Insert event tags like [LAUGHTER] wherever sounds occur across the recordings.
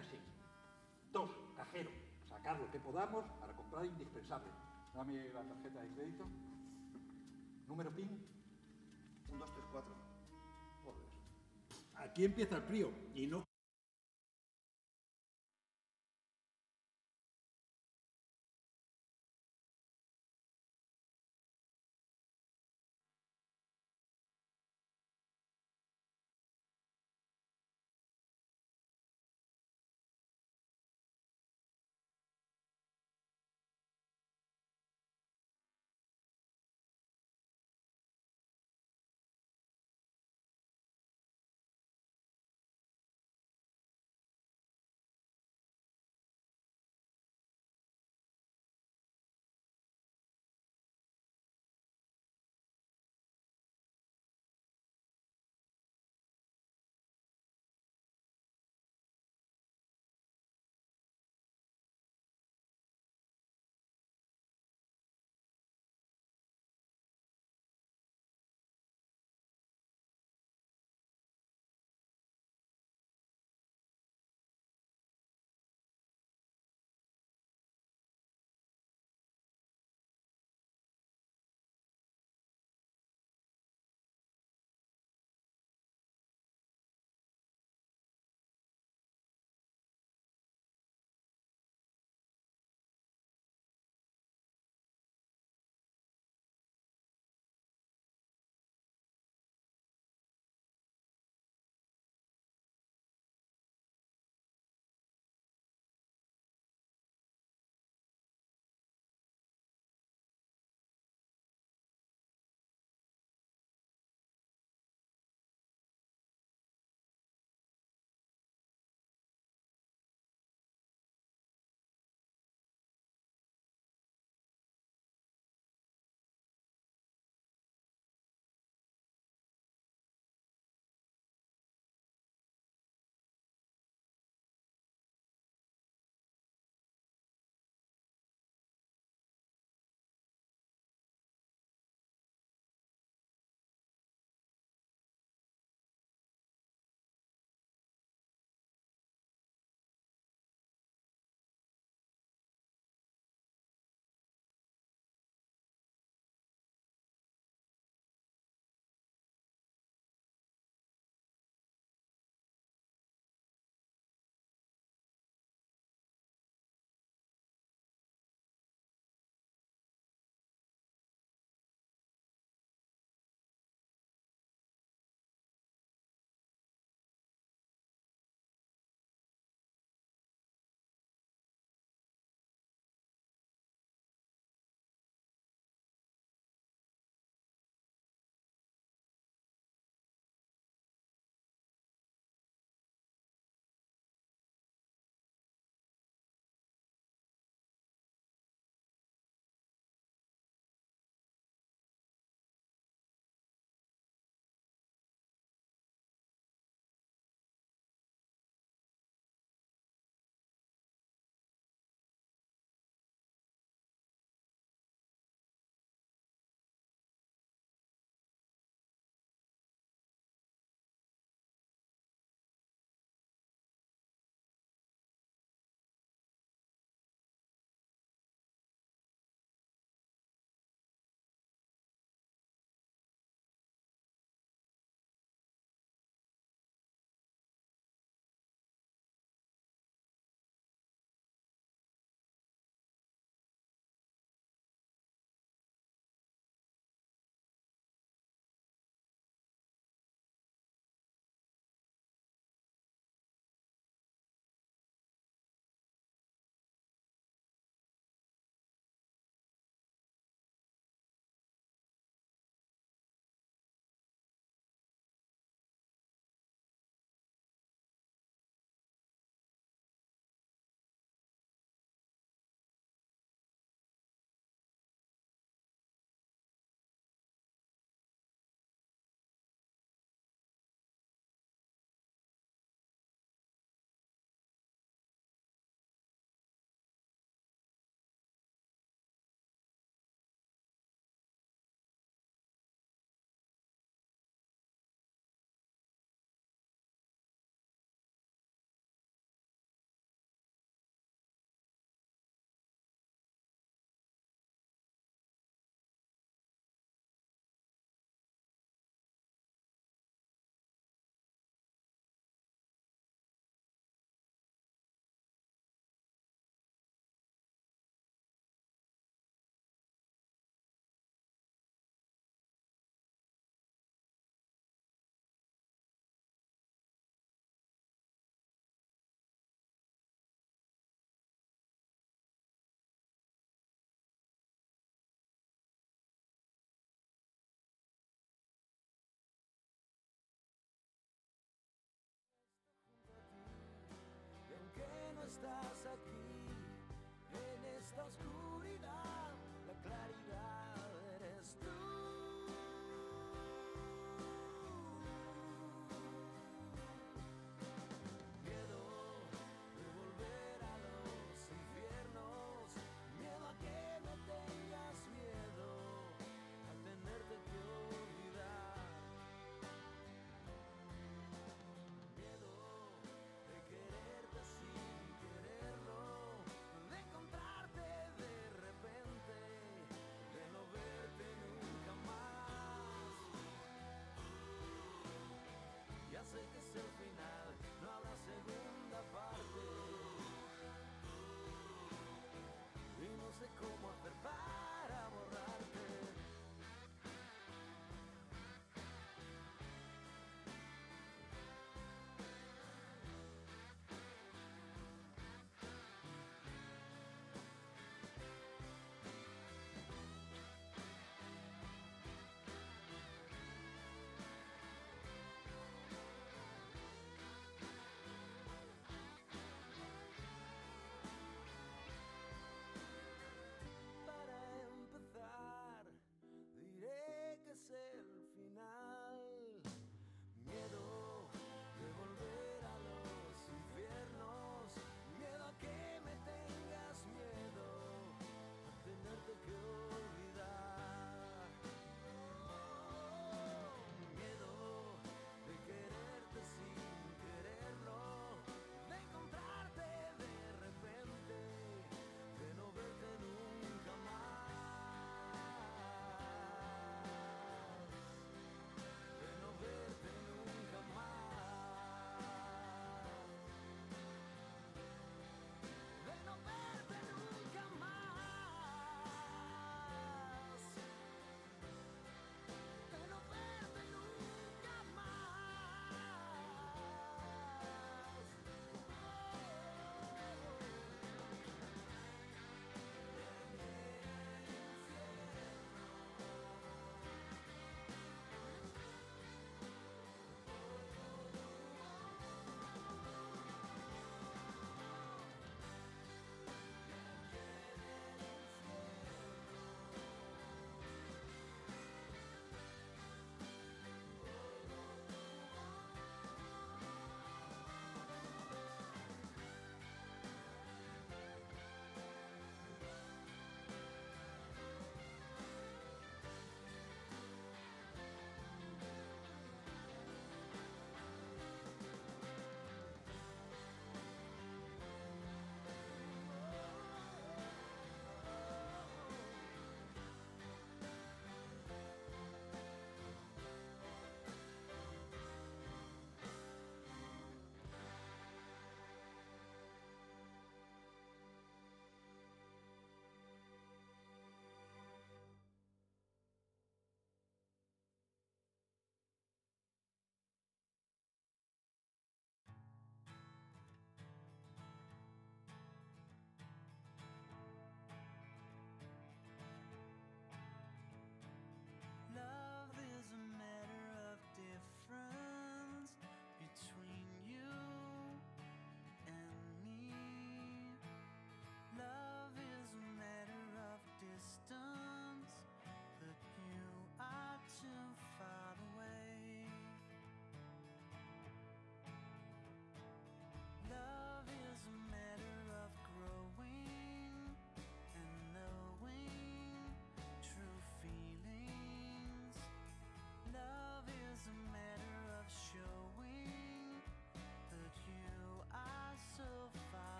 así. Dos, cajero, sacar lo que podamos para comprar indispensable. Dame la tarjeta de crédito. Número PIN. 1, 2, 3, 4. Joder. Aquí empieza el frío y no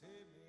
difícil se me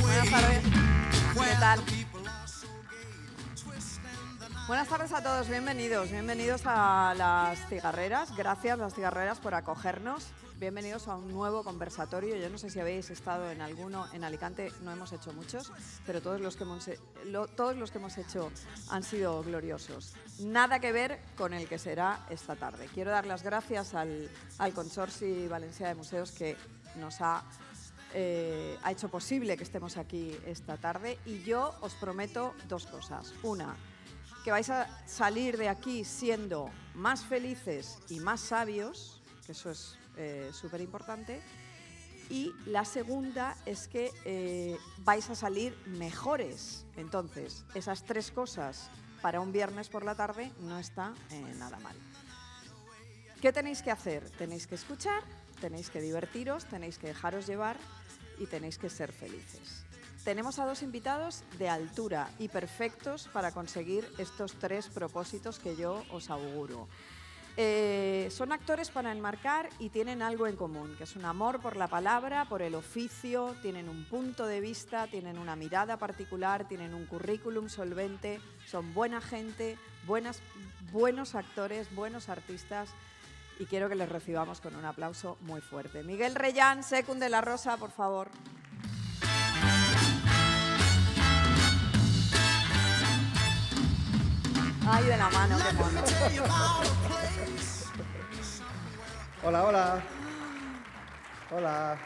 Buenas tardes. ¿Qué tal? Buenas tardes a todos, bienvenidos. Bienvenidos a las cigarreras. Gracias, las cigarreras, por acogernos. Bienvenidos a un nuevo conversatorio. Yo no sé si habéis estado en alguno. En Alicante no hemos hecho muchos, pero todos los que hemos, lo- todos los que hemos hecho han sido gloriosos. Nada que ver con el que será esta tarde. Quiero dar las gracias al, al Consorci Valencia de Museos que nos ha eh, ha hecho posible que estemos aquí esta tarde y yo os prometo dos cosas. Una, que vais a salir de aquí siendo más felices y más sabios, que eso es súper importante. Y la segunda es que eh, vais a salir mejores. Entonces, esas tres cosas para un viernes por la tarde no está eh, nada mal. ¿Qué tenéis que hacer? Tenéis que escuchar, tenéis que divertiros, tenéis que dejaros llevar y tenéis que ser felices. Tenemos a dos invitados de altura y perfectos para conseguir estos tres propósitos que yo os auguro. Eh, son actores para enmarcar y tienen algo en común, que es un amor por la palabra, por el oficio, tienen un punto de vista, tienen una mirada particular, tienen un currículum solvente, son buena gente, buenas, buenos actores, buenos artistas y quiero que les recibamos con un aplauso muy fuerte. Miguel Reyán, Secund de la Rosa, por favor. Ay, de la mano, qué mono. Hola, hola. Hola.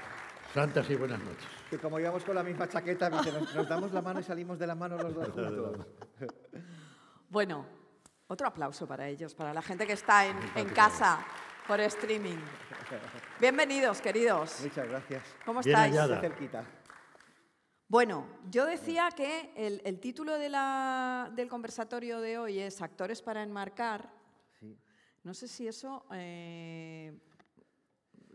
Santas y buenas noches. Que como íbamos con la misma chaqueta, nos damos la mano y salimos de la mano los dos [LAUGHS] juntos. Bueno, otro aplauso para ellos, para la gente que está en, en casa por streaming. Bienvenidos, queridos. Muchas gracias. ¿Cómo Bien estáis? Cerquita. Bueno, yo decía que el, el título de la- del conversatorio de hoy es Actores para enmarcar. Sí. No sé si eso eh,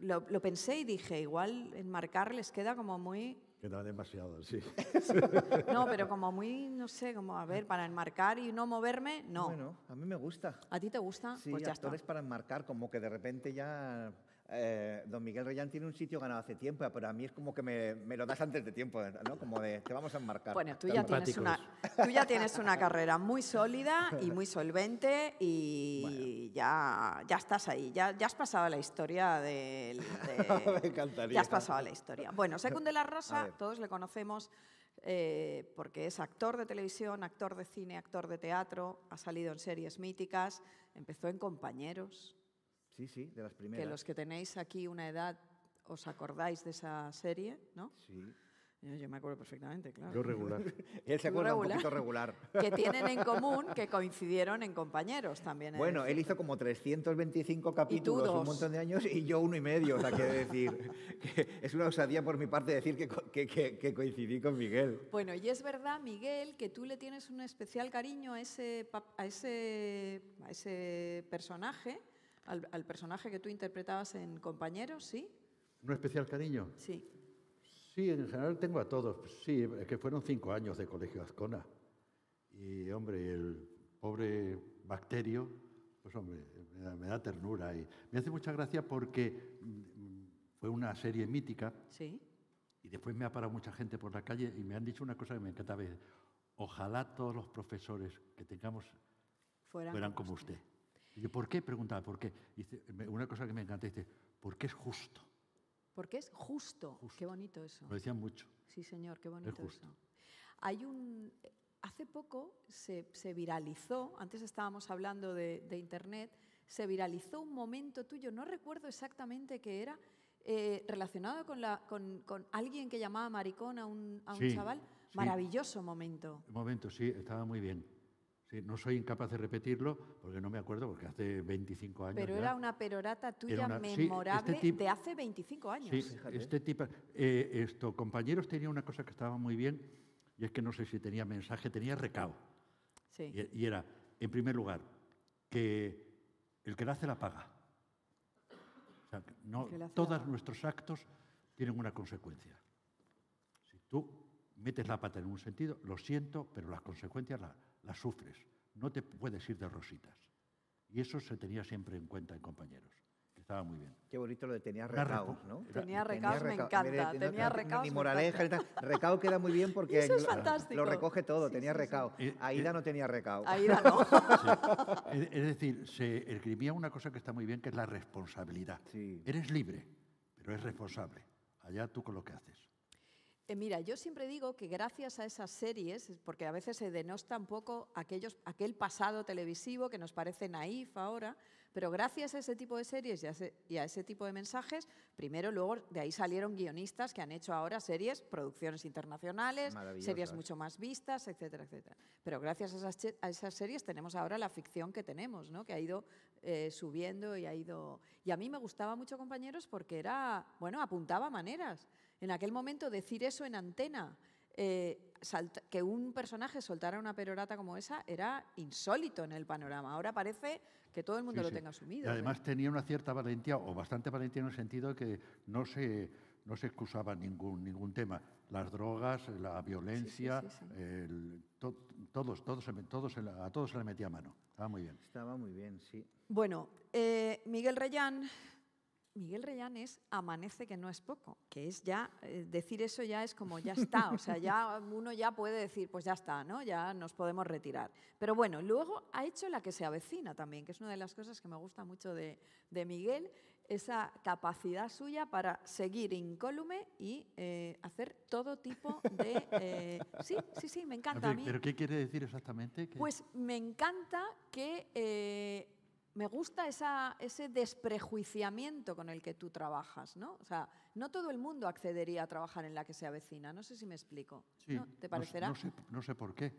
lo, lo pensé y dije, igual enmarcar les queda como muy... Queda demasiado, sí. [LAUGHS] No, pero como muy, no sé, como a ver, para enmarcar y no moverme, no. Bueno, a mí me gusta. ¿A ti te gusta? Sí, pues ya está. para enmarcar, como que de repente ya... eh, don Miguel Reyán tiene un sitio ganado hace tiempo, pero a mí es como que me, me lo das antes de tiempo, ¿no? Como de, te vamos a enmarcar. Bueno, tú ya, tienes una, tú ya tienes una carrera muy sólida y muy solvente y ya, ya estás ahí, ya, ya has pasado a la historia del... de- [LAUGHS] Me encantaría. Ya has pasado a la historia. Bueno, Secund de la Rosa, todos le conocemos eh, porque es actor de televisión, actor de cine, actor de teatro, ha salido en series míticas, empezó en Compañeros, Sí, sí, de las que primeras. los que tenéis aquí una edad os acordáis de esa serie, ¿no? Sí. Yo, yo me acuerdo perfectamente, claro. Yo regular. [LAUGHS] Él se acuerda un regular. poquito regular. [LAUGHS] que tienen en [LAUGHS] común que coincidieron en compañeros también. de Bueno, él hizo como 325 capítulos, un montón de años, y yo uno y medio. O sea, quiero decir, que es una osadía por mi parte decir que, que- que- que coincidí con Miguel. Bueno, y es verdad, Miguel, que tú le tienes un especial cariño a ese, a ese, a ese personaje, al, al personaje que tú interpretabas en Compañeros, ¿sí? ¿Un especial cariño? Sí. Sí, en general tengo a todos. Pues Sí, es que fueron cinco años de colegio Azcona. Y, hombre, el pobre bacterio, pues, hombre, me da, me da ternura. Y me hace mucha gracia porque mm, fue una serie mítica Sí. y después me ha parado mucha gente por la calle y me han dicho una cosa que me encantaba. es, Ojalá todos los profesores que tengamos Fueran, fueran como usted. Y yo, ¿por qué? Preguntaba, ¿por qué? Dice, una cosa que me encanta, dice, porque es justo. Porque es justo. Qué bonito eso. Lo decían mucho. Sí, señor, qué bonito justo. eso. Hay un. Hace poco se, se viralizó, antes estábamos hablando de, de Internet, se viralizó un momento tuyo, no recuerdo exactamente qué era, eh, relacionado con, la, con, con alguien que llamaba maricón a un, a un Sí, chaval. sí. Maravilloso momento. Momento, sí, estaba muy bien. Sí, no soy incapaz de repetirlo porque no me acuerdo, porque hace 25 años. Pero ya. era una perorata tuya una- sí, memorable este tip- de hace 25 años. Sí, este tipo. eh, esto, compañeros tenía una cosa que estaba muy bien, y es que no sé si tenía mensaje, tenía recao. Sí. Y, y era, en primer lugar, que el que la hace la paga. O sea, no, todos nuestros actos tienen una consecuencia. Si tú metes la pata en un sentido, lo siento, pero las consecuencias la- las sufres. No te puedes ir de rositas. Y eso se tenía siempre en cuenta en compañeros, que estaba muy bien. Qué bonito lo de tenía recaos, ¿no? Tenía recaos, me encanta. Tenía recaos, Ni moraleja, ni encanta. tal. Recao queda muy bien porque [LAUGHS] Eso es lo- fantástico. lo recoge todo, Sí, tenía sí, sí. recao. Eh, Aida eh, no tenía recao. Aida no. [LAUGHS] Es, es decir, se escribía una cosa que está muy bien, que es la responsabilidad. Sí. Eres libre, pero es responsable. Allá tú con lo que haces. Eh, mira, yo siempre digo que gracias a esas series, porque a veces se denosta un poco aquellos, aquel pasado televisivo que nos parece naif ahora, pero gracias a ese tipo de series y a ese, y a ese tipo de mensajes, primero luego de ahí salieron guionistas que han hecho ahora series, producciones internacionales, series mucho más vistas, etcétera, etcétera. Pero gracias a esas, a esas series tenemos ahora la ficción que tenemos, ¿no? que ha ido eh, subiendo y ha ido... Y a mí me gustaba mucho, compañeros, porque era, bueno, apuntaba maneras. En aquel momento decir eso en antena, eh, que un personaje soltara una perorata como esa, era insólito en el panorama. Ahora parece que todo el mundo Sí, lo sí. tenga asumido. Y ¿eh? además tenía una cierta valentía, o bastante valentía en el sentido de que no se, no se excusaba ningún, ningún tema. Las drogas, la violencia, sí, sí. el- to- todos, todos, todos a todos se le metía mano. Estaba muy bien. Estaba muy bien, sí. Bueno, eh, Miguel Reyán. Miguel Reyán es amanece que no es poco, que es ya, eh, decir eso ya es como ya está, o sea, ya uno ya puede decir, pues ya está, ¿no? Ya nos podemos retirar. Pero bueno, luego ha hecho la que se avecina también, que es una de las cosas que me gusta mucho de, de Miguel, esa capacidad suya para seguir incólume y eh, hacer todo tipo de... eh, sí, sí, sí, me encanta a mí. ¿Pero qué quiere decir exactamente? Que- Pues me encanta que me gusta esa- ese desprejuiciamiento con el que tú trabajas, ¿no? O sea, no todo el mundo accedería a trabajar en la que se avecina. No sé si me explico. sí, ¿no? ¿Te parecerá? No, sé, no sé por qué.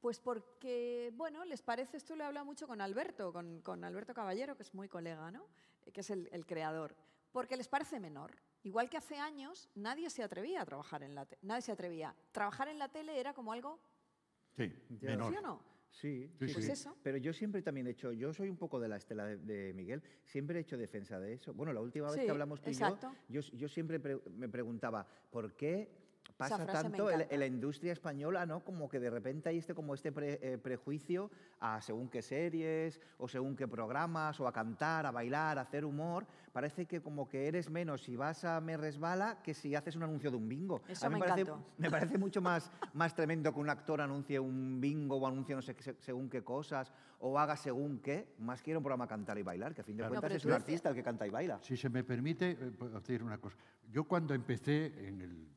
Pues porque, bueno, les parece, esto lo he hablado mucho con Alberto, con, con Alberto Caballero, que es muy colega, ¿no? Eh, que es el, el creador. Porque les parece menor. Igual que hace años nadie se atrevía a trabajar en la tele. Nadie se atrevía. Trabajar en la tele era como algo, Sí, menor. ¿sí o no? Sí, Sí, sí, Pues sí. eso. Pero yo siempre también he hecho, yo soy un poco de la estela de, de Miguel, siempre he hecho defensa de eso. Bueno, la última vez Sí, que hablamos tú exacto. y yo, yo, yo siempre pre- me preguntaba, ¿por qué pasa me tanto en, en la industria española, ¿no? Como que de repente hay este, como este pre- eh, prejuicio a según qué series, o según qué programas, o a cantar, a bailar, a hacer humor. Parece que como que eres menos si vas a Me Resbala que si haces un anuncio de un bingo. Eso a mí me parece, encantó. [LAUGHS] me parece mucho más, más tremendo que un actor anuncie un bingo o anuncie no sé según qué cosas o haga según qué, más quiero un programa cantar y bailar, que a fin de Claro. No, cuentas pero es un artista el que canta y baila. Si se me permite, eh, puedo decir una cosa. Yo cuando empecé en el-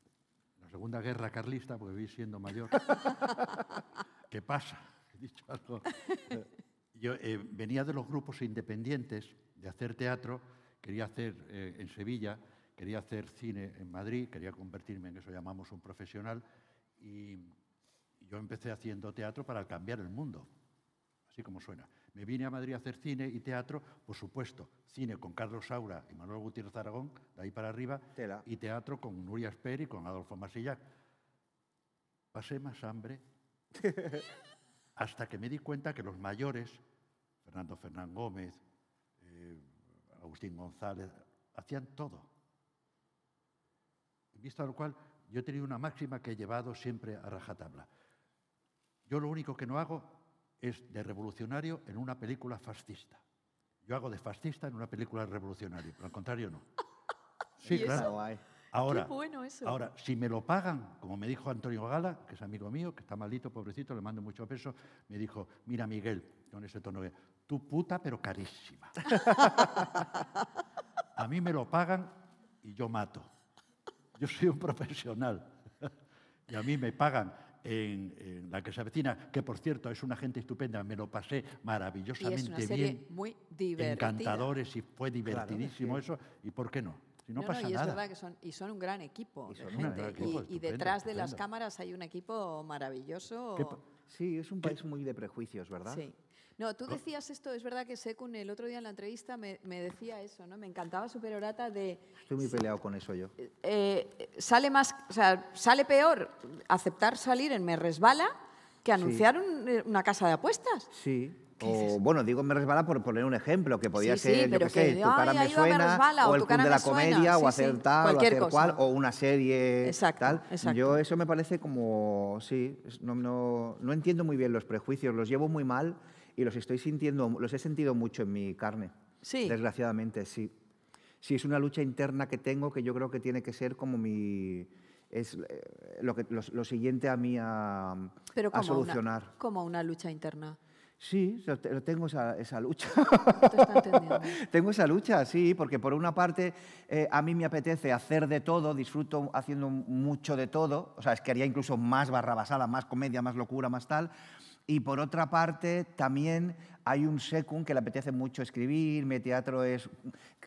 la Segunda Guerra Carlista, porque vi siendo mayor, [LAUGHS] ¿qué pasa? He dicho algo. [LAUGHS] Yo eh, venía de los grupos independientes de hacer teatro, quería hacer eh, en Sevilla, quería hacer cine en Madrid, quería convertirme en eso llamamos un profesional, y yo empecé haciendo teatro para cambiar el mundo así como suena. Me vine a Madrid a hacer cine y teatro, por supuesto, cine con Carlos Saura y Manuel Gutiérrez Aragón, de ahí para arriba, Tela. y teatro con Nuria Esper y con Adolfo Marsillac. Pasé más hambre [LAUGHS] hasta que me di cuenta que los mayores, Fernando Fernán Gómez, eh, Agustín González, hacían todo. Visto lo cual, yo he tenido una máxima que he llevado siempre a rajatabla. Yo lo único que no hago es de revolucionario en una película fascista. Yo hago de fascista en una película revolucionario, pero al contrario no. [LAUGHS] Sí, claro. Ahora, Qué bueno eso. ahora, si me lo pagan, como me dijo Antonio Gala, que es amigo mío, que está maldito, pobrecito, le mando mucho peso, me dijo, mira Miguel, con ese tono, de, tu puta pero carísima. [LAUGHS] A mí me lo pagan y yo mato. Yo soy un profesional. [LAUGHS] Y a mí me pagan en, en La que se avecina, que por cierto es una gente estupenda, me lo pasé y es maravillosamente una serie bien. muy divertida. Encantadores y fue divertidísimo es que- eso. ¿Y por qué no? Si no, No, no, pasa y es nada. verdad que son, y son un gran equipo Y de gran gente. equipo, y- y, estupendo, detrás de las cámaras hay un equipo maravilloso. ¿Qué pa- Sí, es un país muy de prejuicios, ¿verdad? Sí. No, tú decías esto, es verdad que Sekun el otro día en la entrevista me, me decía eso, ¿no? Me encantaba su perorata de Estoy muy peleado con eso yo. eh, sale más, o sea, sale peor aceptar salir en Me Resbala que anunciar un- eh, una casa de apuestas. Sí. O, bueno, digo, me resbala por poner un ejemplo, que podía Sí, sí, ser, yo qué sé, que, tu cara "Ay, me suena, resbala", o o el "Tu club de la suena", comedia, sí, o hacer tal, o hacer cual, o una serie Exacto, tal. exacto. Yo eso me parece como, sí, no, no, no entiendo muy bien los prejuicios, los llevo muy mal y los estoy sintiendo, los he sentido mucho en mi carne. Sí. Desgraciadamente, sí. Sí, es una lucha interna que tengo que yo creo que tiene que ser como mi... Es eh, lo, que, lo, lo siguiente a mí a, Pero a como solucionar. Una, como una lucha interna. Sí, tengo esa, esa lucha. Te. [LAUGHS] Tengo esa lucha, sí, porque por una parte eh, a mí me apetece hacer de todo, disfruto haciendo mucho de todo, o sea, es que haría incluso más barrabasada, más comedia, más locura, más tal. Y por otra parte también hay un secum que le apetece mucho escribir, mi teatro es,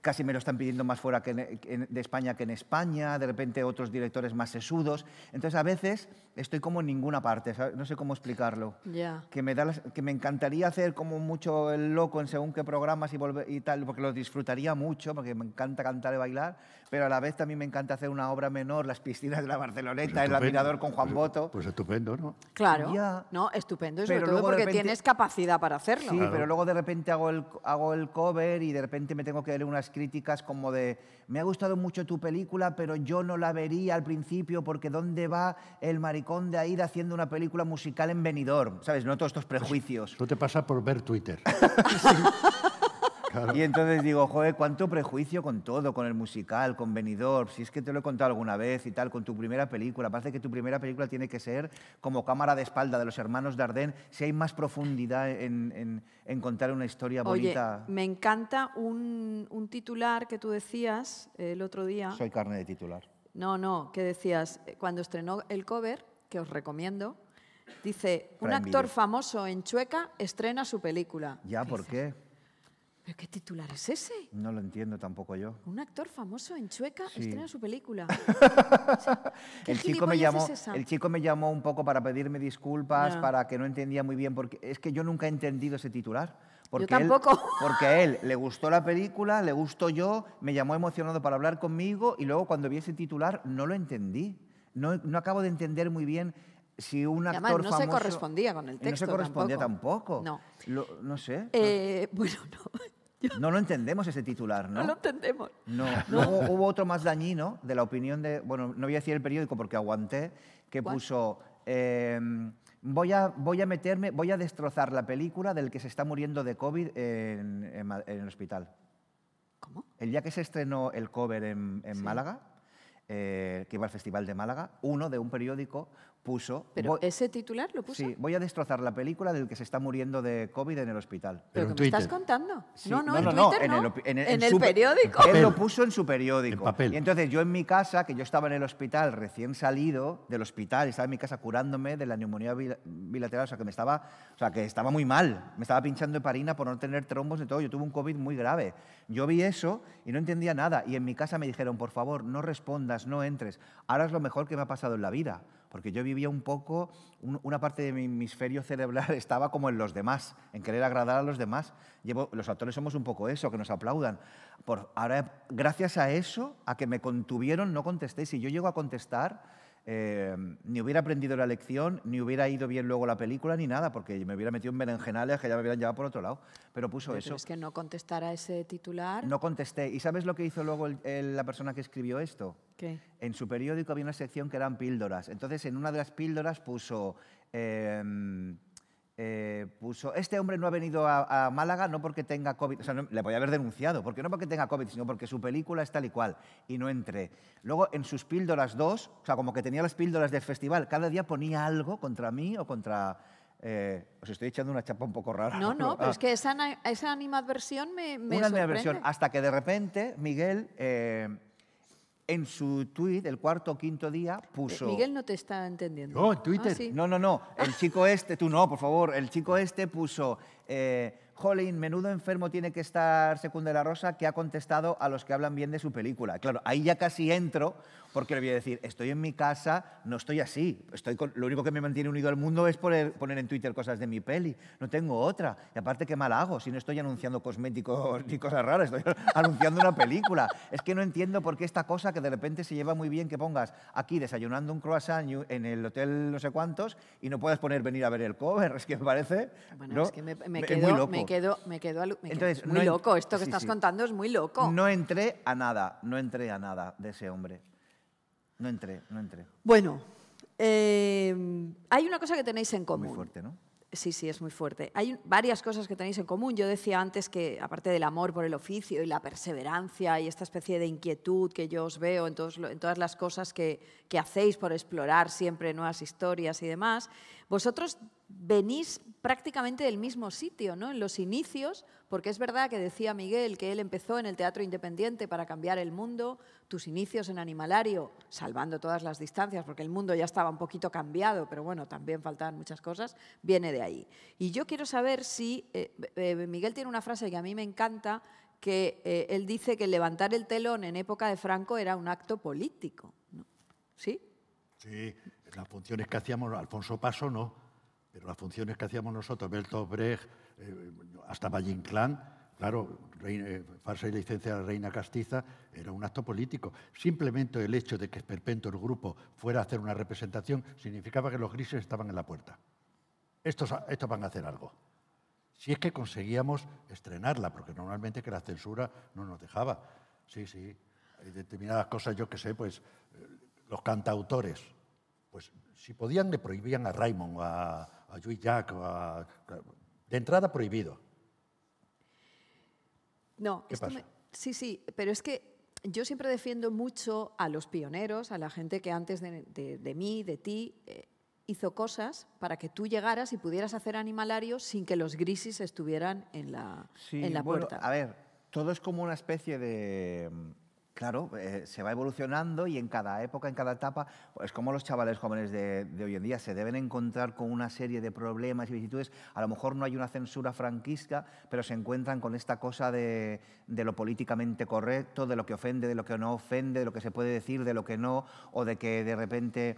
casi me lo están pidiendo más fuera que en- de España que en España, de repente otros directores más sesudos. Entonces a veces estoy como en ninguna parte, ¿sabes? no sé cómo explicarlo Ya. que me, da las- que me encantaría hacer como mucho el loco en según qué programas y, volver, y tal, porque lo disfrutaría mucho, porque me encanta cantar y bailar, pero a la vez también me encanta hacer una obra menor, las piscinas de la Barceloneta, el admirador con Juan Pues- Boto. Pues estupendo, ¿no? Claro. Ya. No, estupendo, y sobre Pero todo porque repente- tienes capacidad para hacerlo. Sí, pero luego de repente hago el, hago el cover y de repente me tengo que leer unas críticas como de, me ha gustado mucho tu película, pero yo no la vería al principio porque ¿dónde va el maricón de Aida haciendo una película musical en Benidorm? ¿Sabes? No todos estos prejuicios. Eso te pasa por ver Twitter. [LAUGHS] [LAUGHS] Claro. Y entonces digo, joder, cuánto prejuicio con todo, con el musical, con Benidorm, si es que te lo he contado alguna vez y tal, con tu primera película. Parece que tu primera película tiene que ser como cámara de espalda de los hermanos Dardenne, si hay más profundidad en, en- en contar una historia Oye, bonita. me encanta un, un titular que tú decías el otro día. Soy carne de titular. No, no, que decías, eh, cuando estrenó el cover, que os recomiendo, dice, un actor famoso en Chueca estrena su película. ¿Ya? ¿Qué ¿Por qué? ¿Pero qué titular es ese? No lo entiendo tampoco yo. Un actor famoso en Chueca Sí. estrena su película. [LAUGHS] O sea, ¿qué El chico, me llamó, es el chico me llamó un poco para pedirme disculpas, Ya. para que no entendía muy bien, porque es que yo nunca he entendido ese titular. Porque él- tampoco. [LAUGHS] porque a él le gustó la película, le gustó yo, me llamó emocionado para hablar conmigo y luego cuando vi ese titular no lo entendí. No, no acabo de entender muy bien si un actor además, no se famoso- correspondía con el y No texto se correspondía tampoco. tampoco. No. Lo- no sé. Eh, [LAUGHS] bueno, no, [LAUGHS] No lo entendemos ese titular, ¿no? no lo entendemos. [LAUGHS] No. Luego hubo otro más dañino de la opinión de, bueno, no voy a decir el periódico porque aguanté, que ¿Cuál? puso, eh, voy, a, voy a meterme, voy a destrozar la película del que se está muriendo de COVID en, en Ma- en el hospital. ¿Cómo? El día que se estrenó el cover en, en Sí. Málaga, eh, que iba al Festival de Málaga, uno de un periódico puso, Pero voy, ese titular lo puso. sí, voy a destrozar la película del que se está muriendo de COVID en el hospital. ¿Pero Pero me estás contando? Sí, No, no, en Twitter no. en el, en el- en el su- periódico. Él lo puso en su periódico. En papel. Y entonces yo en mi casa, que yo estaba en el hospital recién salido del hospital, estaba en mi casa curándome de la neumonía bil- bilateral, o sea que me estaba, o sea que estaba muy mal, me estaba pinchando heparina por no tener trombos y todo, yo tuve un COVID muy grave. Yo vi eso y no entendía nada y en mi casa me dijeron, por favor, no respondas, no entres. Ahora es lo mejor que me ha pasado en la vida, porque yo vivía un poco, un- una parte de mi hemisferio cerebral [LAUGHS] estaba como en los demás, en querer agradar a los demás. Llevo, los actores somos un poco eso, que nos aplaudan. Por, ahora, gracias a eso, a que me contuvieron, no contesté. Si yo llego a contestar, eh, ni hubiera aprendido la lección, ni hubiera ido bien luego la película, ni nada, porque me hubiera metido en berenjenales que ya me hubieran llevado por otro lado. Pero puso Pero eso. es que no contestara ese titular. No contesté. ¿Y sabes lo que hizo luego el- el- la persona que escribió esto? ¿Qué? En su periódico había una sección que eran píldoras. Entonces, en una de las píldoras puso, em, eh, puso, este hombre no ha venido a, a Málaga no porque tenga COVID, o sea, no- le podía haber denunciado, porque no porque tenga COVID, sino porque su película es tal y cual, y no entré. Luego, en sus píldoras dos, o sea, como que tenía las píldoras del festival, cada día ponía algo contra mí o contra... eh, os estoy echando una chapa un poco rara. No, no, pero Ah. es que esa, esa animadversión me, me una sorprende. versión, hasta que de repente Miguel, eh, en su tuit, el cuarto o quinto día, Eh, puso... Miguel no te está entendiendo. No, en Twitter. Ah, sí. No, no, no, el chico este, tú no, por favor, el chico este puso... Eh, Jolín, menudo enfermo tiene que estar Secunda de la Rosa que ha contestado a los que hablan bien de su película. Claro, ahí ya casi entro porque le voy a decir, estoy en mi casa, no estoy así. Estoy con- lo único que me mantiene unido al mundo es poner, poner en Twitter cosas de mi peli. No tengo otra. Y aparte, ¿qué mal hago? Si no estoy anunciando cosméticos [LAUGHS] ni cosas raras, estoy [LAUGHS] anunciando una película. Es que no entiendo por qué esta cosa que de repente se lleva muy bien que pongas aquí desayunando un croissant en el hotel no sé cuántos y no puedes poner venir a ver el cover. [LAUGHS] Es que me parece... Bueno, ¿no? es que me, me Es quedo, muy loco. me quedo, me quedo, me quedo- Entonces, es muy no loco. Esto que sí, estás sí. contando es muy loco. No entré a nada, no entré a nada de ese hombre. No entré, no entré. Bueno, eh, hay una cosa que tenéis en Muy común. fuerte, ¿no? Sí, sí, es muy fuerte. Hay varias cosas que tenéis en común. Yo decía antes que, aparte del amor por el oficio y la perseverancia y esta especie de inquietud que yo os veo en, todos lo- en todas las cosas que, que hacéis por explorar siempre nuevas historias y demás, vosotros venís prácticamente del mismo sitio, ¿no? En los inicios, porque es verdad que decía Miguel que él empezó en el teatro independiente para cambiar el mundo, tus inicios en Animalario, salvando todas las distancias, porque el mundo ya estaba un poquito cambiado, pero bueno, también faltaban muchas cosas, viene de ahí. Y yo quiero saber si, eh, eh, Miguel tiene una frase que a mí me encanta, que eh, él dice que levantar el telón en época de Franco era un acto político. ¿no? ¿Sí? Sí, las funciones que hacíamos, Alfonso Paso no, pero las funciones que hacíamos nosotros, Bertolt Brecht, eh, hasta Valle Inclán, claro, Reina- eh, licencia de la Reina Castiza, era un acto político. Simplemente el hecho de que Esperpento, el grupo, fuera a hacer una representación, significaba que los grises estaban en la puerta. Estos, estos van a hacer algo. Si es que conseguíamos estrenarla, porque normalmente que la censura no nos dejaba. Sí, sí, hay determinadas cosas, yo que sé, pues eh, los cantautores, pues si podían le prohibían a Raymond, o a, a Llach, o a- de entrada prohibido. No, ¿Qué esto pasa? me- sí, sí, pero es que yo siempre defiendo mucho a los pioneros, a la gente que antes de, de- de mí, de ti, eh, hizo cosas para que tú llegaras y pudieras hacer animalario sin que los grises estuvieran en la, Sí, en la bueno, puerta. A ver, todo es como una especie de... Claro, eh, se va evolucionando y en cada época, en cada etapa, es como los chavales jóvenes de, hoy en día se deben encontrar con una serie de problemas y vicisitudes. A lo mejor no hay una censura franquista, pero se encuentran con esta cosa de, de lo políticamente correcto, de lo que ofende, de lo que no ofende, de lo que se puede decir, de lo que no, o de que de repente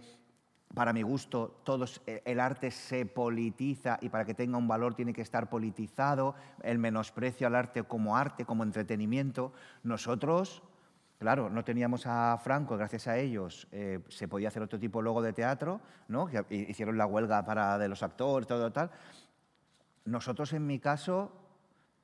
para mi gusto, todos, eh, el arte se politiza y para que tenga un valor tiene que estar politizado, el menosprecio al arte como arte, como entretenimiento. Nosotros, claro, no teníamos a Franco, gracias a ellos eh, se podía hacer otro tipo luego de teatro, ¿no? hicieron la huelga para, de los actores, todo tal. Nosotros, en mi caso,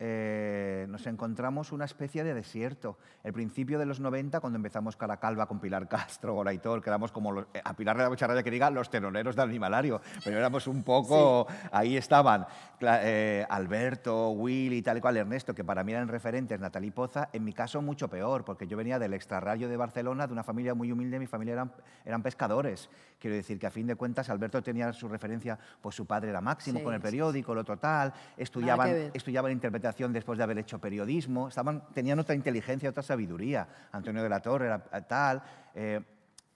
eh, nos encontramos una especie de desierto. El principio de los 90, cuando empezamos Cara Calva con Pilar Castro, Goraitor, que éramos como los- eh, a Pilar le da mucha rabia que diga los teloneros del animalario, pero éramos un poco, ahí estaban eh, Alberto, Will y tal y cual, Ernesto, que para mí eran referentes, Natalí Poza, en mi caso mucho peor, porque yo venía del extrarradio de Barcelona, de una familia muy humilde, mi familia eran, eran pescadores. Quiero decir que a fin de cuentas Alberto tenía su referencia, pues su padre era Máximo Sí, con el periódico, el otro tal, estudiaban, estudiaban interpretación después de haber hecho periodismo, estaban, tenían otra inteligencia, otra sabiduría. Antonio de la Torre era eh, tal. eh,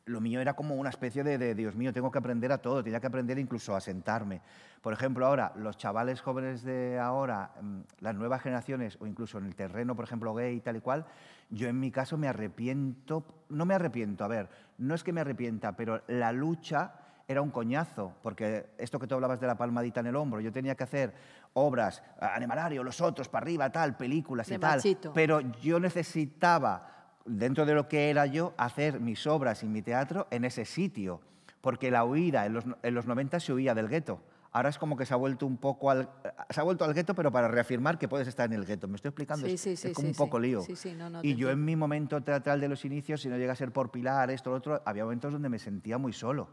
lo mío era como una especie de, de, Dios mío, tengo que aprender a todo, tenía que aprender incluso a sentarme. Por ejemplo, ahora, los chavales jóvenes de ahora, mm, las nuevas generaciones, o incluso en el terreno, por ejemplo, gay y tal y cual, yo en mi caso me arrepiento, no me arrepiento, a ver, no es que me arrepienta, pero la lucha era un coñazo, porque esto que tú hablabas de la palmadita en el hombro, yo tenía que hacer obras, animalario, los otros, para arriba, tal, películas De y tal, pero yo necesitaba, dentro de lo que era yo, hacer mis obras y mi teatro en ese sitio, porque la huida, en los, en los 90 se huía del gueto. Ahora es como que se ha vuelto un poco al, se ha vuelto al gueto, pero para reafirmar que puedes estar en el gueto. ¿Me estoy explicando? Sí, es, sí, es sí, como sí, un poco lío. No, y yo en mi momento teatral de los inicios, si no llega a ser por Pilar, esto, lo otro, había momentos donde me sentía muy solo,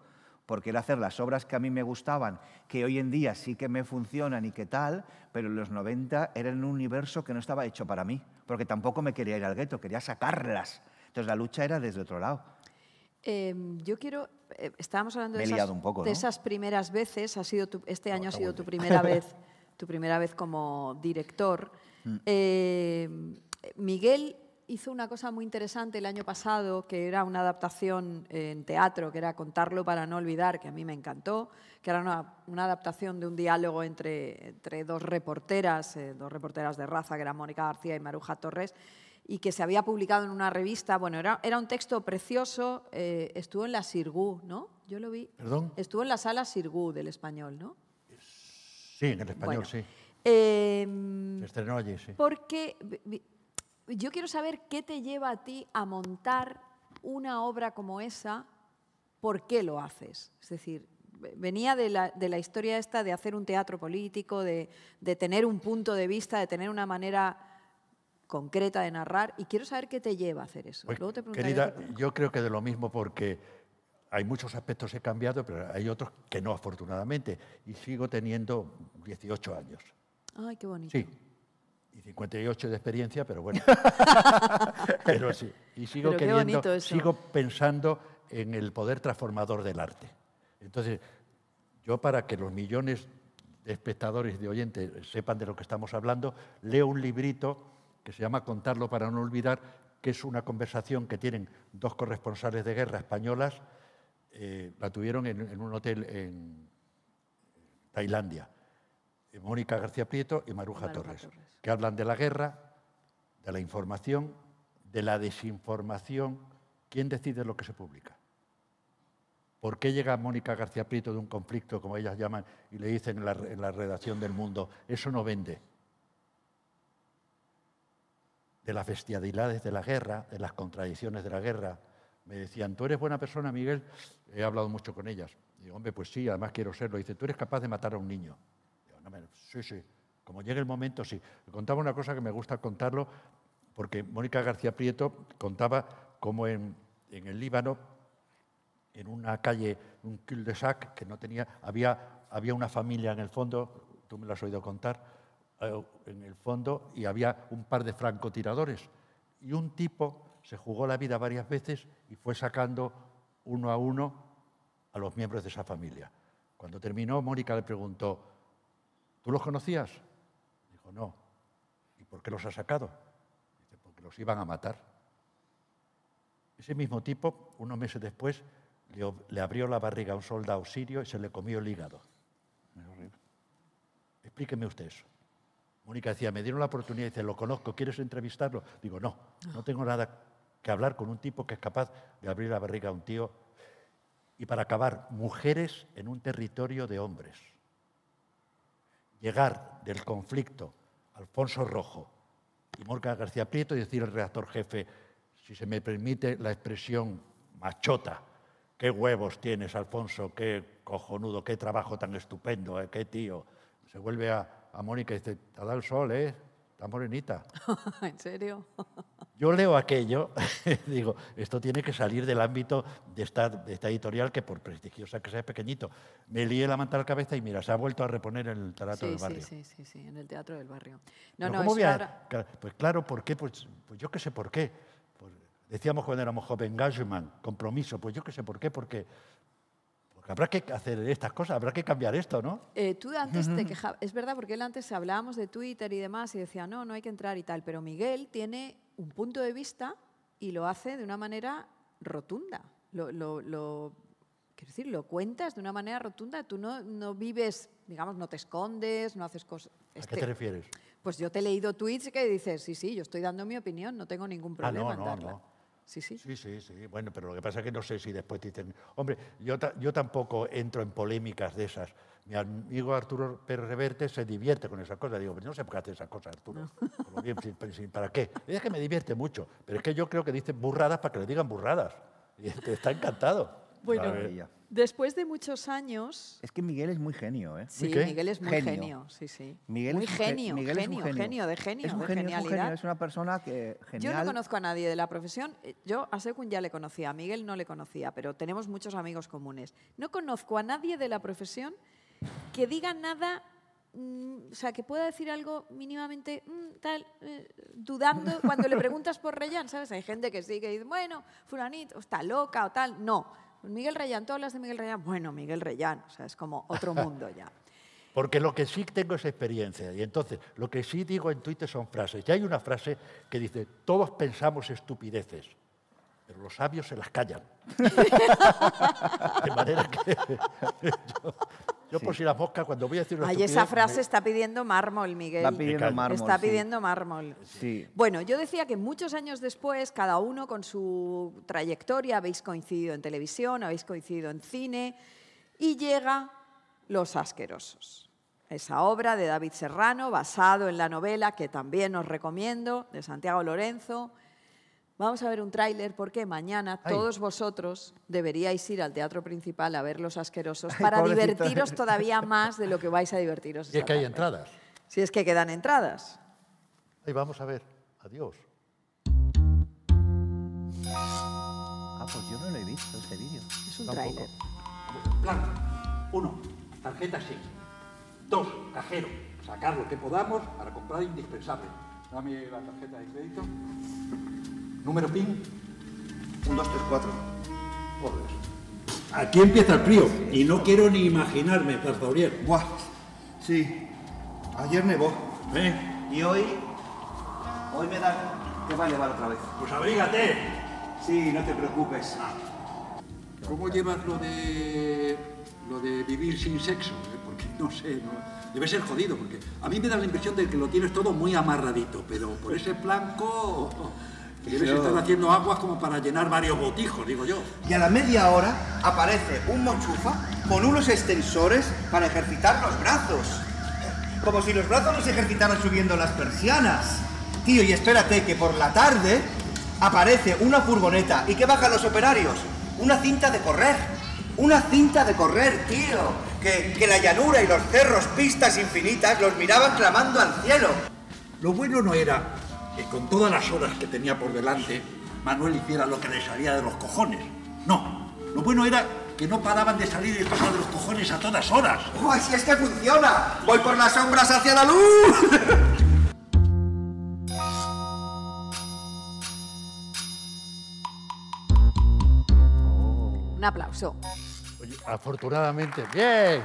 porque era hacer las obras que a mí me gustaban, que hoy en día sí que me funcionan y que tal, pero en los 90 era un universo que no estaba hecho para mí, porque tampoco me quería ir al gueto, quería sacarlas. Entonces la lucha era desde otro lado. Eh, yo quiero. eh, estábamos hablando de esas, primeras veces. Ha sido tu- este año ha sido tu primera [LAUGHS] vez, tu primera vez como director. Mm. Eh, Miguel hizo una cosa muy interesante el año pasado, que era una adaptación en teatro, que era Contarlo para no olvidar, que a mí me encantó, que era una, una adaptación de un diálogo entre, entre dos reporteras, eh, dos reporteras de raza, que eran Mónica García y Maruja Torres, y que se había publicado en una revista. Bueno, era, era un texto precioso, eh, estuvo en la Sirgú, ¿no? Yo lo vi. ¿Perdón? Estuvo en la sala Sirgú del español, ¿no? Sí, en el español, Bueno. sí. Em, Se estrenó allí, sí. porque yo quiero saber qué te lleva a ti a montar una obra como esa, ¿por qué lo haces? Es decir, ve- venía de la, de la historia esta de hacer un teatro político, de, de tener un punto de vista, de tener una manera concreta de narrar, y quiero saber qué te lleva a hacer eso. Pues, Luego te querida, yo creo que de lo mismo porque hay muchos aspectos que he cambiado, pero hay otros que no, afortunadamente. Y sigo teniendo 18 años. Ay, qué bonito. Sí. Y 58 de experiencia, pero bueno. [LAUGHS] pero sí. Y sigo Pero queriendo, sigo pensando en el poder transformador del arte. Entonces, yo para que los millones de espectadores y de oyentes sepan de lo que estamos hablando, leo un librito que se llama Contarlo para no olvidar, que es una conversación que tienen dos corresponsales de guerra españolas, eh, la tuvieron en, en un hotel en Tailandia, eh, Mónica García Prieto y Maruja, Maruja Torres, Torres. que hablan de la guerra, de la información, de la desinformación. ¿Quién decide lo que se publica? ¿Por qué llega Mónica García Prieto de un conflicto, como ellas llaman, y le dicen en la, en la redacción del mundo, eso no vende? De las bestialidades de la guerra, de las contradicciones de la guerra. Me decían, tú eres buena persona, Miguel. He hablado mucho con ellas. Digo, hombre, pues sí, además quiero serlo. Dice, tú eres capaz de matar a un niño. Digo, no, me- sí, sí. Como llegue el momento, sí. Contaba una cosa que me gusta contarlo, porque Mónica García Prieto contaba cómo en, el Líbano en una calle, un cul-de-sac, que no tenía, había, había una familia en el fondo, tú me lo has oído contar, en el fondo, y había un par de francotiradores. Y un tipo se jugó la vida varias veces y fue sacando uno a uno a los miembros de esa familia. Cuando terminó, Mónica le preguntó, ¿tú los conocías? Dijo, no. ¿Y por qué los has sacado? Dice, porque los iban a matar. Ese mismo tipo, unos meses después, le, abrió la barriga a un soldado sirio y se le comió el hígado. Explíqueme usted eso. Mónica decía, me dieron la oportunidad y dice, lo conozco, ¿quieres entrevistarlo? Digo, no, no tengo nada que hablar con un tipo que es capaz de abrir la barriga a un tío. Y para acabar, mujeres en un territorio de hombres. Llegar del conflicto Alfonso Rojo y Mónica García Prieto y decir al redactor jefe, si se me permite la expresión machota, qué huevos tienes, Alfonso, qué cojonudo, qué trabajo tan estupendo, eh, qué tío. Se vuelve a, a Mónica y dice, te da el sol, ¿eh? Está morenita. [LAUGHS] ¿En serio? [LAUGHS] Yo leo aquello [LAUGHS] digo, esto tiene que salir del ámbito de esta, de esta editorial que por prestigiosa que sea es pequeñito. Me lié la manta a la cabeza y mira, se ha vuelto a reponer en el teatro Sí, del barrio. sí, sí, sí, en el teatro del barrio. No, Pero no, ¿cómo voy a- ahora- Cla- Pues claro, ¿por qué? Pues, pues yo qué sé por qué. Pues decíamos cuando éramos joven, engagement, compromiso. Pues yo qué sé por qué, porque, porque habrá que hacer estas cosas, habrá que cambiar esto, ¿no? Eh, tú antes te quejabas, es verdad, porque él antes hablábamos de Twitter y demás y decía, no, no hay que entrar y tal, pero Miguel tiene un punto de vista y lo hace de una manera rotunda. Lo, lo, lo- quiero decir, lo cuentas de una manera rotunda. Tú no, no vives, digamos, no te escondes, no haces cosas. ¿A Este- qué te refieres? Pues yo te he leído tweets que dices, sí, sí, yo estoy dando mi opinión, no tengo ningún Ah, no, problema en no, darla. no. Sí, sí. Sí, sí, sí. Bueno, pero lo que pasa es que no sé si después dicen, hombre, yo, ta- yo tampoco entro en polémicas de esas. Mi amigo Arturo Pérez Reverte se divierte con esas cosas. Digo, pero no sé por qué hace esas cosas, Arturo. Como bien, ¿Para qué? Es que me divierte mucho. Pero es que yo creo que dice burradas para que le digan burradas. Y está encantado. Bueno. Después de muchos años, Es que Miguel es muy genio, ¿eh? Sí, qué? Miguel es muy Genio. genio. sí, sí. Miguel muy es genio, Miguel es un genio, genio, de genio, Es un de genio, es un genialidad. genio, es una persona que genial. Yo no conozco a nadie de la profesión. Eh, Yo a Sekun ya le conocía, a Miguel no le conocía, pero tenemos muchos amigos comunes. No conozco a nadie de la profesión que diga nada, mm, o sea, que pueda decir algo mínimamente mm, tal, eh, dudando cuando le [LAUGHS] preguntas por Reyán, ¿sabes? Hay gente que sí, que dice, bueno, fulanito, está loca o tal. No, Miguel Reyán, tú hablas de Miguel Reyán, bueno, Miguel Reyán, o sea, es como otro mundo ya. [LAUGHS] Porque lo que sí tengo es experiencia. Y entonces, lo que sí digo en Twitter son frases. Y hay una frase que dice, todos pensamos estupideces, pero los sabios se las callan. [LAUGHS] [LAUGHS] De manera que yo, yo por si las moscas, cuando voy a decir una Ay, esa frase me- está pidiendo mármol, Miguel. Va pidiendo mármol. Está sí. pidiendo mármol. Sí. Bueno, yo decía que muchos años después, cada uno con su trayectoria, habéis coincidido en televisión, habéis coincidido en cine, y llega Los Asquerosos. Esa obra de David Serrano, basado en la novela que también os recomiendo, de Santiago Lorenzo. Vamos a ver un tráiler porque mañana Ay. todos vosotros deberíais ir al teatro principal a ver Los Asquerosos Ay, para divertiros todavía más de lo que vais a divertiros. Y es que hay entradas. Si es que quedan entradas. Ahí vamos a ver. Adiós. Ah, pues yo no lo he visto, este vídeo. Es un tráiler. Plan. Uno, tarjeta SIM. Dos, cajero. Sacar lo que podamos para comprar indispensable. Dame la tarjeta de crédito. Número PIN. Un, dos, tres, cuatro. Joder. Aquí empieza el frío y no quiero ni imaginarme, Gabriel. Buah, sí. Ayer nevó. ¿Eh? Y hoy. Hoy me da que va a nevar otra vez. Pues abrígate. Sí, no te preocupes. ¿Cómo llevas lo de lo de vivir sin sexo? eh? Porque no sé, no, debe ser jodido, porque a mí me da la impresión de que lo tienes todo muy amarradito, pero por ese blanco debes Yo- estar haciendo aguas como para llenar varios botijos, digo yo. Y a la media hora aparece un mochufa con unos extensores para ejercitar los brazos. Como si los brazos los ejercitaran subiendo las persianas. Tío, y espérate que por la tarde aparece una furgoneta y que bajan los operarios. Una cinta de correr. Una cinta de correr, tío. Que, que la llanura y los cerros, pistas infinitas, los miraban clamando al cielo. Lo bueno no era que con todas las horas que tenía por delante, Manuel hiciera lo que le salía de los cojones. No, lo bueno era que no paraban de salir de cosas de los cojones a todas horas. ¡Uy, si es que funciona! ¡Voy por las sombras hacia la luz! Un aplauso. Oye, afortunadamente, bien.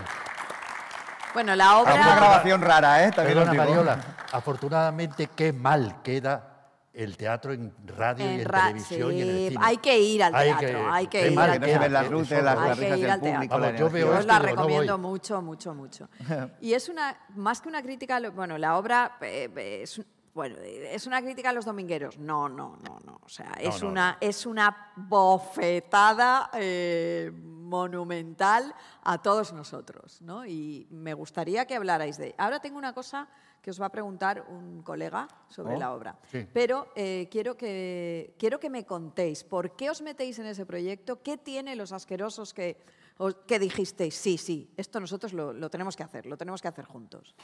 Bueno, la Una obra... grabación rara, ¿eh? También Perdona, os digo. Mariola. Afortunadamente, qué mal queda el teatro en radio y En ra- televisión y en el sí, cine. hay que ir al Hay teatro, que- hay que ir al las luces, las, Hay las que risas ir del al teatro. público, la Vamos, yo veo Yo os esto la no recomiendo mucho, mucho, mucho. [LAUGHS] Y es una, más que una crítica, bueno, la obra eh, eh, es, bueno, es una crítica a los domingueros. No, no, no, no. O sea, es, no, una, es una bofetada eh, monumental a todos nosotros, ¿no? Y me gustaría que hablarais de... Ahora tengo una cosa que os va a preguntar un colega sobre Oh, la obra. sí. Pero eh, quiero, que, quiero que me contéis por qué os metéis en ese proyecto, qué tiene los asquerosos que, os- que dijisteis, sí, sí, esto nosotros lo, lo tenemos que hacer, lo tenemos que hacer juntos.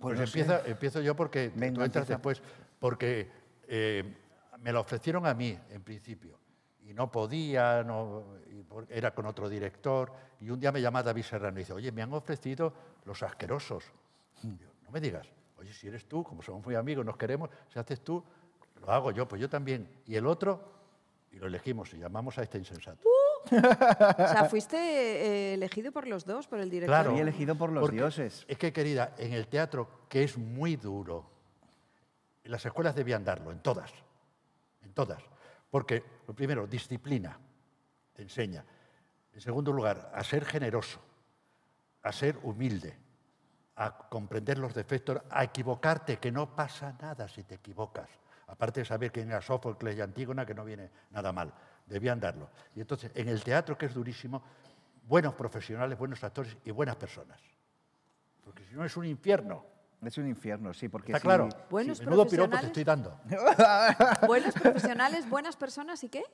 Pues, empieza, empiezo yo porque Venga, tú entras después, porque eh, me lo ofrecieron a mí en principio y no podía, no, y por- era con otro director y un día me llama David Serrano y dice, oye, me han ofrecido los asquerosos. Yo, no me digas, oye, si eres tú, como somos muy amigos, nos queremos, si haces tú, lo hago yo, pues yo también. Y el otro, y lo elegimos y llamamos a este insensato. O sea, fuiste eh, elegido por los dos, por el director. Claro. Fui elegido por los dioses. Es que, querida, en el teatro, que es muy duro, las escuelas debían darlo, en todas, en todas. Porque, lo primero, disciplina, te enseña. En segundo lugar, a ser generoso, a ser humilde, a comprender los defectos, a equivocarte, que no pasa nada si te equivocas. Aparte de saber quién era Sófocles y Antígona, que no viene nada mal. Debían darlo. Y entonces, en el teatro, que es durísimo, buenos profesionales, buenos actores y buenas personas. Porque si no es un infierno. Es un infierno, sí, porque ¿Está si- claro? Buenos Menudo piropo te profesionales. estoy dando. [LAUGHS] [LAUGHS] Buenos profesionales, buenas personas y qué?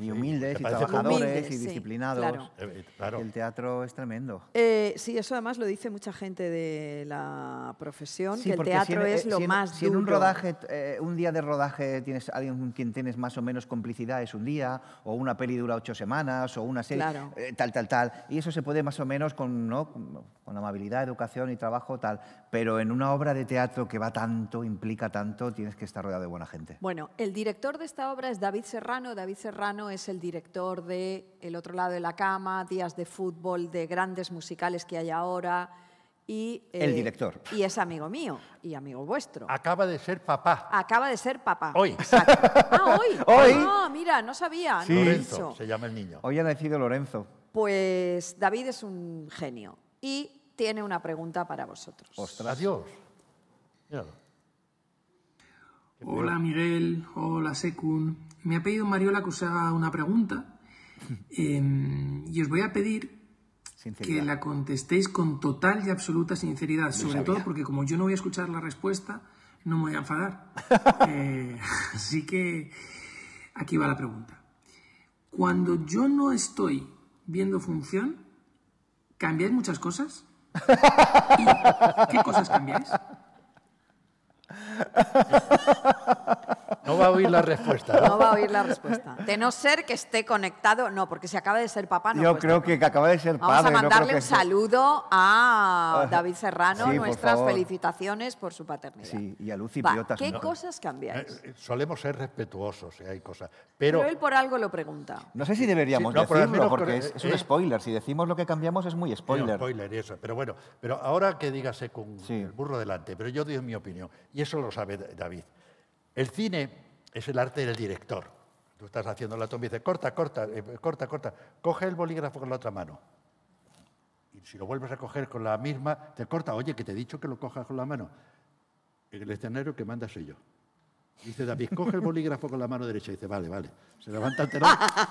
Y humildes ¿te y trabajadores Humildes, y sí, disciplinados. claro. Eh, eh, claro. El teatro es tremendo. Eh, sí, eso además lo dice mucha gente de la profesión, Sí, que el porque teatro si en- es eh, lo si en- más si en un duro. rodaje, eh, un día de rodaje tienes alguien con quien tienes más o menos complicidad es un día, o una peli dura ocho semanas, o una serie, Claro. eh, tal, tal, tal. Y eso se puede más o menos con, ¿no? con, con amabilidad, educación y trabajo, tal. Pero en una obra de teatro que va tanto, implica tanto, tienes que estar rodeado de buena gente. Bueno, el director de esta obra es David Serrano. David Serrano es el director de El otro lado de la cama, Días de fútbol, de grandes musicales que hay ahora. Y, eh, El director. Y es amigo mío y amigo vuestro. Acaba de ser papá. Acaba de ser papá. Hoy. Exacto. Ah, hoy. [LAUGHS] Hoy. Ah, mira, no sabía. no he Lorenzo dicho. se llama el niño. Hoy ha nacido Lorenzo. Pues David es un genio y tiene una pregunta para vosotros. Ostras. Adiós. Míralo. Hola Miguel, hola Secun. Me ha pedido Mariola que os haga una pregunta [LAUGHS] em, y os voy a pedir que la contestéis con total y absoluta sinceridad, sobre todo porque como yo no voy a escuchar la respuesta, no me voy a enfadar. [LAUGHS] Eh, [LAUGHS] así que aquí va la pregunta. Cuando yo no estoy viendo función, ¿cambiáis muchas cosas? ¿Y qué cosas cambiáis? No va a oír la respuesta. ¿no? No va a oír la respuesta. De no ser que esté conectado, no, porque si acaba de ser papá, no Yo creo estar que acaba de ser Vamos padre. a no creo mandarle que un sea- saludo a [LAUGHS] David Serrano, Sí, por nuestras felicitaciones por su paternidad. Sí, y a Lucy Va, Piotas. ¿Qué ¿no? cosas cambiáis? Eh, eh, Solemos ser respetuosos, eh, hay cosas. Pero, Pero, él por algo lo pregunta. No sé si deberíamos Sí, no, decirlo, menos porque es, es un eh, spoiler. Si decimos lo que cambiamos es muy spoiler. spoiler y eso. Pero bueno, pero ahora que dígase con Sí. el burro delante, pero yo digo mi opinión, y eso lo sabe David. El cine es el arte del director. Tú estás haciendo la toma y dices, corta, corta, eh, corta, corta. Coge el bolígrafo con la otra mano. Y si lo vuelves a coger con la misma, te corta, oye, que te he dicho que lo cojas con la mano. El escenario que manda soy yo. Dice David, coge el bolígrafo con la mano derecha. Dice, vale, vale. Se levanta el telón.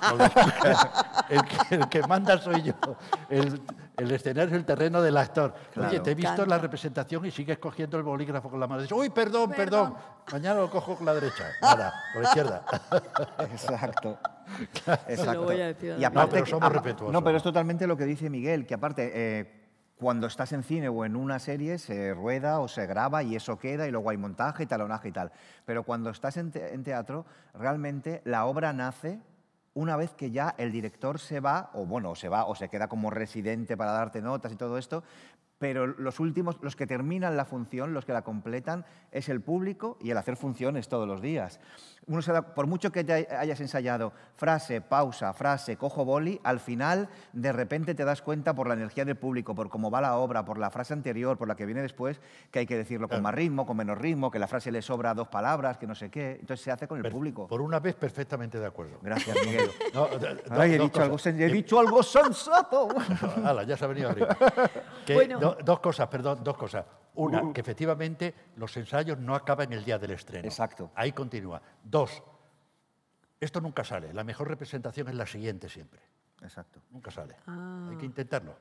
con la izquierda. el, que, el que manda soy yo. El, el escenario es el terreno del actor. Oye, te he visto en la representación y sigues cogiendo el bolígrafo con la mano derecha. Uy, perdón, perdón. Mañana lo cojo con la derecha. Nada, con la izquierda. Exacto. [LAUGHS] Exacto. voy a decir Y aparte, No, pero somos respetuosos. No, pero es totalmente lo que dice Miguel, que aparte, eh, cuando estás en cine o en una serie, se rueda o se graba y eso queda y luego hay montaje y talonaje y tal. Pero cuando estás en, en teatro, realmente la obra nace una vez que ya el director se va, o bueno, se va o se queda como residente para darte notas y todo esto, pero los últimos, los que terminan la función, los que la completan, es el público y el hacer funciones todos los días. Uno se da- por mucho que te hayas ensayado frase, pausa, frase, cojo boli, al final de repente te das cuenta por la energía del público, por cómo va la obra, por la frase anterior, por la que viene después, que hay que decirlo con más ritmo, con menos ritmo, que la frase le sobra dos palabras, que no sé qué. Entonces se hace con el público. Por una vez, perfectamente de acuerdo. Gracias, [LAUGHS] Miguel. No, Ay, he, dicho algo, he dicho algo sensato. [LAUGHS] Hala, ya se ha venido arriba. [LAUGHS] Que Bueno. Do- dos cosas, perdón, dos cosas. Una, que efectivamente los ensayos no acaban el día del estreno. Exacto. Ahí continúa. Dos, esto nunca sale. La mejor representación es la siguiente siempre. Exacto. Nunca sale. Ah. Hay que intentarlo.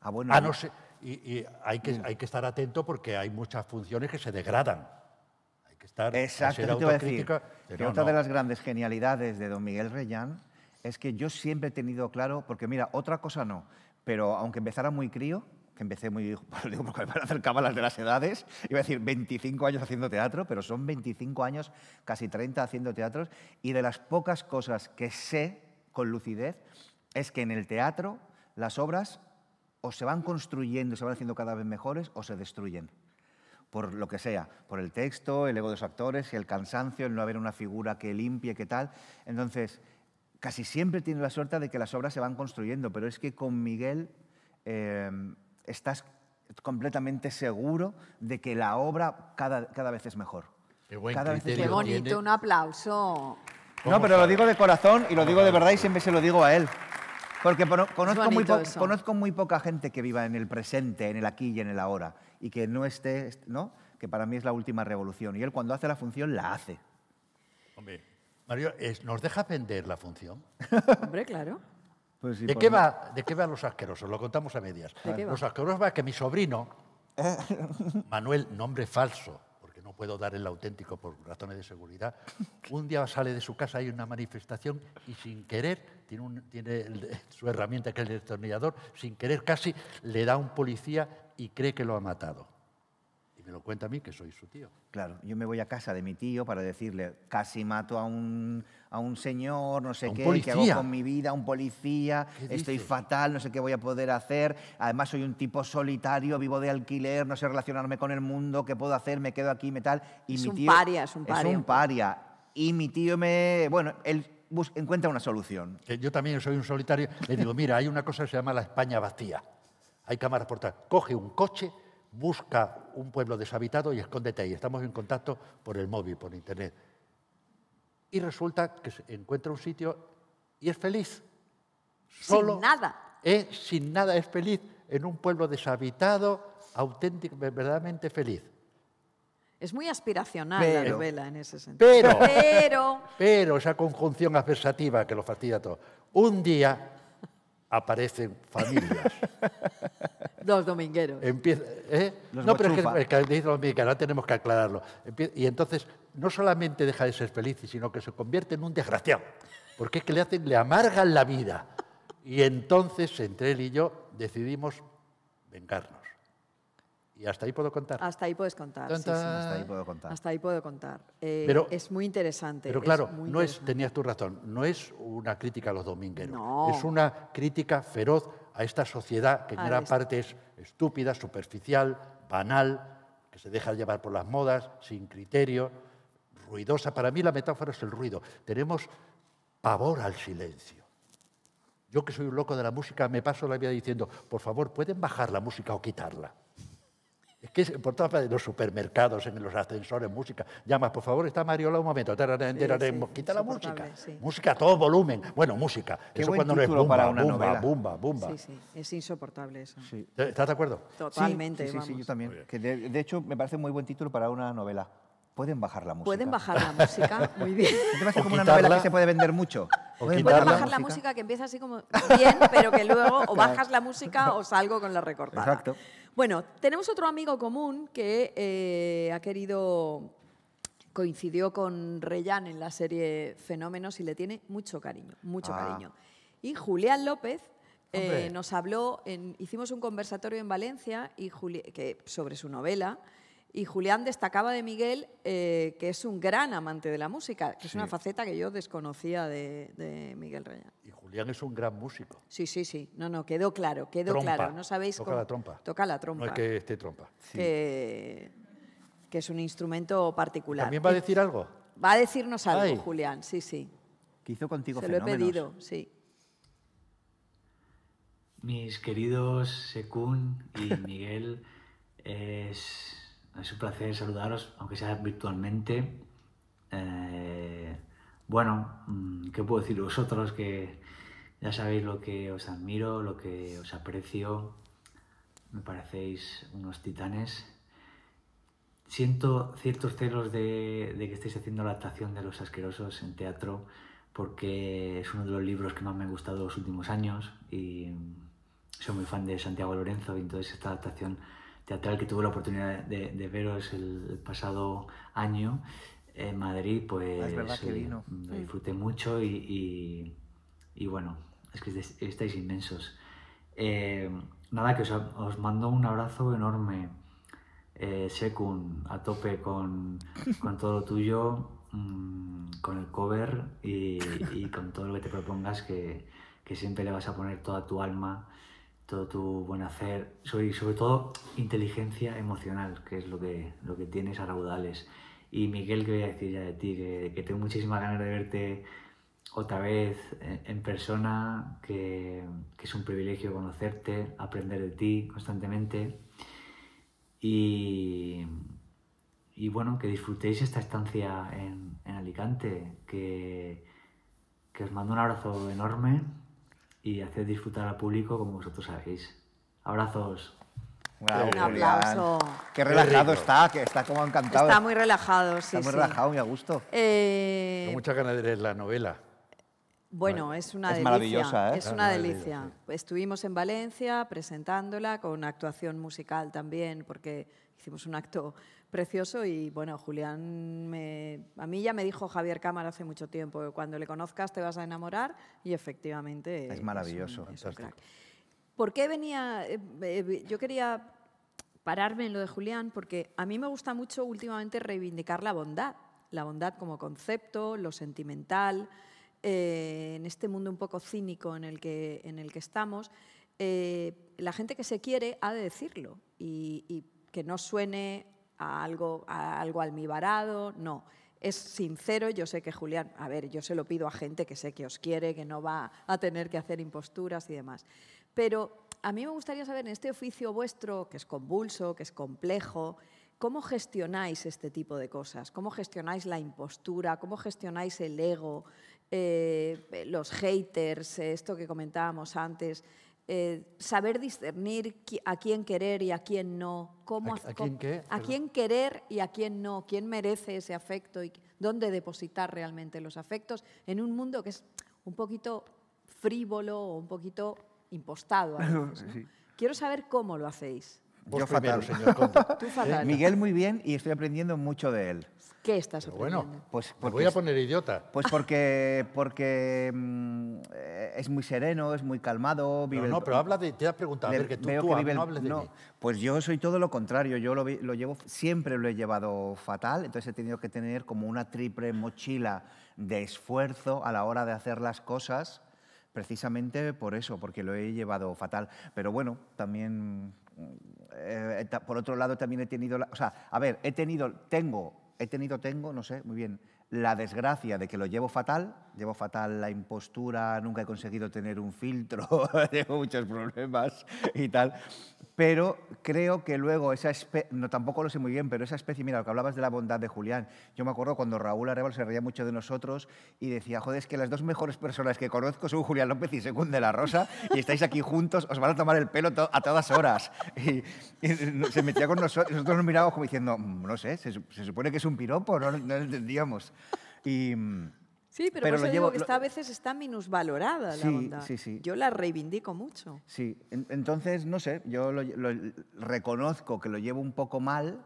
Ah, bueno. A no ser- y y hay, que, hay que estar atento porque hay muchas funciones que se degradan. Hay que estar a Exacto, te iba a decir. Que otra no. de las grandes genialidades de don Miguel Reyán es que yo siempre he tenido claro, porque mira, otra cosa no, pero aunque empezara muy crío, empecé muy, [LAUGHS] lo digo porque me acercaba a las de las edades, iba a decir 25 años haciendo teatro, pero son 25 años, casi 30 haciendo teatros, y de las pocas cosas que sé con lucidez es que en el teatro las obras o se van construyendo, se van haciendo cada vez mejores o se destruyen por lo que sea, por el texto, el ego de los actores, el cansancio, el no haber una figura que limpie, que tal. Entonces, casi siempre tiene la suerte de que las obras se van construyendo, pero es que con Miguel eh, estás completamente seguro de que la obra cada, cada vez es mejor. Qué buen Cada vez es Qué bonito, tiene. un aplauso. No, pero lo digo de corazón y lo digo de verdad y siempre se lo digo a él. Porque conozco muy, bonito po- eso. conozco muy poca gente que viva en el presente, en el aquí y en el ahora, y que no esté, est- ¿no? Que para mí es la última revolución. Y él cuando hace la función, la hace. Hombre, Mario, ¿nos deja vender la función? Hombre, claro. Pues sí, ¿De por qué, va, ¿De qué va Los Asquerosos? Lo contamos a medias. ¿De qué va? Los Asquerosos va que mi sobrino, Manuel, nombre falso, porque no puedo dar el auténtico por razones de seguridad, [LAUGHS] un día sale de su casa, hay una manifestación y sin querer, tiene, un- tiene el- su herramienta que es el destornillador, sin querer casi le da a un policía y cree que lo ha matado. Me lo cuenta a mí, que soy su tío. Claro, yo me voy a casa de mi tío para decirle, casi mato a un, a un señor, no sé ¿A un qué, ¿qué hago policía? con mi vida? Un policía, ¿Qué estoy dices? fatal, no sé qué voy a poder hacer. Además soy un tipo solitario, vivo de alquiler, no sé relacionarme con el mundo, ¿qué puedo hacer? Me quedo aquí, me tal. Y Es mi un tío, paria, es un paria. Es un paria. Y mi tío me, bueno, él encuentra una solución. yo también soy un solitario, le digo, mira, hay una cosa que se llama la España vacía. Hay cámaras por todas. Coge un coche, busca un pueblo deshabitado y escóndete ahí. Estamos en contacto por el móvil, por internet. Y resulta que se encuentra un sitio y es feliz. Solo Sin nada. Es sin nada, es feliz en un pueblo deshabitado, auténtico, verdaderamente feliz. Es muy aspiracional la novela en ese sentido. Pero, Pero pero esa conjunción adversativa que lo fastidia todo. Un día aparecen familias. [LAUGHS] los domingueros. Empieza, ¿eh? Los no, pero es que, que dice ahora tenemos que aclararlo. Y entonces no solamente deja de ser feliz, sino que se convierte en un desgraciado. Porque es que le hacen, le amargan la vida. Y entonces, entre él y yo, decidimos vengarnos. Y hasta ahí puedo contar. Hasta ahí puedes contar. Sí, sí. Hasta ahí puedo contar. Hasta ahí puedo contar. Eh, Pero- es muy interesante. Pero claro, no es, tenías tu razón, no es una crítica a los domingueros, No. es una crítica feroz a esta sociedad que en gran parte es estúpida, superficial, banal, que se deja llevar por las modas, sin criterio, ruidosa. Para mí la metáfora es el ruido. Tenemos pavor al silencio. Yo que soy un loco de la música me paso la vida diciendo, por favor, ¿pueden bajar la música o quitarla? Es que es por todas partes, en los supermercados, en los ascensores, música. Llamas, por favor, está Mariola un momento. tararán, tararán, sí, Quita la música. sí. Música a todo volumen. Bueno, música. Qué eso cuando no es título bumba, para una bumba, novela. bumba, bumba. Sí, sí, es insoportable eso. Sí. ¿Estás de acuerdo? Totalmente, Sí, sí, yo también. Que de, de hecho, me parece muy buen título para una novela. Pueden bajar la música. Pueden bajar la música, [LAUGHS] muy bien. ¿No te parece como una novela que se puede vender mucho? O Pueden Pueden quitarla. bajar la música que empieza así como bien, pero que luego o bajas la música o salgo con la recortada. Exacto. Bueno, tenemos otro amigo común que eh, ha querido, coincidió con Reyán en la serie Fenómenos y le tiene mucho cariño, mucho Ah. cariño. Y Julián López eh, nos habló, en- hicimos un conversatorio en Valencia y Juli- que, sobre su novela. Y Julián destacaba de Miguel eh, que es un gran amante de la música, que es una faceta que yo desconocía de, de Miguel Reyán. Y Julián es un gran músico. Sí, sí, sí. No, no, quedó claro, quedó Trompa. claro. No sabéis Toca cómo- la trompa. Toca la trompa. No es que esté trompa. que, que es un instrumento particular. ¿También va a decir algo? Va a decirnos algo, Ay. Julián, sí, sí. Que hizo contigo Se lo he pedido, sí. Mis queridos Secún y Miguel, es, es un placer saludaros, aunque sea virtualmente. Eh, bueno, mm, ¿qué puedo decir vosotros? Que ya sabéis lo que os admiro, lo que os aprecio. Me parecéis unos titanes. Siento ciertos celos de, de que estéis haciendo la adaptación de Los Asquerosos en teatro, porque es uno de los libros que más me han gustado los últimos años y soy muy fan de Santiago Lorenzo entonces esta adaptación teatral que tuve la oportunidad de, de veros el, pasado año en Madrid, pues Ah, es verdad que eh, vino. lo disfruté mucho y, y- y bueno, es que estáis, inmensos. Eh, nada, que os, os mando un abrazo enorme. Eh, Sekun, a tope con, con todo lo tuyo, mm, con el cover y, y con todo lo que te propongas, que, que siempre le vas a poner toda tu alma, todo tu buen hacer, sobre, sobre todo inteligencia emocional, que es lo que, lo que tienes a raudales. Y Miguel, ¿qué voy a decir ya de ti? Que, que tengo muchísimas ganas de verte otra vez en, en persona, que, que es un privilegio conocerte, aprender de ti constantemente. Y, y bueno, que disfrutéis esta estancia en, en Alicante, que, que os mando un abrazo enorme y haced disfrutar al público como vosotros sabéis. Abrazos. Bravo, Un Julián. aplauso. Qué relajado rico. está, que está como encantado. Está muy relajado, sí, Está muy sí. relajado, muy a gusto. Eh, Tengo muchas ganas de leer la novela. Bueno, es una Es delicia. maravillosa, ¿eh? Es Ah, una delicia. Estuvimos en Valencia presentándola con actuación musical también, porque hicimos un acto precioso y bueno, Julián, me- a mí ya me dijo Javier Cámara hace mucho tiempo, que cuando le conozcas te vas a enamorar y efectivamente Es maravilloso, un- es un crack. ¿Por qué venía? eh, eh, yo quería pararme en lo de Julián porque a mí me gusta mucho últimamente reivindicar la bondad, la bondad como concepto, lo sentimental, eh, en este mundo un poco cínico en el que, en el que estamos, eh, la gente que se quiere ha de decirlo y, y que no suene a algo, algo almibarado, no. Es sincero, yo sé que Julián, a ver, yo se lo pido a gente que sé que os quiere, que no va a tener que hacer imposturas y demás. Pero a mí me gustaría saber, en este oficio vuestro, que es convulso, que es complejo, ¿cómo gestionáis este tipo de cosas? ¿Cómo gestionáis la impostura? ¿Cómo gestionáis el ego? Eh, los haters, eh, esto que comentábamos antes. Eh, saber discernir a quién querer y a quién no. ¿Cómo, ¿A- a quién qué? a quién querer y a quién no, quién merece ese afecto y dónde depositar realmente los afectos en un mundo que es un poquito frívolo o un poquito impostado. [LAUGHS] veces, ¿no? Quiero saber cómo lo hacéis. Vos Yo primero, fatal. señor Conde. [LAUGHS] Tú fatal. Miguel muy bien y estoy aprendiendo mucho de él. ¿Qué estás Pero aprendiendo? bueno, Pues me porque voy a poner idiota. Pues porque, porque mm, eh, es muy sereno, es muy calmado. Pero vive el- no, pero habla de... Te has preguntado, a ver, que tú, veo tú que vive no hables de no, mí. Pues yo soy todo lo contrario, yo lo, lo llevo, siempre lo he llevado fatal, entonces he tenido que tener como una triple mochila de esfuerzo a la hora de hacer las cosas, precisamente por eso, porque lo he llevado fatal. Pero bueno, también, eh, ta- por otro lado, también he tenido, la- o sea, a ver, he tenido, tengo, he tenido, tengo, no sé, muy bien, la desgracia de que lo llevo fatal, llevo fatal la impostura, nunca he conseguido tener un filtro, [LAUGHS] tengo muchos problemas y tal, pero creo que luego esa especie, no tampoco lo sé muy bien, pero esa especie, mira, lo que hablabas de la bondad de Julián, yo me acuerdo cuando Raúl Arrebal se reía mucho de nosotros y decía, joder, es que las dos mejores personas que conozco son Julián López y Según de la Rosa y estáis aquí juntos, os van a tomar el pelo a todas horas. Y, se metía con nosotros, nosotros nos mirábamos como diciendo, "Mm, no sé, se supone que es un piropo, no, no lo entendíamos. Y, mm, Sí, pero, Pero por lo eso llevo- digo que lo- está, a veces está minusvalorada la Sí, bondad. sí, sí. Yo la reivindico mucho. Sí, en- entonces, no sé, yo lo, lo- reconozco que lo llevo un poco mal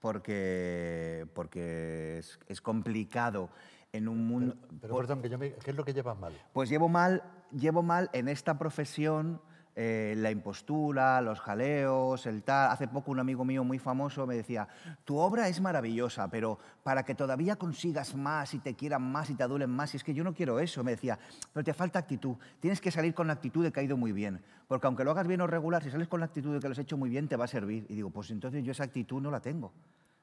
porque, porque es, es complicado en un mundo... Pero perdón, que yo me- ¿qué es lo que llevas mal? Pues llevo mal, llevo mal en esta profesión eh, la impostura, los jaleos, el tal. Hace poco un amigo mío muy famoso me decía, tu obra es maravillosa, pero para que todavía consigas más y te quieran más y te adulen más, y es que yo no quiero eso, me decía, pero te falta actitud. Tienes que salir con la actitud de que ha ido muy bien, porque aunque lo hagas bien o regular, si sales con la actitud de que lo has hecho muy bien, te va a servir. Y digo, pues entonces yo esa actitud no la tengo.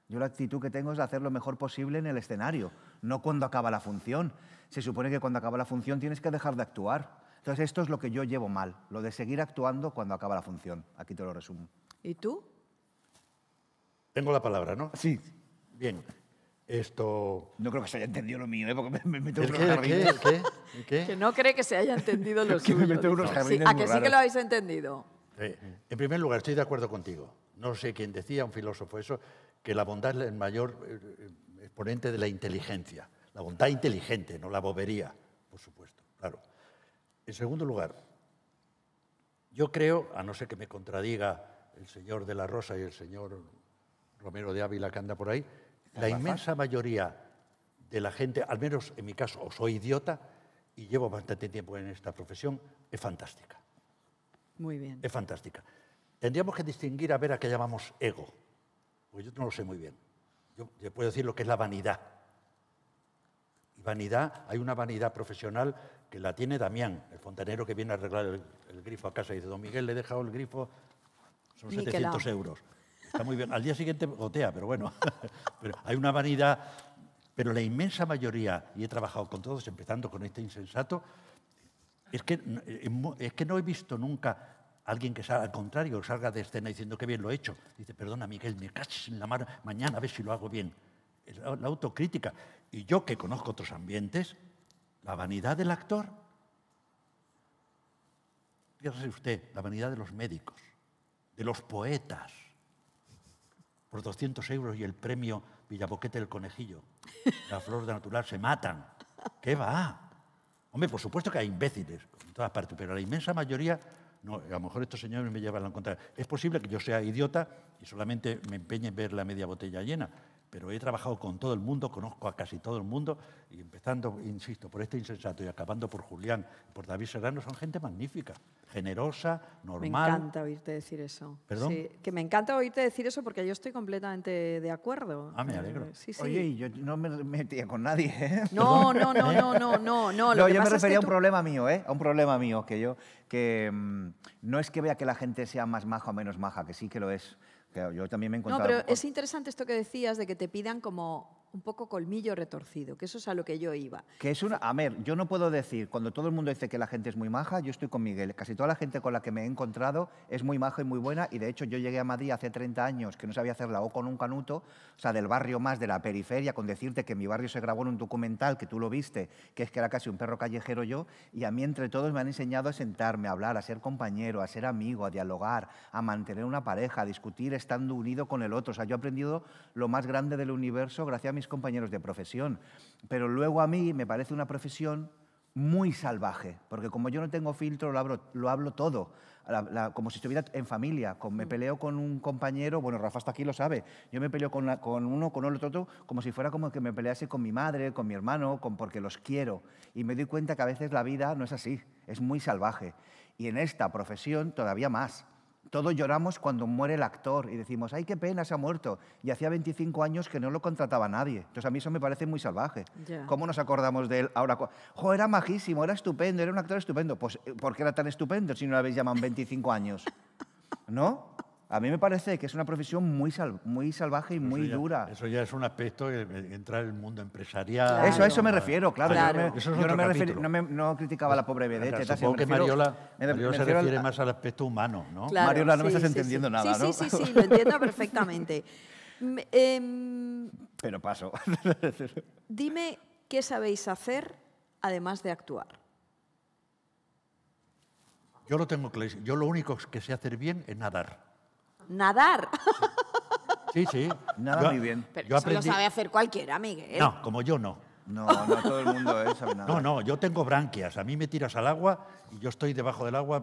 Yo la actitud que tengo es de hacer lo mejor posible en el escenario, no cuando acaba la función. Se supone que cuando acaba la función tienes que dejar de actuar. Entonces esto es lo que yo llevo mal, lo de seguir actuando cuando acaba la función. Aquí te lo resumo. ¿Y tú? Tengo la palabra, ¿no? Sí. Bien. Esto... No creo que se haya entendido lo mío, ¿eh? porque me, me meto unos jardines. ¿El qué? Que no cree que se haya entendido [LAUGHS] lo Que me suyo. meto unos jardines Sí, ¿A que sí que lo habéis entendido? Eh, en primer lugar, estoy de acuerdo contigo. No sé quién decía, un filósofo eso, que la bondad es el mayor eh, exponente de la inteligencia. La bondad inteligente, no la bobería, por supuesto, claro. En segundo lugar, yo creo, a no ser que me contradiga el señor de la Rosa y el señor Romero de Ávila que anda por ahí, la inmensa mayoría de la gente, al menos en mi caso, o soy idiota y llevo bastante tiempo en esta profesión, es fantástica Muy bien. es fantástica. Tendríamos que distinguir a ver a qué llamamos ego, porque yo no lo sé muy bien. Yo, yo puedo decir lo que es la vanidad. Vanidad, hay una vanidad profesional que la tiene Damián, el fontanero que viene a arreglar el, el grifo a casa y dice, don Miguel, le he dejado el grifo, son Niquelao. 700 euros. Está muy bien. Al día siguiente gotea, pero bueno. [LAUGHS] pero hay una vanidad, pero la inmensa mayoría, y he trabajado con todos, empezando con este insensato, es que, eh, es que no he visto nunca alguien que salga, al contrario, salga de escena diciendo que bien lo he hecho. Dice, perdona Miguel, me cachis en la mar, mañana a ver si lo hago bien. La autocrítica. Y yo que conozco otros ambientes, la vanidad del actor, fíjese usted, la vanidad de los médicos, de los poetas, por 200 euros y el premio Villaboquete del Conejillo, la flor de natural, se matan. ¿Qué va? Hombre, por supuesto que hay imbéciles en todas partes, pero la inmensa mayoría, a lo mejor estos señores me llevan a la contra. Es posible que yo sea idiota y solamente me empeñe en ver la media botella llena, pero he trabajado con todo el mundo, conozco a casi todo el mundo, y empezando, insisto, por este insensato y acabando por Julián, por David Serrano, son gente magnífica, generosa, Me normal. encanta oírte decir eso. ¿Perdón? Sí, que me encanta oírte decir eso porque yo estoy completamente de acuerdo. Ah, me alegro. Eh, Sí, sí. Oye, y yo no me metía con nadie, ¿eh? [LAUGHS] no, no, no, no, no, no, no. Lo No, que yo me pasa es que refería a un tú- problema mío, ¿eh? A un problema mío, que yo, que mm, no es que vea que la gente sea más maja o menos maja, que sí que lo es. Yo también me he No, pero es interesante esto que decías de que te pidan como un poco colmillo retorcido, que eso es a lo que yo iba. Que es una. A ver, yo no puedo decir, cuando todo el mundo dice que la gente es muy maja, yo estoy con Miguel. Casi toda la gente con la que me he encontrado es muy maja y muy buena. Y de hecho, yo llegué a Madrid hace 30 años que no sabía hacer la O con un canuto, o sea, del barrio más de la periferia, con decirte que mi barrio se grabó en un documental, que tú lo viste, que es que era casi un perro callejero yo. Y a mí, entre todos, me han enseñado a sentarme, a hablar, a ser compañero, a ser amigo, a dialogar, a mantener una pareja, a discutir estando unido con el otro. O sea, yo he aprendido lo más grande del universo gracias a mis compañeros de profesión. Pero luego a mí me parece una profesión muy salvaje, porque como yo no tengo filtro, lo hablo, lo hablo todo, la- la- como si estuviera en familia. Con, me peleo con un compañero, bueno, Rafa hasta aquí lo sabe, yo me peleo con, la- con uno, con el otro, como si fuera como que me pelease con mi madre, con mi hermano, con, porque los quiero. Y me doy cuenta que a veces la vida no es así, es muy salvaje. Y en esta profesión todavía más. Todos lloramos cuando muere el actor y decimos, ay, qué pena, se ha muerto. Y hacía 25 años que no lo contrataba nadie. Entonces a mí eso me parece muy salvaje. ¿Cómo nos acordamos de él ahora? Jo, era majísimo, era estupendo, era un actor estupendo. Pues, ¿por qué era tan estupendo si no lo habéis llamado en 25 años? ¿No? A mí me parece que es una profesión muy, sal- muy salvaje y muy ya- dura. Eso ya es un aspecto que entra en el mundo empresarial. Claro. Eso, a eso me refiero, claro. Claro. Yo no me, Eso es yo no me capítulo. no me- no criticaba a la pobre vedette. Claro, Supongo que refiero- Mariola, me- Mariola me se refiero al- refiere más al aspecto humano, ¿no? Claro, Mariola, no me estás sí, sí. entendiendo nada, sí, ¿no? Sí, sí, sí, lo entiendo perfectamente. Em, Pero paso. [LAUGHS] dime qué sabéis hacer además de actuar. Yo lo tengo clarísimo. Yo lo único que sé hacer bien es nadar. Nadar. Sí, sí. Nada Yo- muy bien. Pero yo eso lo sabe hacer cualquiera, Miguel. No, como yo no. No, no todo el mundo eh, sabe nada. No, no, yo tengo branquias. A mí me tiras al agua y yo estoy debajo del agua.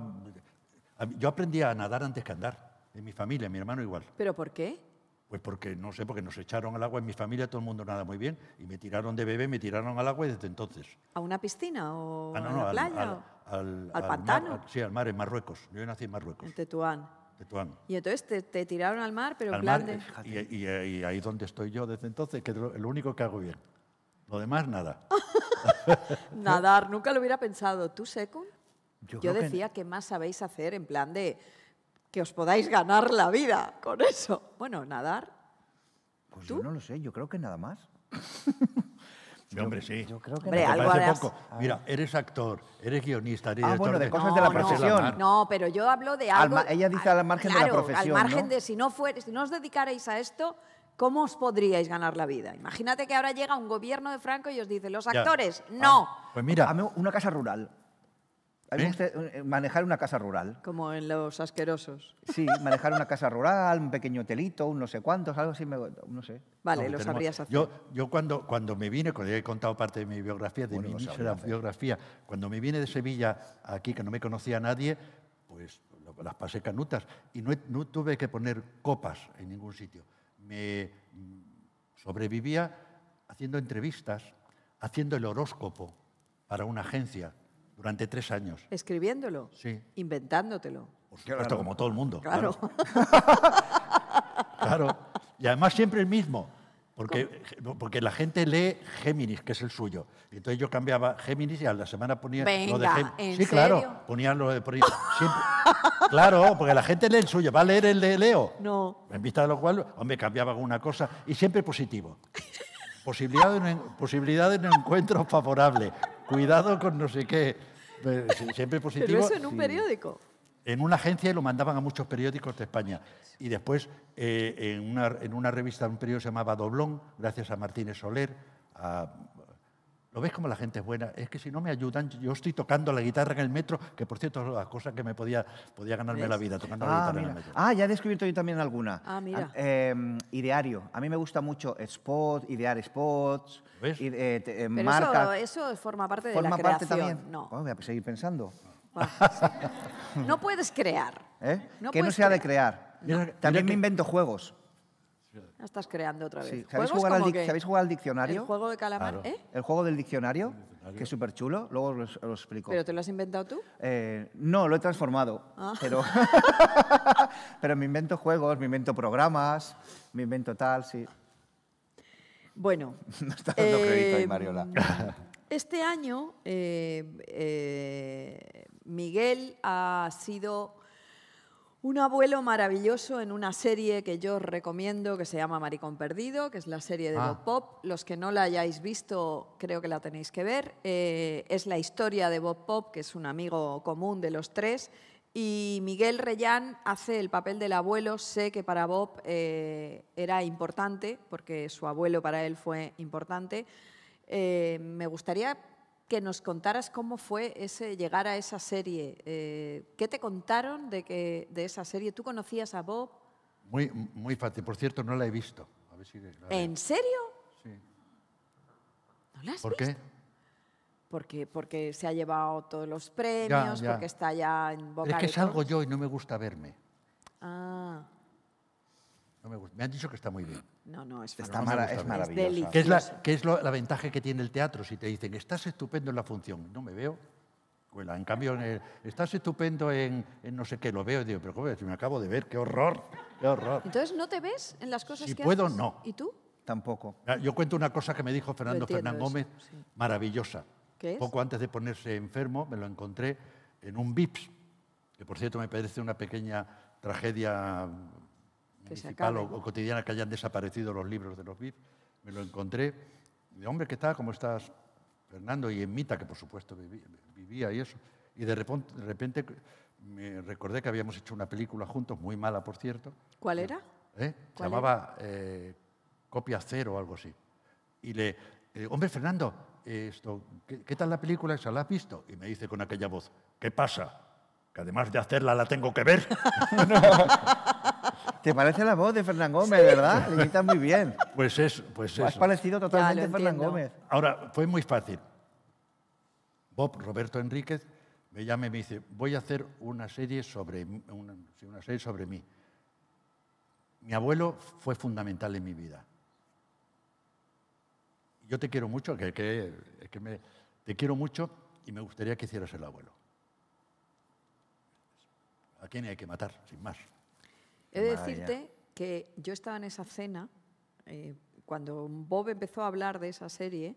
A mí- Yo aprendí a nadar antes que a andar. En mi familia, mi hermano igual. ¿Pero por qué? Pues porque, no sé, porque nos echaron al agua en mi familia, todo el mundo nada muy bien. Y me tiraron de bebé, me tiraron al agua y desde entonces. ¿A una piscina o Ah, no, a no, la al, playa? al- o- al- ¿Al mar- pantano? al- sí, al mar, en Marruecos. Yo nací en Marruecos, En Tetuán. Tetuán. Y entonces te, te tiraron al mar, pero Al plan mar, de... y, y- y ahí donde estoy yo desde entonces, que es lo, único que hago bien. Lo demás, nada. [LAUGHS] Nadar, nunca lo hubiera pensado. ¿Tú, Secund? Yo, que- decía que más sabéis hacer en plan de que os podáis ganar la vida con eso. Bueno, nadar. Pues ¿Tú? yo no lo sé, yo creo que nada más. [LAUGHS] Sí, hombre, sí. Yo creo que Hombre, ¿Te algo harás. poco? Mira, eres actor, eres guionista, eres Ah, director bueno, de de- cosas de la no, profesión. No, pero yo hablo de Al algo... ma- ella dice al margen de la claro, profesión, al margen ¿no? de si no, fuere, si no os dedicarais a esto, ¿cómo os podríais ganar la vida? Imagínate que ahora llega un gobierno de Franco y os dice, los Ya. actores, no. Pues mira, una casa rural. A mí me ¿Eh? gusta eh, manejar una casa rural. Como en los asquerosos. Sí, manejar una casa rural, un pequeño hotelito, un no sé cuántos, algo así, me, no sé. Vale, No, lo tenemos- sabrías hacer. Yo, yo cuando, cuando me vine, cuando ya he contado parte de mi biografía, de Bueno, mi inicio de la biografía, cuando me vine de Sevilla aquí, que no me conocía nadie, pues las pasé canutas y no tuve que poner copas en ningún sitio. Me mm, sobrevivía haciendo entrevistas, haciendo el horóscopo para una agencia durante tres años. Escribiéndolo. Sí. Inventándotelo. Por supuesto, como todo el mundo. Claro. [LAUGHS] Claro. Y además siempre el mismo. Porque, porque la gente lee Géminis, que es el suyo. Y entonces yo cambiaba Géminis y a la semana ponía lo de Géminis. ¿en Sí, claro. serio? Ponía lo de. ponía- siempre- claro, porque la gente lee el suyo. ¿Va a leer el de Leo? No. En vista de lo cual, hombre, cambiaba alguna cosa. Y siempre positivo. Posibilidad de un, en- posibilidad de un encuentro favorable. Cuidado con no sé qué. Siempre positivo. Pero eso en un periódico. En una agencia y lo mandaban a muchos periódicos de España. Y después eh, en, una, en una revista, un periódico se llamaba Doblón, gracias a Martínez Soler. a- ¿Lo ves como la gente es buena? Es que si no me ayudan, yo estoy tocando la guitarra en el metro, que por cierto es la cosa que me podía, podía ganarme la vida, tocando la Ah, guitarra en el metro. Ah, ya he descubierto yo también alguna. Ah, mira. Eh, ideario. A mí me gusta mucho spot, idear spots, ¿Ves? y, eh, te- eh, Pero marca. eso, eso forma parte de ¿Forma la parte creación. también? No. Bueno, voy a seguir pensando. [LAUGHS] No puedes crear. ¿eh? No que no sea de crear. crear. Mira- También mira me que- invento juegos. Ya estás creando otra vez. Sí. ¿Sabéis, ¿Juegos jugar al diccionario? ¿El juego de calamar? Claro. ¿Eh? El juego del diccionario, que es súper chulo. Luego os lo explico. ¿Pero te lo has inventado tú? Eh, no, lo he transformado. Ah. Pero, [LAUGHS] pero me invento juegos, me invento programas, me invento tal, sí. Bueno. [LAUGHS] No está dando crédito ahí, eh, Mariola. [LAUGHS] Este año, eh, eh, Miguel ha sido un abuelo maravilloso en una serie que yo recomiendo que se llama Maricón Perdido, que es la serie de Ah. Bob Pop. Los que no la hayáis visto, creo que la tenéis que ver. Eh, es la historia de Bob Pop, que es un amigo común de los tres. Y Miguel Reyán hace el papel del abuelo. Sé que para Bob eh, era importante, porque su abuelo para él fue importante. Eh, me gustaría que nos contaras cómo fue ese llegar a esa serie. Eh, ¿Qué te contaron de, que, de esa serie? ¿Tú conocías a Bob? Muy, muy fácil. Por cierto, no la he visto. A ver si la veo. ¿En serio? Sí. ¿No la has ¿Por visto? qué? Porque, porque se ha llevado todos los premios, ya. porque está ya en boca Es que de salgo yo y no me gusta verme. Ah, No me, gusta. me han dicho que está muy bien. no, no, es Está no es delicioso. ¿Qué es, la, qué es lo- la ventaja que tiene el teatro? Si te dicen, estás estupendo en la función, no me veo. Bueno, en cambio, en el, estás estupendo en, en no sé qué, lo veo y digo, pero joder, si me acabo de ver, qué horror, qué horror. Entonces, ¿no te ves en las cosas Si que puedo, haces? no. ¿Y tú? Tampoco. Ah, Yo cuento una cosa que me dijo Fernando Fernán Gómez, sí. maravillosa. ¿Qué es? Poco antes de ponerse enfermo, me lo encontré en un VIPS, que por cierto me parece una pequeña tragedia Que se municipal o, acabe. o cotidiana que hayan desaparecido los libros de los VIPS. Me lo encontré. De hombre, ¿qué tal? ¿Cómo estás, Fernando? Y en Mita, que por supuesto viví- vivía y eso. Y de repente, de repente me recordé que habíamos hecho una película juntos, muy mala, por cierto. ¿Cuál era? ¿eh? Se ¿Cuál llamaba eh, Copia Cero o algo así. Y le, eh, hombre, Fernando, eh, esto, ¿qué, qué tal la película esa? ¿La has visto? Y me dice con aquella voz, ¿qué pasa? Que además de hacerla la tengo que ver. [LAUGHS] [LAUGHS] ¿Te parece la voz de Fernán Gómez, verdad? Le imita muy bien. Pues es, pues Has eso. parecido totalmente a Fernán. Gómez. Ahora, fue muy fácil. Bob Roberto Enríquez me llama y me dice, voy a hacer una serie sobre, una serie sobre mí. Mi abuelo fue fundamental en mi vida. Yo te quiero mucho, que, que- que me- te quiero mucho y me gustaría que hicieras el abuelo. ¿A quién hay que matar? Sin más. He de maravilla. decirte que yo estaba en esa cena, eh, cuando Bob empezó a hablar de esa serie,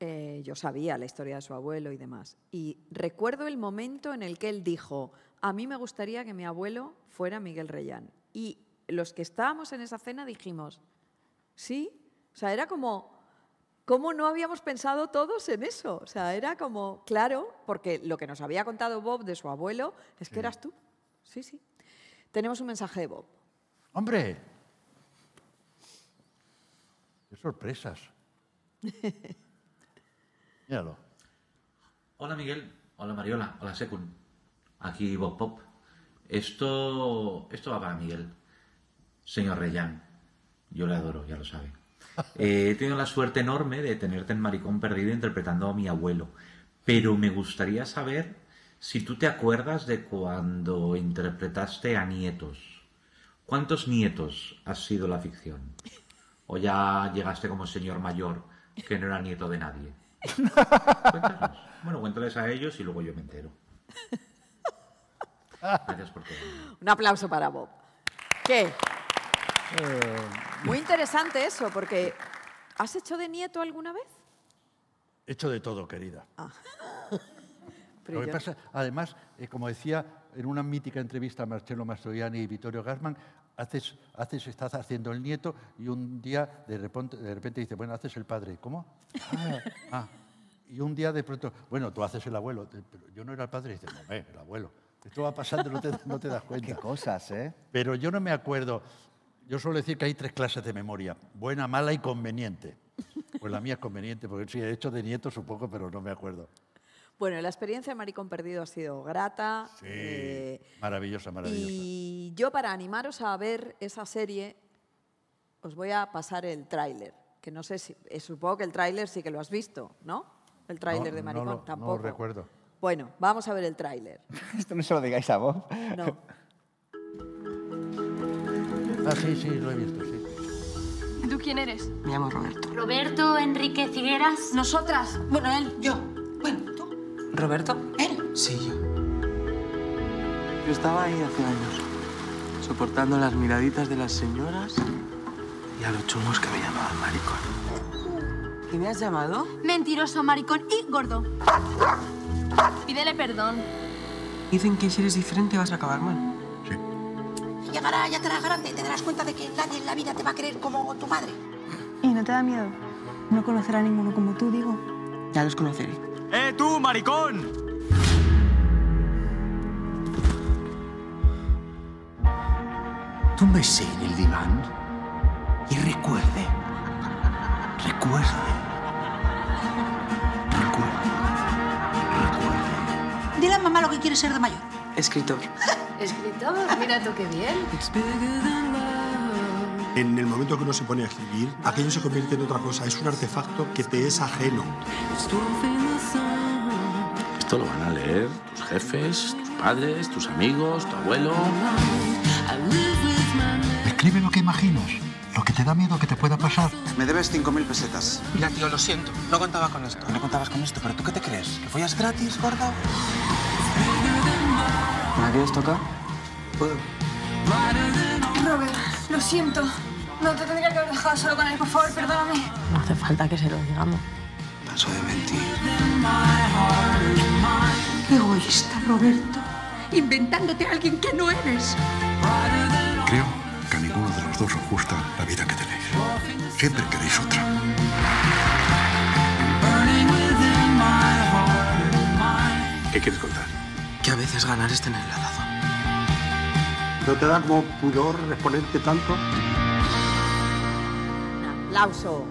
eh, yo sabía la historia de su abuelo y demás. Y recuerdo el momento en el que él dijo, a mí me gustaría que mi abuelo fuera Miguel Reyán. Y los que estábamos en esa cena dijimos, sí, o sea, era como, ¿cómo no habíamos pensado todos en eso? O sea, era como, claro, porque lo que nos había contado Bob de su abuelo es que eras tú. Sí, sí. Tenemos un mensaje de Bob. ¡Hombre! ¡Qué sorpresas! [LAUGHS] Míralo. Hola Miguel, hola Mariola, hola Secun. Aquí Bob Pop. Esto, esto va para Miguel. Señor Reyán, yo le adoro, ya lo sabe. [LAUGHS] Eh, he tenido la suerte enorme de tenerte en Maricón Perdido interpretando a mi abuelo. Pero me gustaría saber si tú te acuerdas de cuando interpretaste a nietos. ¿Cuántos nietos has sido la ficción? ¿O ya llegaste como señor mayor que no era nieto de nadie? Cuéntanos. Bueno, cuéntales a ellos y luego yo me entero. Gracias por todo. Un aplauso para Bob. ¿Qué? Muy interesante eso, porque ¿has hecho de nieto alguna vez? Hecho de todo, querida. Pero Lo que yo- pasa, además, eh, como decía en una mítica entrevista a Marcelo Mastroianni y Vittorio Gassman, haces, haces, estás haciendo el nieto y un día de repente, de repente dice, bueno, haces el padre. ¿Cómo? Ah, ah. Y un día de pronto, bueno, tú haces el abuelo. Te- Pero yo no era el padre. Y dice, no, eh, el abuelo. Esto va pasando, no te, no te das [LAUGHS] Qué cuenta. cosas, ¿eh? Pero yo no me acuerdo. Yo suelo decir que hay tres clases de memoria: buena, mala y conveniente. Pues la mía es conveniente, porque sí, he hecho de nieto, supongo, pero no me acuerdo. Bueno, la experiencia de Maricón Perdido ha sido grata. Sí, eh, maravillosa, maravillosa. y yo, para animaros a ver esa serie, os voy a pasar el tráiler. Que no sé si. eh, supongo que el tráiler sí que lo has visto, ¿no? El tráiler No, de no Maricón lo- no tampoco. recuerdo. Bueno, vamos a ver el tráiler. [LAUGHS] Esto no se lo digáis a vos. No. Ah, sí, sí, lo he visto, sí. ¿Y tú quién eres? Me llamo Roberto. Roberto Enrique Figueras. Nosotras. Bueno, él, yo. Bueno. ¿Roberto? Él. Sí, yo. Yo estaba ahí hace años, soportando las miraditas de las señoras y a los chungos que me llamaban maricón. ¿Y me has llamado? Mentiroso, maricón y gordo. Pídele perdón. Dicen que si eres diferente vas a acabar mal. Llegará, ya te harás grande y te darás cuenta de que nadie en la vida te va a querer como tu madre. ¿Y no te da miedo? No conocer a ninguno como tú, digo. Ya los conoceré. ¡Eh, tú, maricón! Túmbese en el diván y recuerde. Recuerde. Dile a mamá lo que quieres ser de mayor. Escritor. [LAUGHS] Escritor, mira tú qué bien. En el momento que uno se pone a escribir, aquello se convierte en otra cosa. Es un artefacto que te es ajeno. Esto lo van a leer tus jefes, tus padres, tus amigos, tu abuelo. Escribe lo que imaginas, lo que te da miedo que te pueda pasar. Me debes 5.000 pesetas. Mira, tío, lo siento. No contaba con esto. No contabas con esto, pero ¿tú qué te crees? ¿Que follas gratis, gordo? ¿Me la quieres tocar? Puedo. Robert, lo siento. No te tendría que haber dejado solo con él, por favor, perdóname. No hace falta que se lo digamos. Paso de mentir. Egoísta, Roberto. Inventándote a alguien que no eres. Creo que a ninguno de los dos os gusta la vida que tenéis. Siempre queréis otra. ¿Qué quieres contar? Que a veces ganar es tener la razón. ¿No te da como pudor exponerte tanto? Aplauso.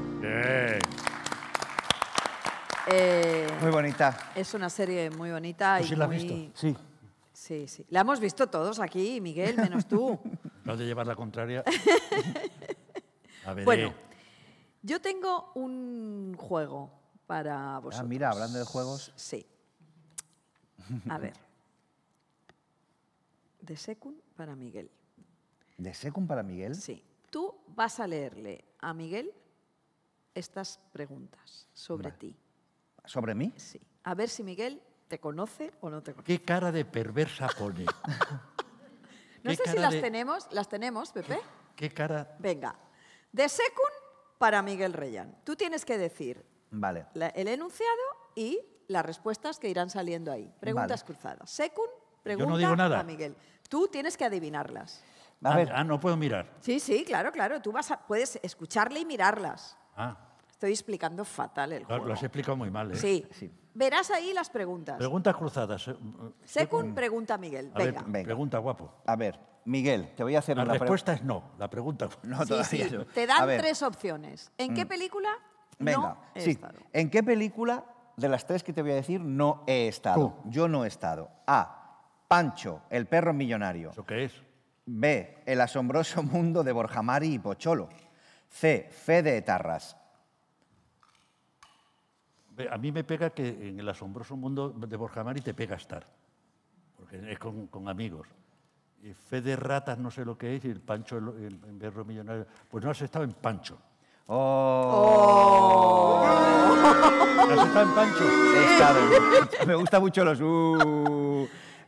Eh, Muy bonita. Es una serie muy bonita ¿Tú y sí la has muy... visto? Sí. Sí, sí. La hemos visto todos aquí, Miguel, menos tú. [LAUGHS] No de llevar la contraria. [LAUGHS] A ver, Bueno, yo tengo un juego para vosotros. Ah, mira, hablando de juegos. Sí. A ver. De Secund para Miguel. ¿De Secund para Miguel? Sí. Tú vas a leerle a Miguel estas preguntas sobre ti. ¿Sobre mí? Sí. A ver si Miguel te conoce o no te conoce. ¿Qué cara de perversa pone? [LAUGHS] No ¿Qué sé si las de- tenemos. ¿Las tenemos, Pepe? ¿Qué cara? Venga. De Secund para Miguel Reyán. Tú tienes que decir Vale. la- el enunciado y las respuestas que irán saliendo ahí. Preguntas Vale. cruzadas. Secund, pregunta no digo nada. a Miguel. Tú tienes que adivinarlas. A ver. ah, no puedo mirar. Sí, sí, claro, claro. Tú vas a- puedes escucharle y mirarlas. Ah, Estoy explicando fatal el juego. lo has explicado muy mal, ¿eh? Sí. Verás ahí las preguntas. Preguntas cruzadas. Secund, pregunta a Miguel. A ver, Venga. pregunta guapo. A ver, Miguel, te voy a hacer La una respuesta es no. La pregunta. [LAUGHS] No, Sí, todavía sí. no. Te dan tres opciones. ¿En qué Mm. película Venga, no he sí. estado? ¿En qué película de las tres que te voy a decir no he estado? Yo no he estado. A. Pancho, el perro millonario. ¿Eso qué es? B. El asombroso [LAUGHS] mundo de Borja Mari y Pocholo. C. Fe de Etarras. A mí me pega que en el asombroso mundo de Borja Mari te pega estar. Porque es con, con amigos. Y fe de ratas no sé lo que es y el Pancho, el, el, perro millonario. Pues no has estado en Pancho. Oh. [LAUGHS] ¿Has estado en Pancho? He estado en- Me gusta mucho los... uh.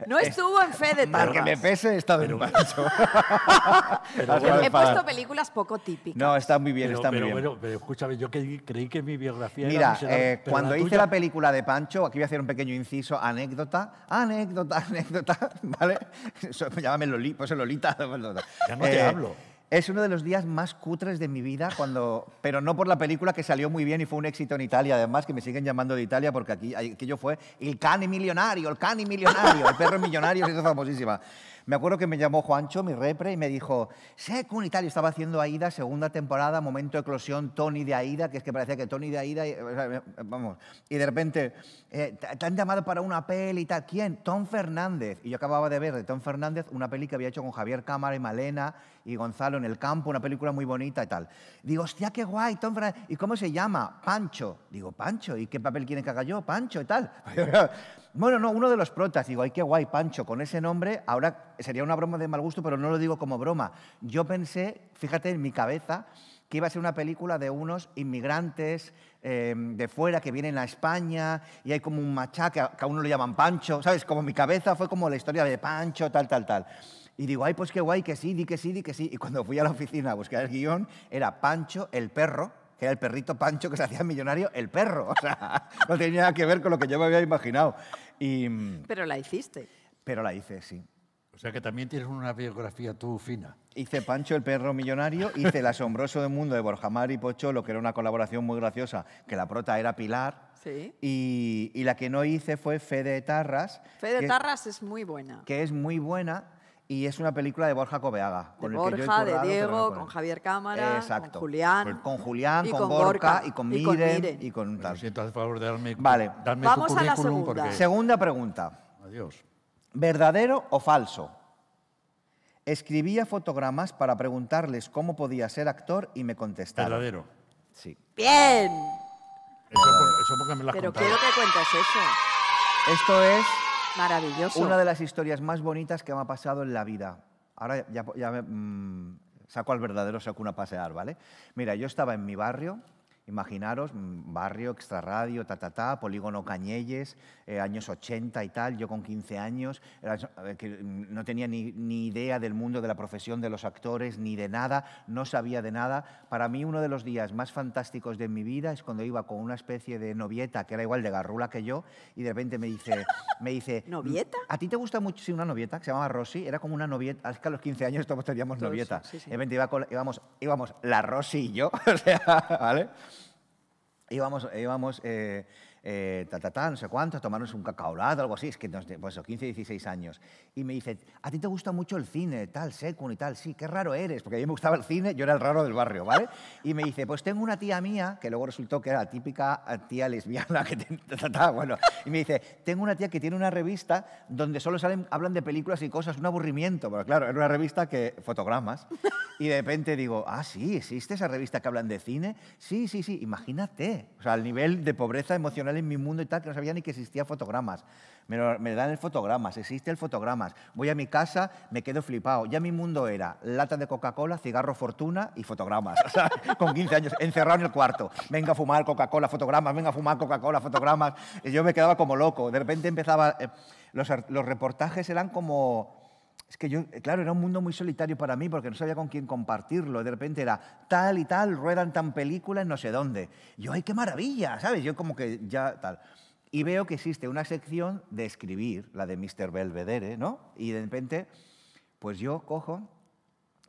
No estuvo en fe de Mal que me pese, he estado en. Pero estado [LAUGHS] He puesto películas poco típicas. No, está muy bien, Pero, está pero muy bien. bueno, pero escúchame, yo creí, creí que mi biografía era Mira, miserable, eh, pero cuando la hice tuya- la película de Pancho, aquí voy a hacer un pequeño inciso, anécdota, anécdota, [LAUGHS] anécdota, ¿vale? [LAUGHS] Llámame Lolita, pues Lolita. Ya no te hablo. Es uno de los días más cutres de mi vida, cuando, pero no por la película que salió muy bien y fue un éxito en Italia, además, que me siguen llamando de Italia porque aquí aquello fue el cani millonario, el cani millonario, el perro millonario, se hizo famosísima. Me acuerdo que me llamó Juancho, mi repre, y me dijo, Secun y tal, y estaba haciendo Aida, segunda temporada, momento de eclosión, Tony de Aida, que es que parecía que Tony de Aida, vamos, y de repente, eh, te han llamado para una peli y tal, ¿quién? Tom Fernández. Y yo acababa de ver de Tom Fernández una peli que había hecho con Javier Cámara y Malena y Gonzalo en el campo, una película muy bonita y tal. Digo, hostia, qué guay, Tom Fernández. ¿Y cómo se llama? Pancho. Digo, Pancho, ¿y qué papel quieren que haga yo? Pancho y tal. [LAUGHS] Bueno, no, uno de los protas. Digo, ay, qué guay, Pancho, con ese nombre. Ahora sería una broma de mal gusto, pero no lo digo como broma. Yo pensé, fíjate en mi cabeza, que iba a ser una película de unos inmigrantes eh, de fuera que vienen a España y hay como un machaque, que a uno lo llaman Pancho, ¿sabes? Como mi cabeza fue como la historia de Pancho, tal, tal, tal. Y digo, ay, pues qué guay, que sí, di que sí, di que sí. Y cuando fui a la oficina a buscar el guion, era Pancho, el perro, que era el perrito Pancho que se hacía millonario, el perro. O sea, [LAUGHS] no tenía nada que ver con lo que yo me había imaginado. Y, Pero la hiciste. pero la hice, sí. O sea que también tienes una biografía tú fina. Hice Pancho el perro millonario, hice El asombroso mundo de Borja Mar y Pocholo, que era una colaboración muy graciosa, que la prota era Pilar. Sí. Y, y la que no hice fue Fe de Tarras, Fe de que, Tarras es muy buena. que es muy buena y es una película de Borja Cobeaga. De con el que yo he Borja, de Diego, con. Javier Cámara, Exacto. con Julián. Con Julián, y con, con y con y con Miren Miren. y con tal. Si entonces, por favor, de darme, Vale. darme Vamos tu a la currículum segunda. porque... Segunda pregunta. Adiós. ¿Verdadero o falso? Escribía fotogramas para preguntarles cómo podía ser actor y me contestaron. Verdadero. Sí. Bien. eso porque me lo has Pero contado. quiero que cuentes eso. Esto es Maravilloso. una de las historias más bonitas que me ha pasado en la vida. Ahora ya, me, mm, saco al verdadero Sakuna a pasear, ¿vale? Mira, yo estaba en mi barrio, imaginaros, mm, barrio, extrarradio, ta, ta, ta, polígono Cañelles, eh, años 80 y tal, yo con 15 años, era- que, mm, no tenía ni, ni idea del mundo de la profesión de los actores, ni de nada, no sabía de nada. Para mí uno de los días más fantásticos de mi vida es cuando iba con una especie de novieta, que era igual de garrula que yo, y de repente me dice... Me dice [LAUGHS] ¿Novieta? ¿A ti te gusta mucho? Sí, una novieta que se llamaba Rosy. Era como una novieta. Es que a los 15 años todos teníamos novieta. sí, sí. De repente iba con- íbamos, íbamos la Rosy y yo. [LAUGHS] o sea, ¿vale? Íbamos, íbamos eh, eh, ta, ta, ta, no sé cuánto, a tomarnos un cacaolado, algo así. Es que, pues, 15, 16 años. Y me dice, ¿a ti te gusta mucho el cine, tal, secund y tal? Sí, qué raro eres. Porque a mí me gustaba el cine, yo era el raro del barrio, ¿vale? Y me dice, pues tengo una tía mía, que luego resultó que era la típica eh, tía lesbiana que te- ta, bueno. Y me dice, tengo una tía que tiene una revista donde solo salen, hablan de películas y cosas, un aburrimiento. Pero claro, era una revista que, fotogramas. Y de repente digo, ah, sí, ¿existe esa revista que hablan de cine? Sí, sí, sí, imagínate. O sea, el nivel de pobreza emocional en mi mundo y tal, que no sabía ni que existía fotogramas. Me, lo- me dan el fotogramas, existe el fotogramas. Voy a mi casa, me quedo flipado. Ya mi mundo era lata de Coca-Cola, cigarro fortuna y fotogramas. [LAUGHS] Con 15 años, encerrado en el cuarto. Venga a fumar Coca-Cola, fotogramas, venga a fumar Coca-Cola, fotogramas. Y yo me quedaba como loco. De repente empezaba... eh, los, los reportajes eran como... Es que yo, eh, claro, era un mundo muy solitario para mí porque no sabía con quién compartirlo. De repente era tal y tal, ruedan tan películas no sé dónde. Yo, ¡ay, qué maravilla! ¿Sabes? Yo como que ya tal. Y veo que existe una sección de escribir, la de Mr. Belvedere, ¿no? Y de repente, pues yo cojo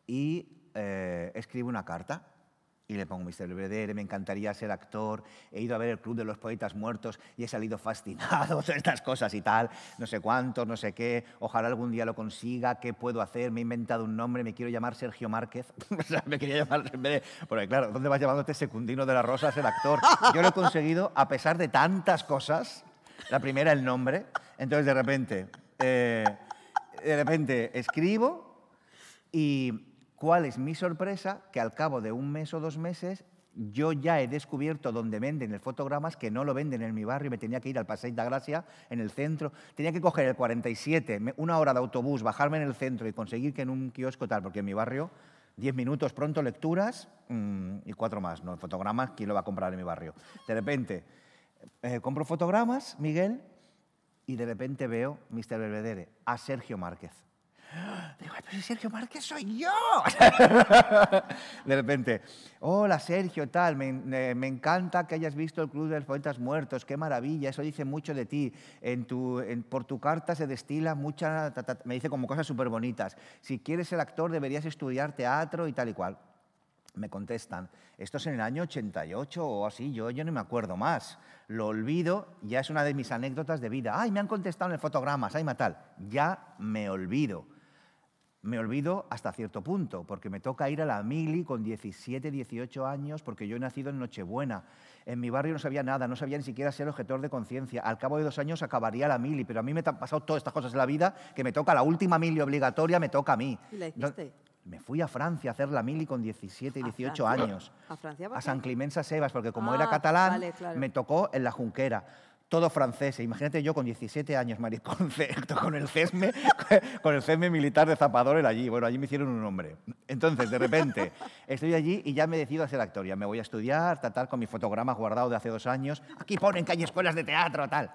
y eh, escribo una carta. Y le pongo Mr. Belvedere, me encantaría ser actor, he ido a ver el Club de los Poetas Muertos y he salido fascinado, [LAUGHS] todas estas cosas y tal, no sé cuánto, no sé qué, ojalá algún día lo consiga, ¿qué puedo hacer? Me he inventado un nombre, me quiero llamar Sergio Márquez, [LAUGHS] me quería llamar de... Porque claro, ¿dónde vas llamándote Secundino de la Rosa, ser actor? Yo lo he conseguido a pesar de tantas cosas, la primera el nombre, entonces de repente, eh, de repente escribo y cuál es mi sorpresa, que al cabo de un mes o dos meses yo ya he descubierto dónde venden el fotogramas, que no lo venden en mi barrio, me tenía que ir al Passeig de Gracia, en el centro, tenía que coger el 47, me- una hora de autobús, bajarme en el centro y conseguir que en un kiosco tal, porque en mi barrio 10 minutos pronto lecturas mm, y cuatro más, ¿no? Fotogramas, ¿quién lo va a comprar en mi barrio? De repente, eh, compro fotogramas, Miguel, y de repente veo Mr. Belvedere, a Sergio Márquez. Digo, "Ay, pero Sergio Márquez soy yo. [LAUGHS] de repente, hola Sergio, tal, me, me- encanta que hayas visto el Club de los Poetas Muertos, qué maravilla, eso dice mucho de ti. En tu, por tu carta se destila mucha, ta, ta", me dice como cosas súper bonitas. Si quieres ser actor deberías estudiar teatro y tal y cual. Me contestan, esto es en el año 88 o así, yo, yo no me acuerdo más. Lo olvido, ya es una de mis anécdotas de vida. Ay, me han contestado en el fotogramas, ay, tal. Ya me olvido. Me olvido hasta cierto punto, porque me toca ir a la mili con 17, 18 años, porque yo he nacido en Nochebuena. En mi barrio no sabía nada, no sabía ni siquiera ser objetor de conciencia. Al cabo de dos años acabaría la mili, pero a mí me han pasado todas estas cosas en la vida, que me toca la última mili obligatoria, me toca a mí. ¿Y la No- me fui a Francia a hacer la mili con 17 y ¿A 18 Francia? años. ¿A Francia? A? San Climensa Sebas, porque como Ah, era catalán, vale, claro. me tocó en la Junquera. Todo francés. Imagínate yo con 17 años, maricón, [LAUGHS] con el CESME, con el CESME militar de Zapador allí. Bueno, allí me hicieron un nombre. Entonces, de repente, [LAUGHS] estoy allí y ya me decido a ser actor. Ya me voy a estudiar, tal, tal, con mi fotograma guardado de hace dos años. Aquí ponen que hay escuelas de teatro, tal.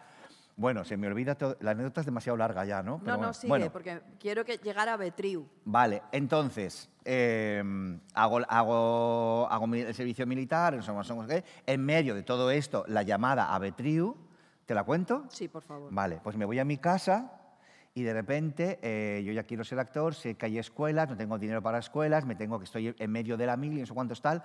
Bueno, se me olvida todo. La anécdota es demasiado larga ya, ¿no? No, Pero no, bueno. sigue, Bueno, porque quiero que llegara a Betriu. Vale, entonces, eh, hago, hago, hago el servicio militar, no en medio de todo esto, la llamada a Betriu, ¿te la cuento? Sí, por favor. Vale, pues me voy a mi casa y de repente eh, yo ya quiero ser actor, sé que hay escuelas, no tengo dinero para escuelas, me tengo que estoy en medio de la mil y no sé cuántos tal.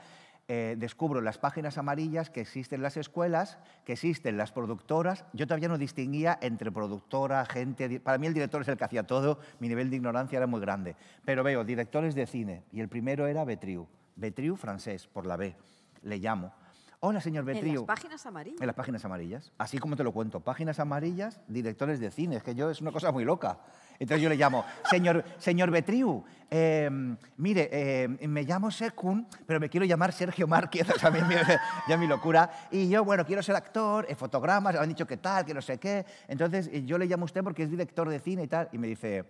eh, descubro las páginas amarillas que existen las escuelas, que existen las productoras. Yo todavía no distinguía entre productora, gente. Para mí el director es el que hacía todo, mi nivel de ignorancia era muy grande. Pero veo directores de cine y el primero era Betriu. Betriu francés, por la B. Le llamo. Hola, señor En las páginas amarillas. En las páginas amarillas. Así como te lo cuento. Páginas amarillas, directores de cine. Es que yo es una cosa muy loca. Entonces yo le llamo, [LAUGHS] señor, señor Betriu, eh, mire, eh, me llamo Sekun, pero me quiero llamar Sergio Márquez, [LAUGHS] o sea, mi- ya mi locura. Y yo, bueno, quiero ser actor, eh, fotogramas, han dicho que tal, que no sé qué. Entonces eh, yo le llamo a usted porque es director de cine y tal. Y me dice,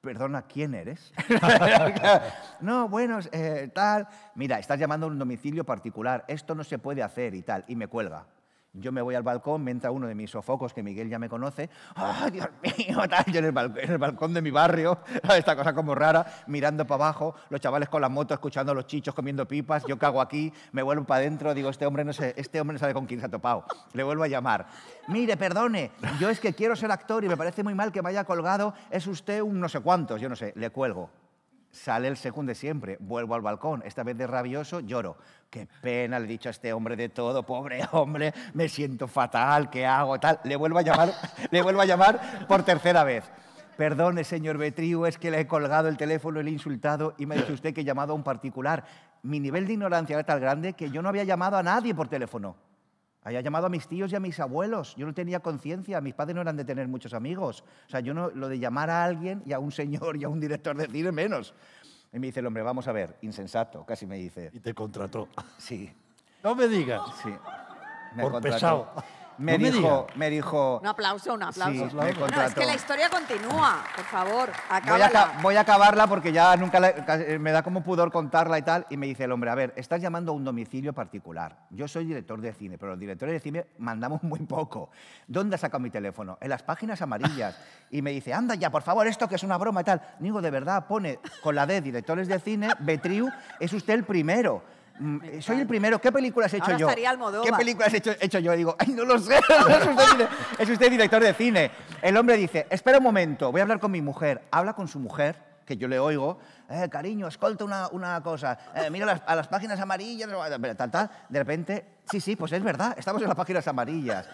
Perdona, ¿quién eres? [LAUGHS] no, bueno, eh, tal. Mira, estás llamando a un domicilio particular. Esto no se puede hacer y tal. Y me cuelga. Yo me voy al balcón, me entra uno de mis sofocos que Miguel ya me conoce. ¡Ay, Dios mío! [LAUGHS] Yo en el, balcón, en el balcón de mi barrio, [LAUGHS] esta cosa como rara, mirando para abajo, los chavales con la moto, escuchando a los chichos comiendo pipas. Yo cago aquí, me vuelvo para adentro, digo, este hombre, no sé, este hombre no sabe con quién se ha topado. Le vuelvo a llamar. Mire, perdone, yo es que quiero ser actor y me parece muy mal que me haya colgado. Es usted un no sé cuántos, yo no sé, le cuelgo. Sale el segundo de siempre, vuelvo al balcón, esta vez de rabioso, lloro. Qué pena, le he dicho a este hombre de todo, pobre hombre, me siento fatal, ¿qué hago? Tal. Le vuelvo a llamar, [LAUGHS] le vuelvo a llamar por tercera vez. Perdone, señor Betriu, es que le he colgado el teléfono, le he insultado y me dicho usted que he llamado a un particular. Mi nivel de ignorancia era tan grande que yo no había llamado a nadie por teléfono. Había llamado a mis tíos y a mis abuelos. Yo no tenía conciencia. Mis padres no eran de tener muchos amigos. O sea, yo no, lo de llamar a alguien y a un señor y a un director de cine menos. Y me dice el hombre, vamos a ver, insensato, casi me dice. Y te contrató. Sí. No me digas. Sí. Por contrató. pesado. Me, No me dijo, diga. me dijo, Un aplauso, un aplauso. Sí, me bueno, es que la historia continúa, por favor, voy a, voy a acabarla porque ya nunca la- eh, me da como pudor contarla y tal. Y me dice el hombre, a ver, estás llamando a un domicilio particular. Yo soy director de cine, pero los directores de cine mandamos muy poco. ¿Dónde has sacado mi teléfono? En las páginas amarillas. Y me dice, anda ya, por favor, esto que es una broma y tal. Digo, de verdad, pone con la D, directores de cine, Betriu, es usted el primero. Mm, Soy el primero. ¿Qué películas he hecho Ahora yo? estaría. ¿Qué películas he hecho, he hecho yo? Y digo, ay, no lo sé. [LAUGHS] es, usted, dire- es usted director de cine. El hombre dice, espera un momento, voy a hablar con mi mujer. Habla con su mujer, que yo le oigo. Eh, cariño, escolta una, una cosa. Eh, mira las, a las páginas amarillas, tal, tal. De repente, sí, sí, pues es verdad, estamos en las páginas amarillas.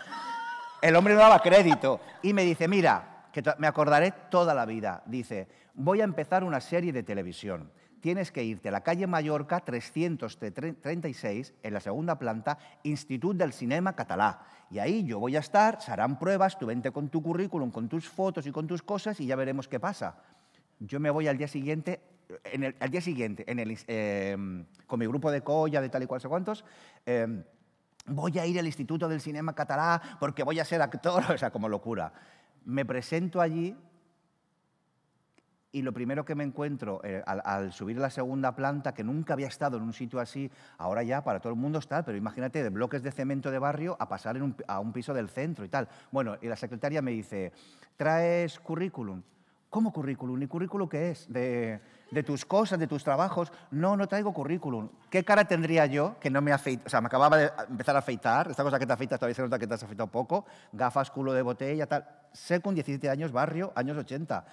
El hombre no daba crédito y me dice, mira, que me acordaré toda la vida. Dice, voy a empezar una serie de televisión. Tienes que irte a la calle Mallorca 336, en la segunda planta, Institut del Cinema Catalá. Y ahí yo voy a estar, se harán pruebas, tú vente con tu currículum, con tus fotos y con tus cosas y ya veremos qué pasa. Yo me voy al día siguiente, en el, al día siguiente, en el, eh, con mi grupo de colla, de tal y cual sé cuántos, eh, voy a ir al Instituto del Cinema Catalá porque voy a ser actor, [LAUGHS] o sea, como locura. Me presento allí y lo primero que me encuentro eh, al, subir la segunda planta, que nunca había estado en un sitio así, ahora ya para todo el mundo está, pero imagínate, de bloques de cemento de barrio a pasar a un piso del centro y tal. Bueno, y la secretaria me dice, ¿traes currículum? ¿Cómo currículum? ¿Y currículum qué es? ¿De, de tus cosas, de tus trabajos? No, no traigo currículum. ¿Qué cara tendría yo que no me afeito? O sea, me acababa de empezar a afeitar, esta cosa que te afeitas todavía se nota que te has afeitado poco, gafas, culo de botella, tal. Sé con 17 años, barrio, años 80.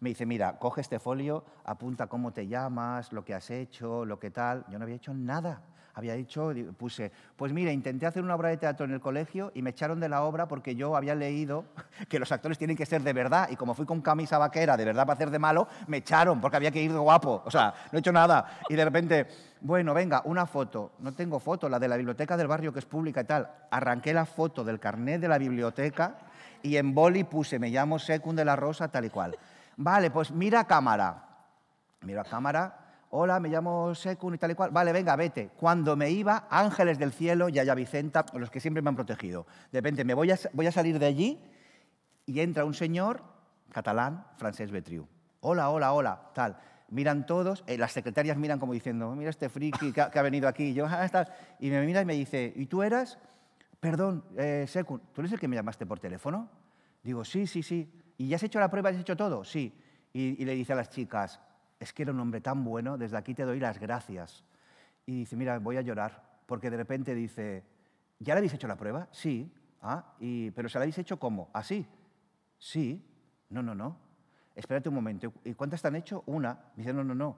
Me dice, mira, coge este folio, apunta cómo te llamas, lo que has hecho, lo que tal. Yo no había hecho nada. Había dicho, di- puse, pues mira, intenté hacer una obra de teatro en el colegio y me echaron de la obra porque yo había leído [LAUGHS] que los actores tienen que ser de verdad y como fui con camisa vaquera de verdad para hacer de malo, me echaron porque había que ir guapo. O sea, no he hecho nada. Y de repente, bueno, venga, una foto. No tengo foto, la de la biblioteca del barrio que es pública y tal. Arranqué la foto del carnet de la biblioteca y en boli puse, me llamo Secund de la Rosa, tal y cual. Vale, pues mira cámara. Miro a cámara. Hola, me llamo Secun y tal y cual. Vale, venga, vete. Cuando me iba, Ángeles del Cielo, Yaya Vicenta, los que siempre me han protegido. De repente me voy a, voy a salir de allí y entra un señor catalán, francés Betriu. Hola, hola, hola, tal. Miran todos, eh, las secretarias miran como diciendo, mira este friki que ha, venido aquí. Y yo, ah, estás. Y me mira y me dice, ¿y tú eras? Perdón, eh, ¿tú eres el que me llamaste por teléfono? Digo, sí, sí, sí. ¿Y ya has hecho la prueba? ¿Has hecho todo? Sí. Y, y le dice a las chicas, es que era un hombre tan bueno, desde aquí te doy las gracias. Y dice, mira, voy a llorar, porque de repente dice, ¿ya le habéis hecho la prueba? Sí. Ah, y, pero ¿se la habéis hecho cómo? ¿Así? Sí. No, no, no. Espérate un momento. ¿Y cuántas te han hecho? Una. Me dice, no, no, no.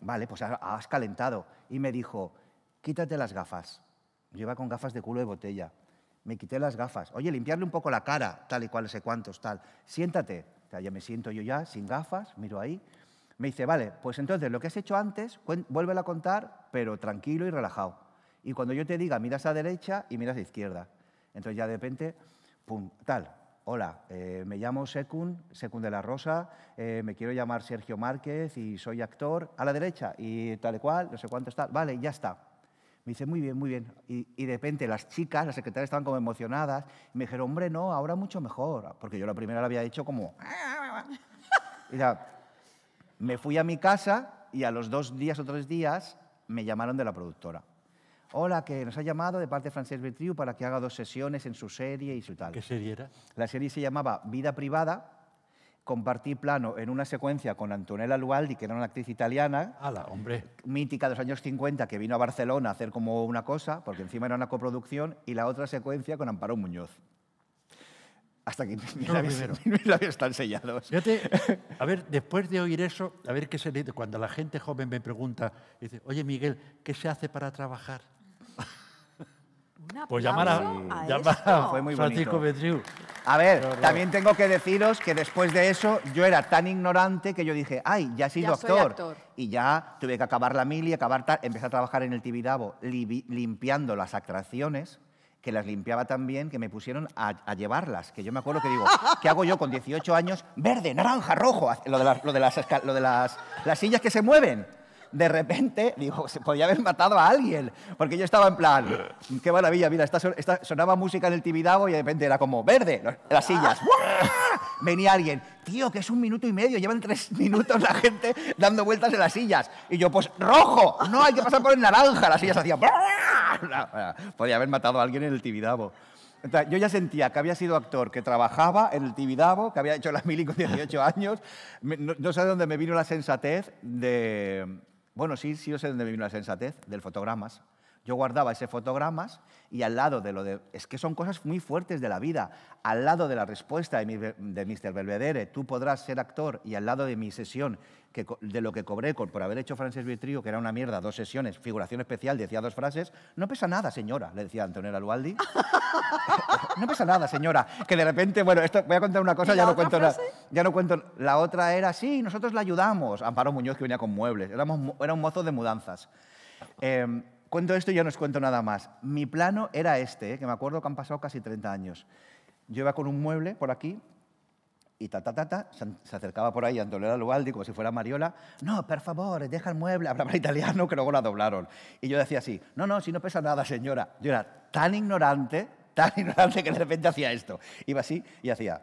Vale, pues ha- has calentado. Y me dijo, quítate las gafas. Yo iba con gafas de culo de botella. Me quité las gafas. Oye, limpiarle un poco la cara, tal y cual, sé cuántos, tal. Siéntate. O sea, ya me siento yo ya, sin gafas, miro ahí. Me dice, vale, pues entonces lo que has hecho antes, vuélvelo a contar, pero tranquilo y relajado. Y cuando yo te diga, miras a derecha y miras a izquierda. Entonces ya de repente, pum, tal. Hola, eh, me llamo Secun, Secun de la Rosa, eh, me quiero llamar Sergio Márquez y soy actor a la derecha y tal y cual, no sé cuánto está. Vale, ya está. Me dice, muy bien, muy bien. Y, y de repente las chicas, las secretarias estaban como emocionadas y me dijeron, hombre, no, ahora mucho mejor. Porque yo la primera la había hecho como... [LAUGHS] Y ya, me fui a mi casa y a los dos días o tres días me llamaron de la productora. Hola, que nos ha llamado de parte de Francesc Bertriu para que haga dos sesiones en su serie y su tal. ¿Qué serie era? La serie se llamaba Vida Privada. Compartí plano en una secuencia con Antonella Lualdi, que era una actriz italiana, ¡Hala, hombre! mítica de los años 50, que vino a Barcelona a hacer como una cosa, porque encima era una coproducción, y la otra secuencia con Amparo Muñoz. Hasta que [LAUGHS] mis No, labios, [LAUGHS] mis labios están sellados. Fíjate, [LAUGHS] a ver, después de oír eso, a ver qué se le Cuando la gente joven me pregunta, dice, oye Miguel, ¿qué se hace para trabajar? Un Pues llamar a, a llamar esto. a Fue muy Francisco. Betriu. A ver, no. también tengo que deciros que después de eso yo era tan ignorante que yo dije, ay, ya he sido Ya soy actor. Y ya tuve que acabar la mili, acabar tal. Empecé a trabajar en el Tibidabo limpiando las atracciones, que las limpiaba tan bien que me pusieron a, a llevarlas. Que yo me acuerdo que digo, [LAUGHS] ¿qué hago yo con 18 años? Verde, naranja, rojo. Lo de, las, lo de, las, lo de las, las sillas que se mueven. De repente, digo, se podía haber matado a alguien. Porque yo estaba en plan, qué maravilla, mira, esta, son- esta- sonaba música en el Tibidabo y de repente era como, verde, las sillas. [LAUGHS] Venía alguien, tío, que es un minuto y medio, llevan tres [LAUGHS] minutos la gente dando vueltas en las sillas. Y yo, pues, rojo, no, hay que pasar por el naranja. Las sillas hacían... [LAUGHS] Podía haber matado a alguien en el Tibidabo. Entonces, yo ya sentía que había sido actor, que trabajaba en el Tibidabo, que había hecho la mili con 18 años. No, no sé de dónde me vino la sensatez de... Bueno, sí, sí, yo sé de dónde me vino la sensatez, del fotogramas. Yo guardaba ese fotogramas y al lado de lo de... Es que son cosas muy fuertes de la vida. Al lado de la respuesta de, de Mr. Belvedere, tú podrás ser actor, y al lado de mi sesión, que, de lo que cobré por haber hecho Frances Vitrio, que era una mierda, dos sesiones, figuración especial, decía dos frases, no pesa nada, señora, le decía Antonella Lualdi. [LAUGHS] No pasa nada, señora. Que de repente, bueno, esto, voy a contar una cosa, ¿Y ya no cuento nada. Ya no cuento. La otra era, sí, nosotros la ayudamos. Amparo Muñoz, que venía con muebles. Éramos, era un mozo de mudanzas. Eh, cuento esto y ya no os cuento nada más. Mi plano era este, eh, que me acuerdo que han pasado casi 30 años. Yo iba con un mueble por aquí y ta, ta, ta, ta, se, se acercaba por ahí Antonella Lualdi como si fuera Mariola. No, por favor, deja el mueble, hablaba italiano [LAUGHS] que luego la doblaron. Y yo decía así, no, no, si no pesa nada, señora. Yo era tan ignorante, tan ignorante que de repente hacía esto. Iba así y hacía,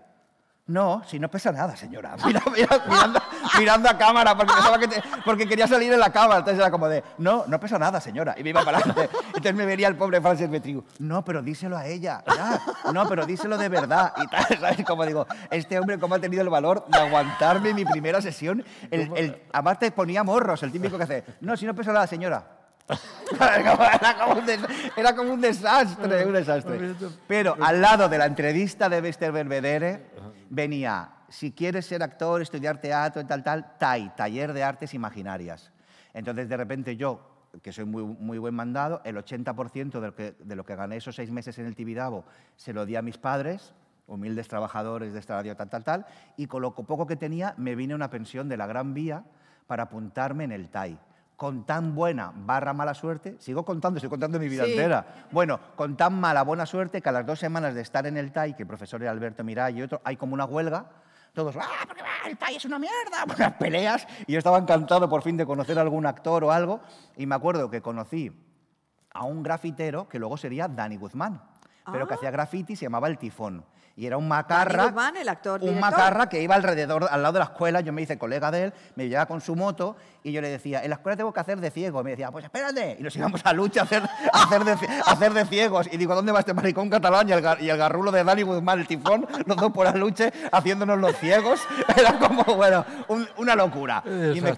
no, si no pesa nada, señora. [LAUGHS] Mira, mira, mirando, mirando a cámara porque, pensaba que te- porque quería salir en la cámara. Entonces era como de, no, no pesa nada, señora. Y me iba para adelante. Entonces me venía el pobre Francis Betriu. No, pero díselo a ella. ya. No, pero díselo de verdad. Y tal, [LAUGHS] ¿sabes? Como digo, este hombre cómo ha tenido el valor de aguantarme mi primera sesión. El, el, además te ponía morros, el típico que hace, no, si no pesa nada, señora. Era, como un des- era como un desastre, un desastre. Pero al lado de la entrevista de Bester Belvedere venía, si quieres ser actor, estudiar teatro tal, tal, TAI, Taller de Artes Imaginarias. Entonces, de repente yo, que soy muy, muy buen mandado, el 80% de lo, que, de lo que gané esos seis meses en el Tibidabo se lo di a mis padres, humildes trabajadores de esta radio, tal, tal, tal, y con lo poco que tenía me vine a una pensión de la Gran Vía para apuntarme en el TAI. Con tan buena barra mala suerte, sigo contando, estoy contando mi vida Sí. entera. Bueno, con tan mala buena suerte que a las dos semanas de estar en el TAI, que el profesor era Alberto Miray y otro, hay como una huelga, todos, ¡ah, porque va, el TAI es una mierda! [LAUGHS] Unas peleas, y yo estaba encantado por fin de conocer a algún actor o algo, y me acuerdo que conocí a un grafitero que luego sería Dani Guzmán, pero que Ah. hacía graffiti y se llamaba El Tifón. Y era un macarra. El actor Un director. macarra que iba alrededor, al lado de la escuela, yo me hice colega de él, me llevaba con su moto y yo le decía, en la escuela tengo que hacer de ciego. Y me decía, pues espérate. Y nos íbamos a lucha a hacer, a hacer, de, a hacer de ciegos. Y digo, ¿dónde va este maricón catalán y el, gar- y el garrulo de Dani Guzmán, el tifón, los dos por la lucha, haciéndonos los ciegos? [LAUGHS] Era como, bueno, un- una locura. Y me-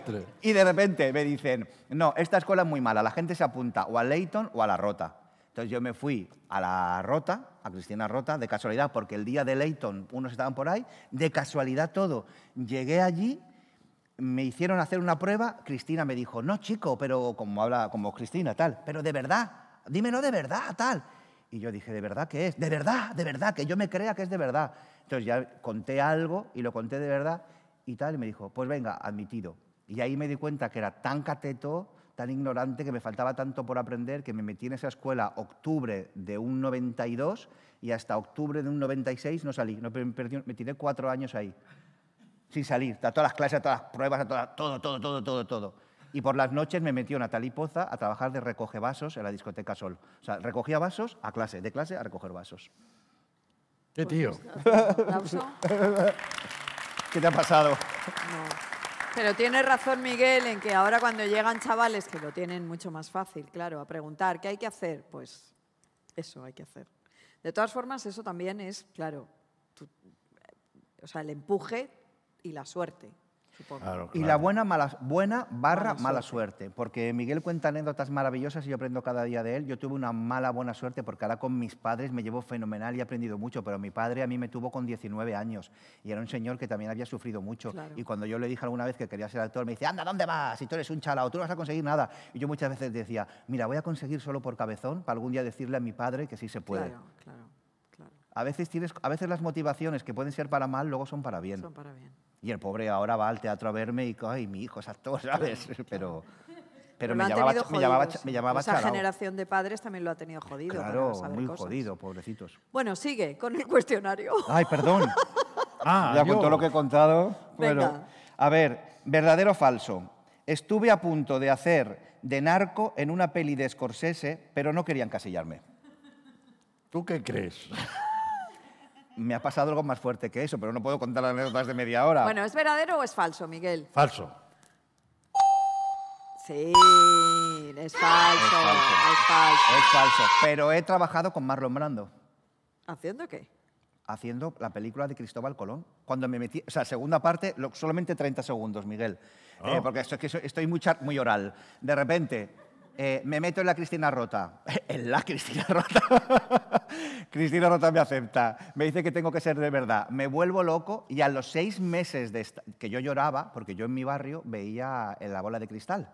y de repente me dicen, no, esta escuela es muy mala, la gente se apunta o a Leighton o a la Rota. Entonces yo me fui a la Rota, a Cristina Rota, de casualidad, porque el día de Leighton unos estaban por ahí, de casualidad todo. Llegué allí, me hicieron hacer una prueba, Cristina me dijo, no chico, pero como habla como Cristina, tal, pero de verdad, dímelo de verdad, tal. Y yo dije, ¿de verdad qué es? De verdad, de verdad, que yo me crea que es de verdad. Entonces ya conté algo y lo conté de verdad y tal, y me dijo, pues venga, admitido. Y ahí me di cuenta que era tan cateto, tan ignorante que me faltaba tanto por aprender que me metí en esa escuela octubre de un 92 y hasta octubre de un 96 no salí. No, me, perdí- me tiré cuatro años ahí, sin salir, a todas las clases, a todas las pruebas, a todas- todo, todo, todo, todo, todo. Y por las noches me metió Natalí Poza a trabajar de recoge vasos en la discoteca Sol. O sea, recogía vasos a clase, de clase a recoger vasos. ¿Qué tío? Aplauso. ¿Qué te ha pasado? Pero tiene razón Miguel en que ahora cuando llegan chavales que lo tienen mucho más fácil, claro, a preguntar qué hay que hacer, pues eso hay que hacer. De todas formas, eso también es, claro, tu- o sea, el empuje y la suerte, supongo. Y la buena, mala, buena barra Mala mala, suerte. Porque Miguel cuenta anécdotas maravillosas y yo aprendo cada día de él. Yo tuve una mala buena suerte porque ahora con mis padres me llevo fenomenal y he aprendido mucho, pero mi padre a mí me tuvo con 19 años y era un señor que también había sufrido mucho. Claro. Y cuando yo le dije alguna vez que quería ser actor, me dice, anda, ¿dónde vas? Si tú eres un chalao, tú no vas a conseguir nada. Y yo muchas veces decía, mira, voy a conseguir solo por cabezón para algún día decirle a mi padre que sí se puede. Claro, claro, A veces, tienes, a veces las motivaciones que pueden ser para mal, luego son para bien. son para bien. Y el pobre ahora va al teatro a verme y, ay, mi hijo es actor, ¿sabes? Pero, pero me, llamaba, me llamaba, me llamaba Esa chalao. generación de padres también lo ha tenido jodido. Claro, saber muy cosas. jodido, pobrecitos. Bueno, sigue con el cuestionario. Ay, perdón. [LAUGHS] Ah, ya con todo lo que he contado. Bueno, Venga. a ver, verdadero o falso. Estuve a punto de hacer de narco en una peli de Scorsese, pero no querían casillarme. ¿Tú qué crees? Me ha pasado algo más fuerte que eso, pero no puedo contar las anécdotas de media hora. Bueno, ¿es verdadero o es falso, Miguel? Falso. Sí, es falso, es falso. Es falso. Pero he trabajado con Marlon Brando. ¿Haciendo qué? haciendo la película de Cristóbal Colón. Cuando me metí, o sea, segunda parte, solamente 30 segundos, Miguel, Eh, Oh. porque esto, es que soy- estoy muy, char- muy oral. De repente, eh, me meto en la Cristina Rota. [LAUGHS] En la Cristina Rota. [LAUGHS] Cristina Rota me acepta. Me dice que tengo que ser de verdad. Me vuelvo loco y a los seis meses de que yo lloraba, porque yo en mi barrio veía en la bola de cristal.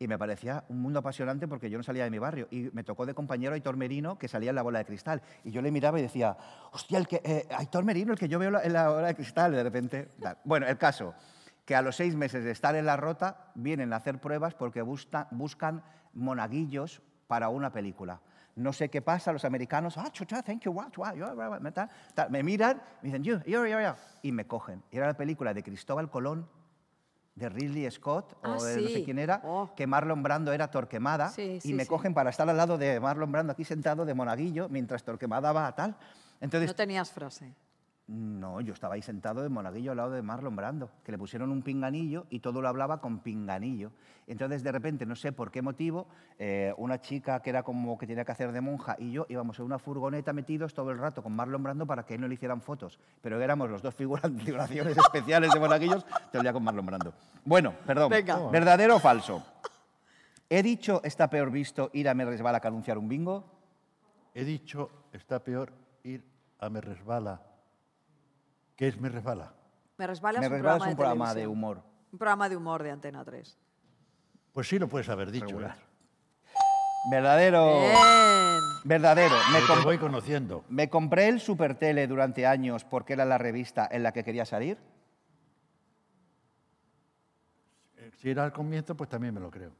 Y me parecía un mundo apasionante porque yo no salía de mi barrio. Y me tocó de compañero Aitor Merino, que salía en la bola de cristal. Y yo le miraba y decía, hostia, el que, eh, Aitor Merino, el que yo veo en la bola de cristal. De repente. Bueno, el caso, que a los seis meses de estar en la rota, vienen a hacer pruebas porque busca- buscan monaguillos para una película. No sé qué pasa, los americanos, ah, chucha, thank you, what, what, you, what, what", tal, tal. me miran, me dicen, you, you, you, you", y me cogen. Y era la película de Cristóbal Colón, de Ridley Scott, o Ah, de no sé sí. quién era, que Marlon Brando era Torquemada, Sí, y sí, me sí. cogen para estar al lado de Marlon Brando aquí sentado de monaguillo, mientras Torquemada va a tal. Entonces, No tenías frase. No, yo estaba ahí sentado de monaguillo al lado de Marlon Brando, que le pusieron un pinganillo y todo lo hablaba con pinganillo. Entonces, de repente, no sé por qué motivo, eh, una chica que era como que tenía que hacer de monja y yo íbamos en una furgoneta metidos todo el rato con Marlon Brando para que no le hicieran fotos. Pero éramos los dos figuran- [LAUGHS] figuraciones especiales de monaguillos todo el día con Marlon Brando. Bueno, perdón. Venga. ¿Verdadero o falso? ¿He dicho está peor visto ir a me resbala que anunciar un bingo? He dicho, está peor ir a Me Resbala. ¿Qué es Me Resbala? Me resbala Me es un resbala programa, es un programa de humor. Un programa de humor de Antena 3. Pues sí lo puedes haber dicho. ¿eh? Verdadero. Bien. Verdadero. Me, te voy conociendo. me compré el Supertele durante años porque era la revista en la que quería salir. Eh, Si era al comienzo, pues también me lo creo.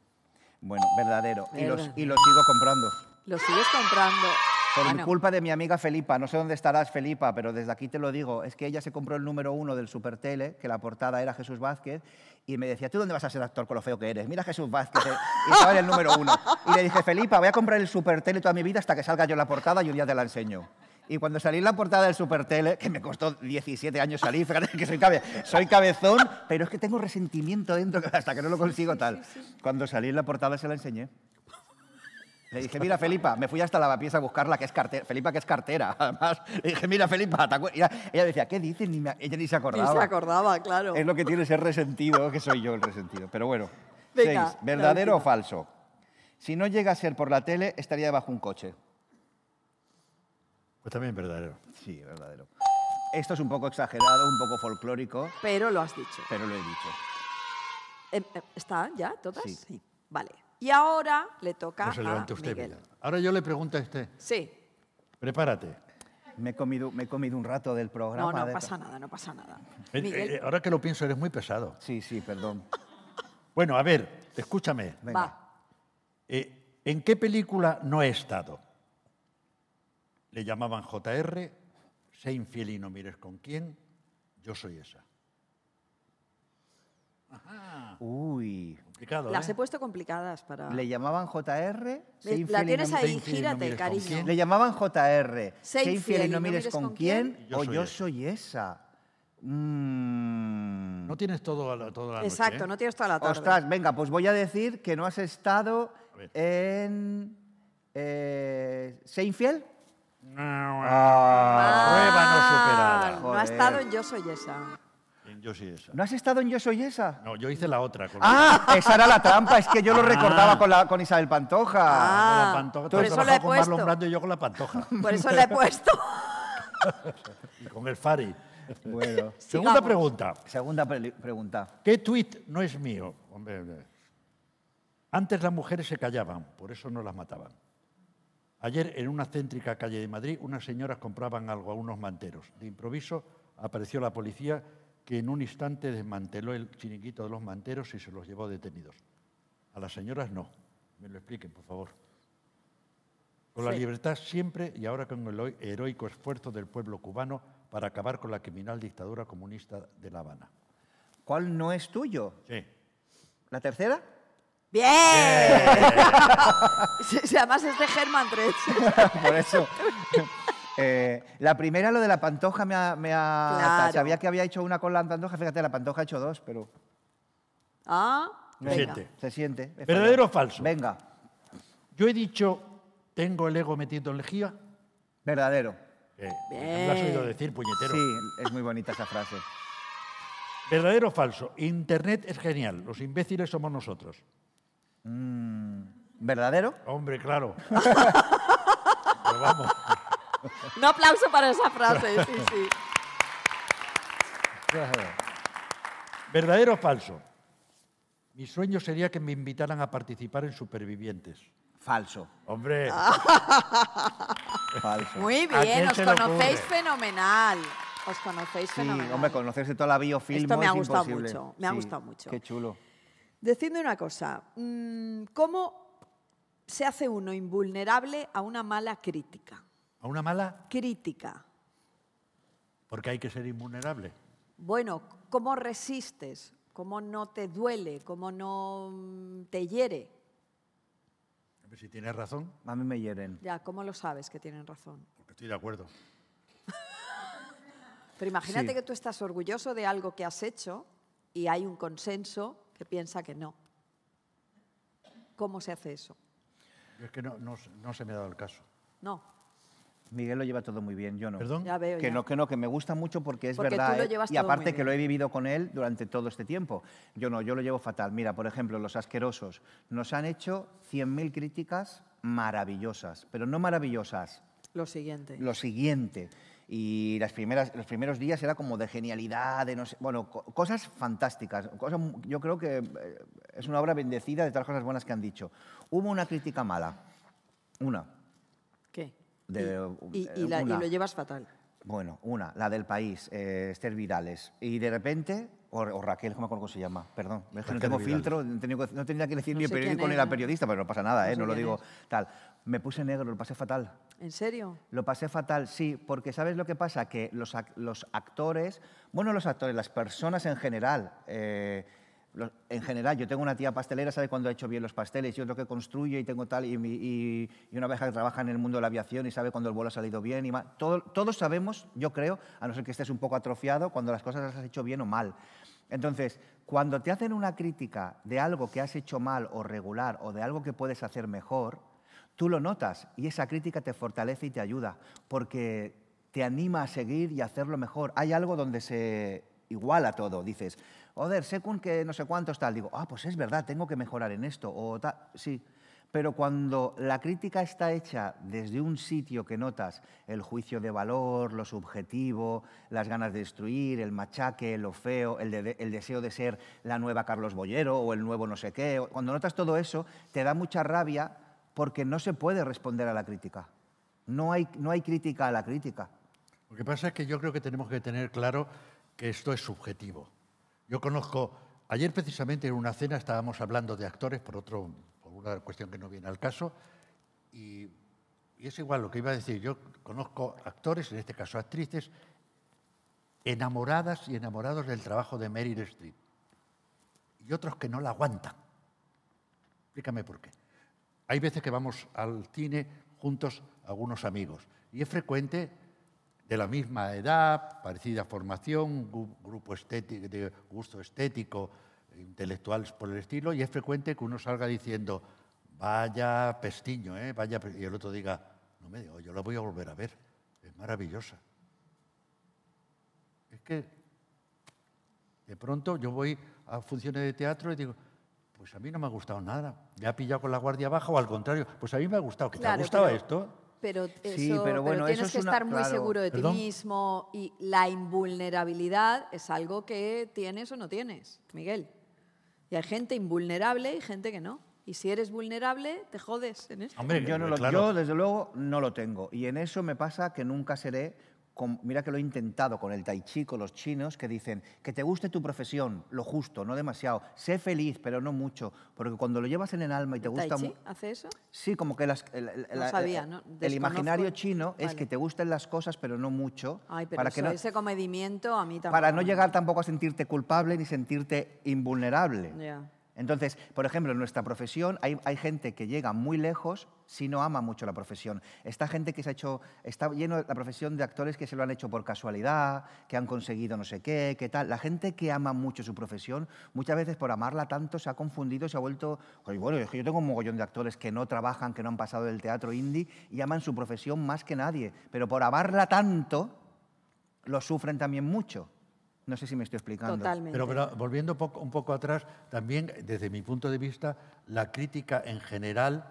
Bueno, verdadero. Y, los- Verdadero. y lo sigo comprando. Lo sigues comprando. Por Bueno, culpa de mi amiga Felipa. No sé dónde estarás, Felipa, pero desde aquí te lo digo. Es que ella se compró el número uno del Supertele, que la portada era Jesús Vázquez, y me decía, ¿tú dónde vas a ser actor con lo feo que eres? Mira a Jesús Vázquez. eh". Y estaba en el número uno. Y le dije, Felipa, voy a comprar el Supertele toda mi vida hasta que salga yo en la portada y un día te la enseño. Y cuando salí en la portada del Supertele, que me costó 17 años salir, fíjate que soy, cabe- soy cabezón, pero es que tengo resentimiento dentro que [LAUGHS] hasta que no lo consigo tal. Cuando salí en la portada se la enseñé. Le dije, mira, Felipa, me fui hasta Lavapiés a buscarla, que es cartera. Felipa, que es cartera, [LAUGHS] además. Le dije, mira, Felipa, ¿te acuer-?" Y ella, ella decía, ¿qué dices? Ni me- ella ni se Ni acordaba. se acordaba, claro. Es lo que tiene ser resentido, que soy yo el resentido. Pero bueno. Venga, Seis, ¿verdadero la o falso? Si no llega a ser por la tele, estaría debajo un coche. Pues también verdadero. Sí, verdadero. Esto es un poco exagerado, un poco folclórico, Pero lo has dicho. pero lo he dicho. Em, em, ¿Está ya todas? Sí. Vale. Y ahora le toca No se a levante usted, Miguel. Ahora yo le pregunto a este. Sí. Prepárate. Me he comido, me he comido un rato del programa. No, no de- pasa nada, no pasa nada. Eh, Miguel, eh, ahora que lo pienso, eres muy pesado. Sí, sí, perdón. Bueno, a ver, escúchame. va. Eh, ¿En qué película no he estado? Le llamaban JR, sé infiel y no mires con quién, yo soy esa. Ajá, Uy. complicado, Las ¿eh? he puesto complicadas para... Le llamaban JR. Le- la tienes no- ahí, no gírate, con cariño. quién. Le llamaban JR. Sé infiel y no mires con quién. Yo o yo esa. soy esa. Mm. No tienes todo la, toda la noche, Exacto, ¿eh? no tienes toda la tarde. Ostras, venga, pues voy a decir que no has estado en. Eh, ¿Sé infiel? Prueba no superada. Ah, No ha Joder. estado en Yo Soy Esa. En Yo soy esa. ¿No has estado en Yo soy esa? No, yo hice la otra. Con Ah, esa era la trampa, es que yo lo Ah. recordaba con, la, con Isabel Pantoja. Ah, la pantoja. por Tú eso la he con Marlon puesto. Brando y yo con la pantoja. [LAUGHS] Por eso le he puesto. [LAUGHS] y con el Fari. Bueno, [LAUGHS] Segunda pregunta. segunda pre- pregunta. ¿Qué tuit no es mío? Hombre, hombre. antes las mujeres se callaban, por eso no las mataban. Ayer, en una céntrica calle de Madrid, unas señoras compraban algo a unos manteros. De improviso apareció la policía que en un instante desmanteló el chiringuito de los manteros y se los llevó detenidos. A las señoras no. Me lo expliquen, por favor. Con la libertad siempre y ahora con el heroico esfuerzo del pueblo cubano para acabar con la criminal dictadura comunista de La Habana. ¿Cuál no es tuyo? Sí. ¿La tercera? ¡Bien! [LAUGHS] Sí, además es de Germán Tretz. [LAUGHS] Por eso. Eh, la primera, lo de la pantoja, me ha. Me ha Claro. Sabía que había hecho una con la pantoja, fíjate, la pantoja ha hecho dos, pero. Ah, Se venga. siente. Se siente. ¿Verdadero o falso? Venga, Yo he dicho, tengo el ego metido en lejía. verdadero. Eh, ¿Me lo has oído decir, puñetero? Sí, es muy bonita esa frase. ¿Verdadero o falso? Internet es genial, los imbéciles somos nosotros. Mm, ¿Verdadero? Hombre, claro. [LAUGHS] Pero vamos. Un aplauso para esa frase, sí, sí. ¿Verdadero o falso? Mi sueño sería que me invitaran a participar en Supervivientes. Falso. Hombre, [LAUGHS] Falso. Muy ¿A bien, quién os conocéis fenomenal. Os conocéis Sí, fenomenal. hombre, conocerse toda la biofilmo Esto me ha gustado imposible. mucho, me ha Sí, gustado mucho. Qué chulo. Decidme una cosa, mm, ¿cómo se hace uno invulnerable a una mala crítica? A una mala, Crítica. porque hay que ser invulnerable. Bueno, ¿cómo resistes? ¿Cómo no te duele? ¿Cómo no mm, te hiere? Si tienes razón, A mí me hieren. Ya, ¿cómo lo sabes que tienen razón? porque estoy de acuerdo. Pero imagínate Sí. que tú estás orgulloso de algo que has hecho y hay un consenso que piensa que no. ¿Cómo se hace eso? Yo es que no, no, no se me ha dado el caso. No. Miguel lo lleva todo muy bien, yo no. ¿Perdón? Ya veo. Que ya. no, que no, que me gusta mucho porque es Porque tú verdad. lo ¿eh? llevas y todo muy aparte que bien. lo he vivido con él durante todo este tiempo. Yo no, yo lo llevo fatal. Mira, por ejemplo, los asquerosos. Nos han hecho 100.000 críticas maravillosas, pero no maravillosas, Lo siguiente. lo siguiente. Y las primeras, los primeros días era como de genialidad, de no sé, bueno, co- cosas fantásticas. cosas yo creo que eh, es una obra bendecida de todas las cosas buenas que han dicho. Hubo una crítica mala, una. De- y, eh, y la- y lo llevas fatal. Bueno, una, la del país, eh, Esther Virales. Y de repente, o, o Raquel, ¿cómo me acuerdo cómo se llama? Perdón, es que no Raquel tengo filtro, no tenía que, no tenía que decir No ni el periódico ni la ¿no? periodista, pero no pasa nada, No ¿eh? sé no lo digo es. tal. Me puse negro, lo pasé fatal. ¿En serio? Lo pasé fatal, sí, porque ¿sabes lo que pasa? Que los, los actores, bueno, los actores, las personas en general, eh, en general, yo tengo una tía pastelera, sabe cuándo ha hecho bien los pasteles, yo es lo que construye y tengo tal, y, y- y una abeja que trabaja en el mundo de la aviación y sabe cuándo el vuelo ha salido bien y. Todo- todos sabemos, yo creo, a no ser que estés un poco atrofiado, cuando las cosas las has hecho bien o mal. Entonces, cuando te hacen una crítica de algo que has hecho mal o regular o de algo que puedes hacer mejor, tú lo notas y esa crítica te fortalece y te ayuda porque te anima a seguir y a hacerlo mejor. Hay algo donde se iguala todo. Dices, joder, según que no sé cuántos tal, digo, ah, pues es verdad, tengo que mejorar en esto. O tal, sí. Pero cuando la crítica está hecha desde un sitio que notas el juicio de valor, lo subjetivo, las ganas de destruir, el machaque, lo feo, el, de- el deseo de ser la nueva Carlos Bollero o el nuevo no sé qué, cuando notas todo eso, te da mucha rabia porque no se puede responder a la crítica. No hay, no hay crítica a la crítica. Lo que pasa es que yo creo que tenemos que tener claro que esto es subjetivo. Yo conozco, ayer precisamente en una cena estábamos hablando de actores por, otro, por alguna cuestión que no viene al caso. Y, y es igual lo que iba a decir. Yo conozco actores, en este caso actrices, enamoradas y enamorados del trabajo de Meryl Streep. Y otros que no la aguantan. Explícame por qué. Hay veces que vamos al cine juntos algunos amigos y es frecuente de la misma edad, parecida formación, grupo estético, de gusto estético, intelectual por el estilo, y es frecuente que uno salga diciendo, vaya pestiño, ¿eh? vaya, pe-", y el otro diga, no me digo, yo la voy a volver a ver, es maravillosa. Es que de pronto yo voy a funciones de teatro y digo, pues a mí no me ha gustado nada, me ha pillado con la guardia baja o al contrario, pues a mí me ha gustado, ¿que te ha gustado pero- esto? Pero, eso, Sí, pero bueno, tienes eso es que una- estar muy claro. seguro de ti mismo y la invulnerabilidad es algo que tienes o no tienes, Miguel. Y hay gente invulnerable y gente que no. Y si eres vulnerable, te jodes en esto. Hombre, yo, no lo- claro. yo, desde luego, no lo tengo. Y en eso me pasa que nunca seré. Con- mira que lo he intentado con el tai chi, con los chinos, que dicen que te guste tu profesión, lo justo, no demasiado. Sé feliz, pero no mucho. Porque cuando lo llevas en el alma y te ¿Tai gusta. chi mu- hace eso? Sí, como que las- el, el- No la- sabía, el- ¿no? el imaginario chino es Vale. que te gusten las cosas, pero no mucho. Ay, pero para eso, que no, ese comedimiento a mí tampoco. para no llegar tampoco a sentirte culpable ni sentirte invulnerable. Ya. Entonces, por ejemplo, en nuestra profesión hay, gente que llega muy lejos si no ama mucho la profesión. Esta gente que se ha hecho, está lleno la profesión de actores que se lo han hecho por casualidad, que han conseguido no sé qué, qué tal. La gente que ama mucho su profesión, muchas veces por amarla tanto se ha confundido, se ha vuelto... Oye, bueno, yo tengo un mogollón de actores que no trabajan, que no han pasado del teatro indie y aman su profesión más que nadie, pero por amarla tanto, lo sufren también mucho. No sé si me estoy explicando. Totalmente. Pero, pero volviendo poco- un poco atrás, también desde mi punto de vista, la crítica en general,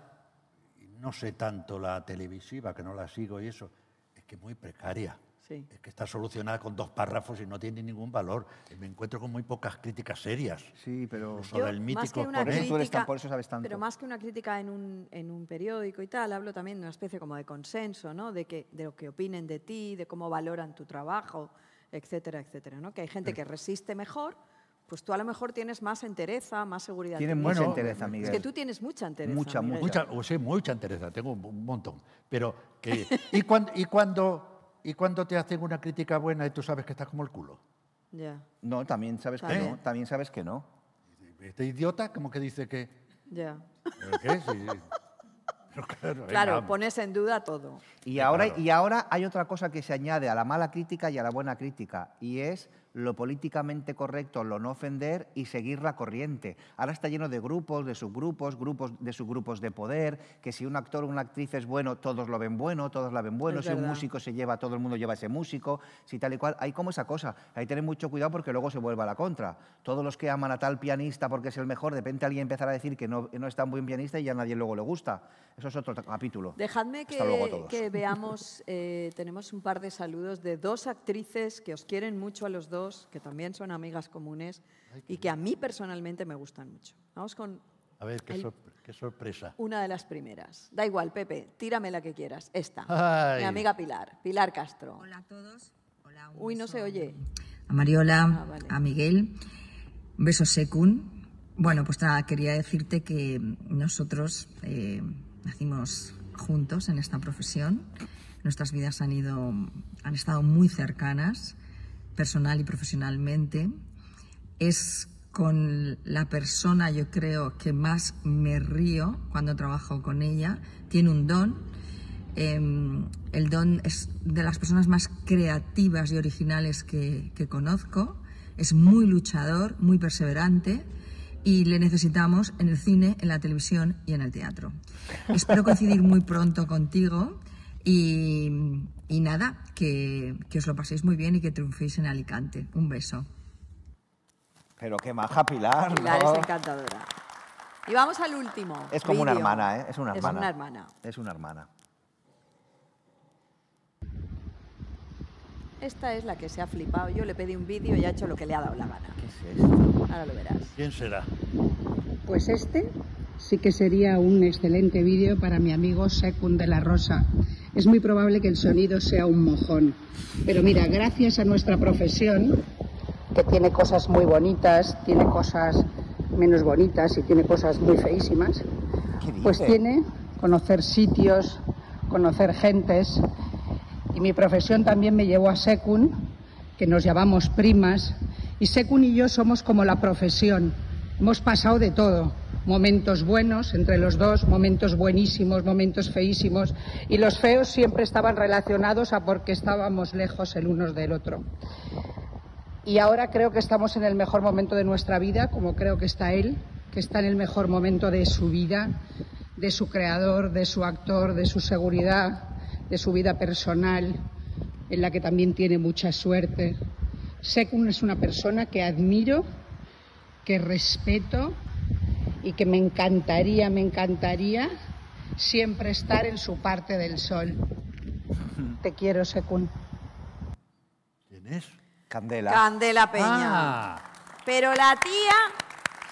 no sé tanto la televisiva, que no la sigo y eso, es que es muy precaria. Sí. Es que está solucionada con dos párrafos y no tiene ningún valor. Me encuentro con muy pocas críticas serias. Sí, pero... Incluso Yo, del más mítico que una tan- crítica, por eso sabes tanto. pero más que una crítica en un, en un periódico y tal, hablo también de una especie como de consenso, ¿no? De, que, de lo que opinen de ti, de cómo valoran tu trabajo, etcétera, etcétera, ¿no? Que hay gente que resiste mejor, pues tú a lo mejor tienes más entereza, más seguridad. Tiene en ti mucha mismo. entereza, Es Miguel. que tú tienes mucha entereza. Mucha, Miguel. Mucha, o sea, mucha entereza, tengo un montón. Pero, que, ¿y, cuando, y, cuando, ¿y cuando te hacen una crítica buena y tú sabes que estás como el culo? Ya, No, también sabes que También. no. También sabes que no. Este idiota como que dice que... ya. ¿pero ¿Qué? Sí, sí. Claro, pones en duda todo. Y ahora, y ahora hay otra cosa que se añade a la mala crítica y a la buena crítica, y es lo políticamente correcto, lo no ofender y seguir la corriente. Ahora está lleno de grupos, de subgrupos, grupos de subgrupos de poder, que si un actor o una actriz es bueno, todos lo ven bueno, todos la ven bueno, Es si un músico se lleva, todo el mundo lleva ese músico, si tal y cual. Hay como esa cosa. Hay que tener mucho cuidado porque luego se vuelve a la contra. Todos los que aman a tal pianista porque es el mejor, de repente alguien empezará a decir que no, no es tan buen pianista y ya a nadie luego le gusta. Eso es otro capítulo. Dejadme que, que [LAUGHS] veamos, eh, tenemos un par de saludos de dos actrices que os quieren mucho a los dos, que también son amigas comunes y que a mí personalmente me gustan mucho. Vamos con A ver, qué, el- sorpre- qué sorpresa. una de las primeras. Da igual, Pepe, tírame la que quieras. Esta, Ay. mi amiga Pilar, Pilar Castro. Hola a todos. Hola, Uy, no se oye. A Mariola, Ah, vale. a Miguel. Un beso secun. Bueno, pues nada, quería decirte que nosotros eh, nacimos juntos en esta profesión. Nuestras vidas han ido, han estado muy cercanas, personal y profesionalmente. Es con la persona, yo creo, que más me río cuando trabajo con ella. Tiene un don. Eh, el don es de las personas más creativas y originales que, que conozco. Es muy luchador, muy perseverante y le necesitamos en el cine, en la televisión y en el teatro. Espero coincidir muy pronto contigo y, y nada, que, que os lo paséis muy bien y que triunféis en Alicante. Un beso. Pero qué maja Pilar. Pilar ¿no? es encantadora. Y vamos al último. Es como una hermana, ¿eh? Es una hermana. Es una hermana. Es una hermana. Esta es la que se ha flipado. Yo le pedí un vídeo y ha hecho lo que le ha dado la gana. ¿Qué es esto? Ahora lo verás. ¿Quién será? Pues este sí que sería un excelente vídeo para mi amigo Secund de la Rosa. Es muy probable que el sonido sea un mojón. Pero mira, gracias a nuestra profesión, que tiene cosas muy bonitas, tiene cosas menos bonitas y tiene cosas muy feísimas, pues tiene conocer sitios, conocer gentes. Y mi profesión también me llevó a Secun, que nos llamamos primas. Y Secun y yo somos como la profesión. Hemos pasado de todo. Momentos buenos entre los dos, momentos buenísimos, momentos feísimos. Y los feos siempre estaban relacionados a porque estábamos lejos el uno del otro. Y ahora creo que estamos en el mejor momento de nuestra vida, como creo que está él, que está en el mejor momento de su vida, de su creador, de su actor, de su seguridad, de su vida personal, en la que también tiene mucha suerte. Sekun es una persona que admiro, que respeto y que me encantaría, me encantaría siempre estar en su parte del sol. [LAUGHS] Te quiero, Sekun. ¿Quién es? Candela. Candela Peña. Ah. Pero la tía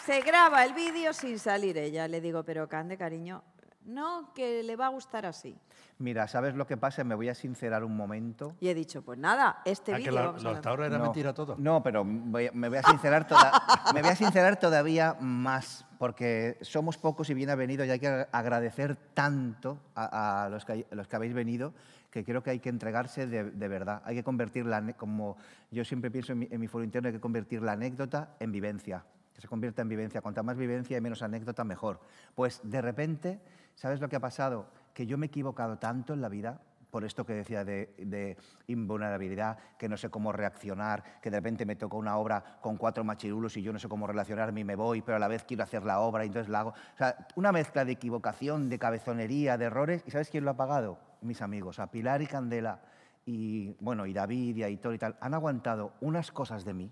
se graba el vídeo sin salir ella. Le digo, pero Cande, cariño, no, que le va a gustar así. Mira, ¿sabes lo que pasa? Me voy a sincerar un momento. Y he dicho, pues nada, este Ah, vídeo lo- vamos lo a hasta ahora era No, mentira todo. No, pero voy me, voy a sincerar toda- [LAUGHS] me voy a sincerar todavía más, porque somos pocos y bien ha venido y hay que agradecer tanto a, a los, que, hay- los que habéis venido que creo que hay que entregarse de, de verdad. Hay que convertir la, como yo siempre pienso en mi, en mi foro interno, hay que convertir la anécdota en vivencia. Que se convierta en vivencia. Cuanta más vivencia y menos anécdota, mejor. Pues de repente, ¿sabes lo que ha pasado? Que yo me he equivocado tanto en la vida por esto que decía de, de invulnerabilidad, que no sé cómo reaccionar, que de repente me tocó una obra con cuatro machirulos y yo no sé cómo relacionarme y me voy, pero a la vez quiero hacer la obra y entonces la hago. O sea, una mezcla de equivocación, de cabezonería, de errores. ¿Y sabes quién lo ha pagado? Mis amigos, a Pilar y Candela y, bueno, y David y Aitor y tal, han aguantado unas cosas de mí,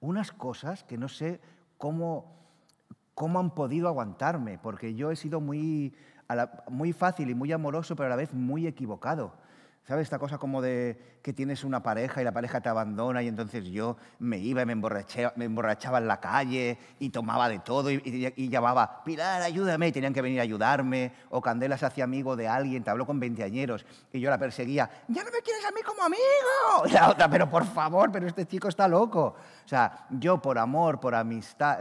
unas cosas que no sé cómo, cómo han podido aguantarme, porque yo he sido muy, muy fácil y muy amoroso, pero a la vez muy equivocado. ¿Sabes? Esta cosa como de que tienes una pareja y la pareja te abandona y entonces yo me iba y me me emborrachaba en la calle y tomaba de todo y, y- y llamaba, Pilar, ayúdame, y tenían que venir a ayudarme. O Candela se hacía amigo de alguien, te habló con veinteañeros y yo la perseguía, ya no me quieres a mí como amigo. [LAUGHS] Y la otra, pero por favor, pero este chico está loco. O sea, yo por amor, por amistad,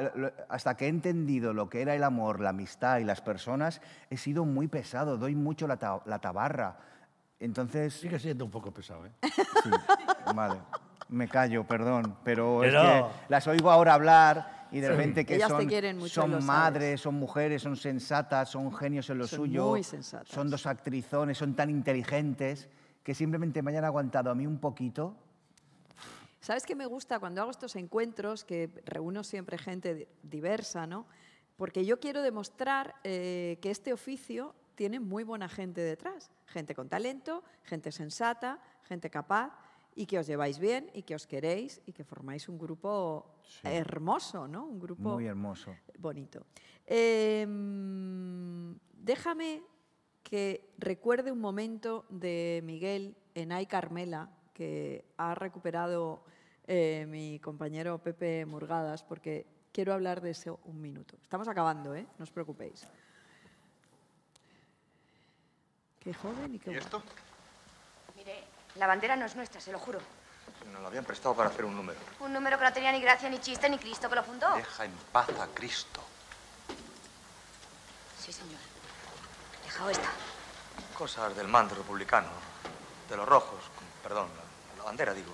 hasta que he entendido lo que era el amor, la amistad y las personas, he sido muy pesado, doy mucho la, ta- la tabarra. Entonces... Sigue siendo un poco pesado, ¿eh? Sí, vale. Me callo, perdón, pero, Pero- es que las oigo ahora hablar y de Sí. repente que Ellas te son, quieren mucho, lo son madres, son mujeres, son sensatas, son genios en lo Son suyo, muy sensatas. son dos actrizones, son tan inteligentes que simplemente me hayan aguantado a mí un poquito. ¿Sabes qué me gusta cuando hago estos encuentros, que reúno siempre gente di- diversa, ¿no? Porque yo quiero demostrar eh, que este oficio tiene muy buena gente detrás. Gente con talento, gente sensata, gente capaz, y que os lleváis bien, y que os queréis, y que formáis un grupo hermoso, ¿no? Un grupo Muy hermoso. bonito. Em, déjame que recuerde un momento de Miguel en Ay Carmela, que ha recuperado eh, mi compañero Pepe Murgadas, porque quiero hablar de eso un minuto. Estamos acabando, ¿eh? No os preocupéis. Qué joven y qué guapo. Mire, la bandera no es nuestra, se lo juro. Nos lo habían prestado para hacer un número. Un número que no tenía ni gracia, ni chiste, ni Cristo que lo fundó. Deja en paz a Cristo. Sí, señor. Dejado está. Cosas del mando republicano, de los rojos, perdón, la, la bandera digo.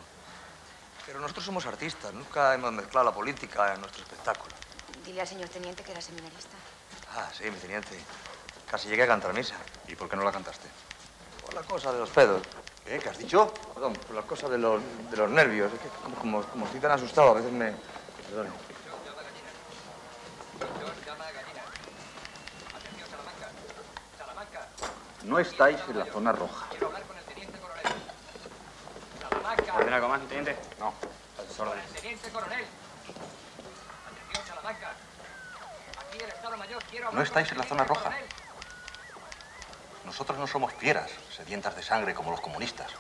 Pero nosotros somos artistas, nunca hemos mezclado la política en nuestro espectáculo. Dile al señor teniente que era seminarista. Ah, sí, mi teniente. Casi llegué a cantar misa. ¿Y por qué no la cantaste? Por la cosa de los pedos. ¿Qué? ¿Qué has dicho? Perdón, por la cosa de los, de los nervios. Es que como, como, como estoy tan asustado, a veces me... Perdón. No estáis en la zona roja. ¿Ordena algo más, teniente? No, tus órdenes. Teniente coronel. Atención, Salamanca. Aquí el Estado Mayor quiero No estáis en la zona roja. Nosotros no somos fieras, sedientas de sangre como los comunistas.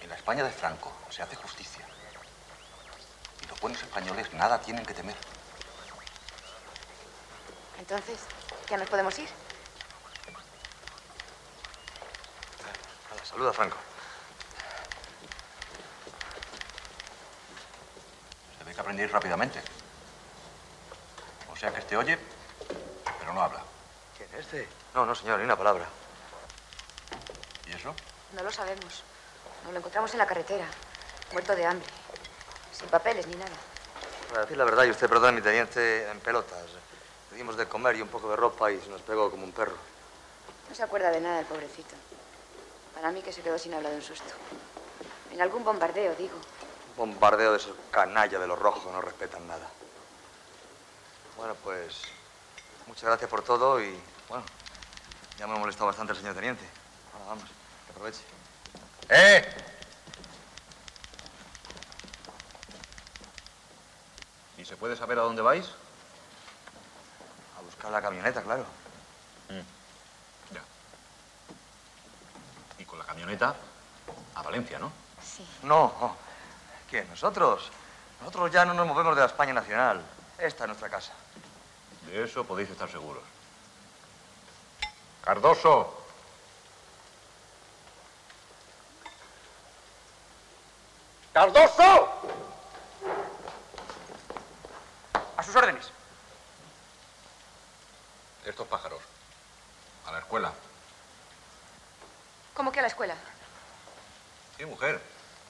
En la España de Franco se hace justicia. Y los buenos españoles nada tienen que temer. Entonces, ¿ya nos podemos ir? Nada, saluda, Franco. Se ve que aprendéis rápidamente. O sea que este oye, pero pero no habla. ¿Quién es este? No, no, señor, ni una palabra. ¿Y eso? No lo sabemos. Nos lo encontramos en la carretera, muerto de hambre. Sin papeles ni nada. Para decir la verdad, y usted perdone mi teniente en pelotas. Le dimos de comer y un poco de ropa y se nos pegó como un perro. No se acuerda de nada el pobrecito. Para mí que se quedó sin hablar de un susto. En algún bombardeo, digo. Un bombardeo de esos canallas de los rojos que no respetan nada. Bueno, pues muchas gracias por todo y bueno, ya me ha molestado bastante el señor teniente. Ahora vamos, que aproveche. ¡Eh! ¿Y se puede saber a dónde vais? A buscar la camioneta, claro. Ya. Y con la camioneta a Valencia, ¿no? Sí. No, no. ¿Quién? ¿Nosotros? Nosotros ya no nos movemos de la España nacional. Esta es nuestra casa. De eso podéis estar seguros. Cardoso. ¡Cardoso! A sus órdenes. Estos pájaros. A la escuela. ¿Cómo que a la escuela? Sí, mujer.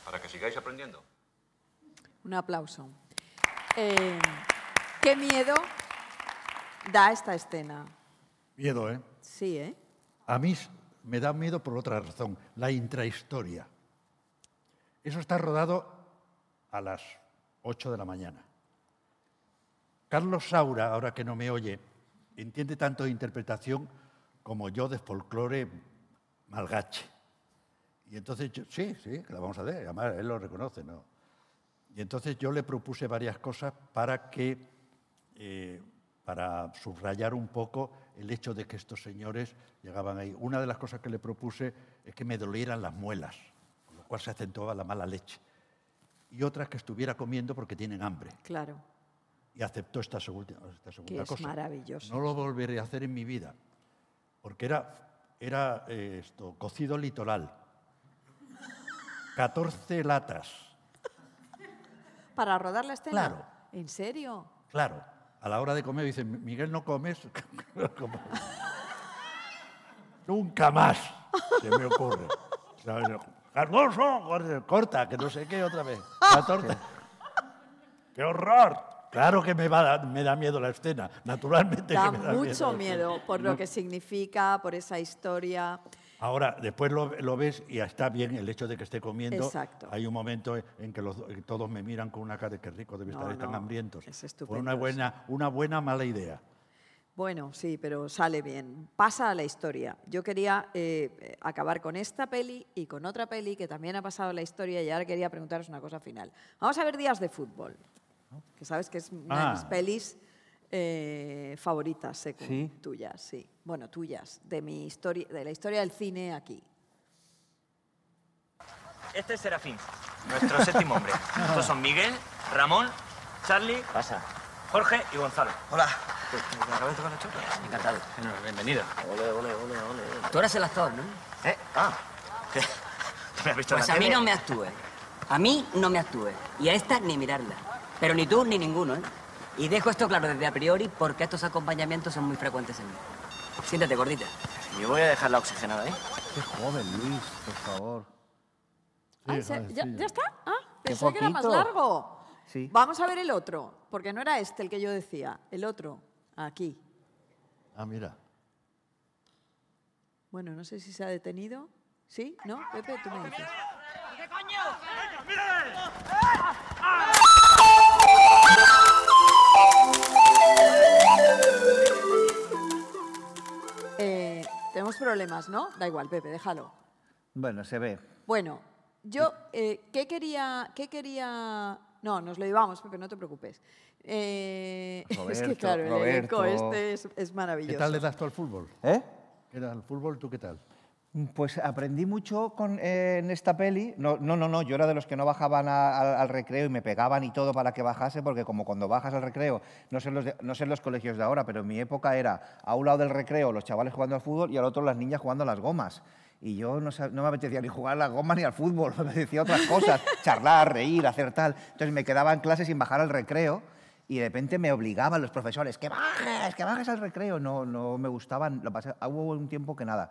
Para que sigáis aprendiendo. Un aplauso. Eh, ¿Qué miedo da esta escena? Miedo, ¿eh? Sí, ¿eh? A mí me da miedo por otra razón, la intrahistoria. Eso está rodado a las 8 de la mañana. Carlos Saura, ahora que no me oye, entiende tanto de interpretación como yo de folclore malgache. Y entonces, yo, sí, sí, que la vamos a hacer, además él lo reconoce, ¿no? Y entonces yo le propuse varias cosas para que, eh, para subrayar un poco el hecho de que estos señores llegaban ahí. Una de las cosas que le propuse es que me dolieran las muelas, con lo cual se acentuaba la mala leche. Y otras que estuviera comiendo porque tienen hambre. Claro. Y aceptó esta, segunda, esta segunda es cosa. maravilloso. No lo volveré a hacer en mi vida, porque era, era eh, esto, cocido litoral. 14 latas, ¿Para rodar la escena? Claro. ¿En serio? claro. A la hora de comer dicen, Miguel, no comes. [LAUGHS] Nunca más se me ocurre. Cardoso, corta, que no sé qué otra vez. 14. ¡Qué horror! Claro que me, va me da miedo la escena, naturalmente Da que me da mucho la miedo por lo que significa, por esa historia. Ahora, después lo, lo ves y está bien el hecho de que esté comiendo. Exacto. Hay un momento en que los- todos me miran con una cara de que rico debe No, estar tan no, hambrientos. es estupendo una buena, una buena mala idea. Bueno, sí, pero sale bien. Pasa a la historia. Yo quería eh, eh, acabar con esta peli y con otra peli que también ha pasado a la historia y ahora quería preguntaros una cosa final. Vamos a ver Días de Fútbol, que sabes que es una de Ah. mis pelis eh, favoritas, ¿Sí? tuyas, sí. Bueno, tuyas, de, mi historia, de la historia del cine aquí. Este es Serafín, nuestro [LAUGHS] séptimo hombre. Estos son Miguel, Ramón, Charlie, pasa, Jorge y Gonzalo. Hola. ¿Acabas de tocar la chorra? Encantado. Bienvenido. Ole, ole, ole, ole. Tú eres el actor, ¿no? ¿Eh? Ah. ¿Qué? ¿Me has visto Pues la a mí no me actúe. A mí no me actúe. Y a esta ni mirarla. Pero ni tú ni ninguno, ¿eh? Y dejo esto claro desde a priori porque estos acompañamientos son muy frecuentes en mí. Siéntate, gordita. Yo voy a dejar la oxigenada, ¿eh? Qué joven, Luis, por favor. Ah, ¿se- ¿Ya, ya está? Ah, Qué pensé que era más largo. Sí. Vamos a ver el otro, porque no era este el que yo decía, el otro, aquí. Ah, mira. Bueno, no sé si se ha detenido. ¿Sí? ¿No? Pepe, tú me dices. ¿Qué coño? Eh, tenemos problemas, ¿no? Da igual, Pepe, déjalo. Bueno, se ve. Bueno, yo, eh, ¿qué quería, qué quería...? No, nos lo llevamos, Pepe, no te preocupes. Eh, [LAUGHS] es que, Roberto, claro, el elenco Roberto. este es, es maravilloso. ¿Qué tal le das tú al fútbol? ¿Eh? ¿Qué tal al fútbol? ¿Tú qué tal? Pues aprendí mucho con, eh, en esta peli. No, no, no, yo era de los que no bajaban al- recreo y me pegaban y todo para que bajase, porque como cuando bajas al recreo, no sé, los no sé los colegios de ahora, pero en mi época era a un lado del recreo los chavales jugando al fútbol y al otro las niñas jugando a las gomas. Y yo no, no me apetecía ni jugar a las gomas ni al fútbol, [LAUGHS] me apetecía otras cosas, charlar, reír, hacer tal. Entonces me quedaba en clase sin bajar al recreo Y de repente me obligaban los profesores, que bajes, que bajes al recreo. No, no me gustaban, lo pasé, hubo un tiempo que nada.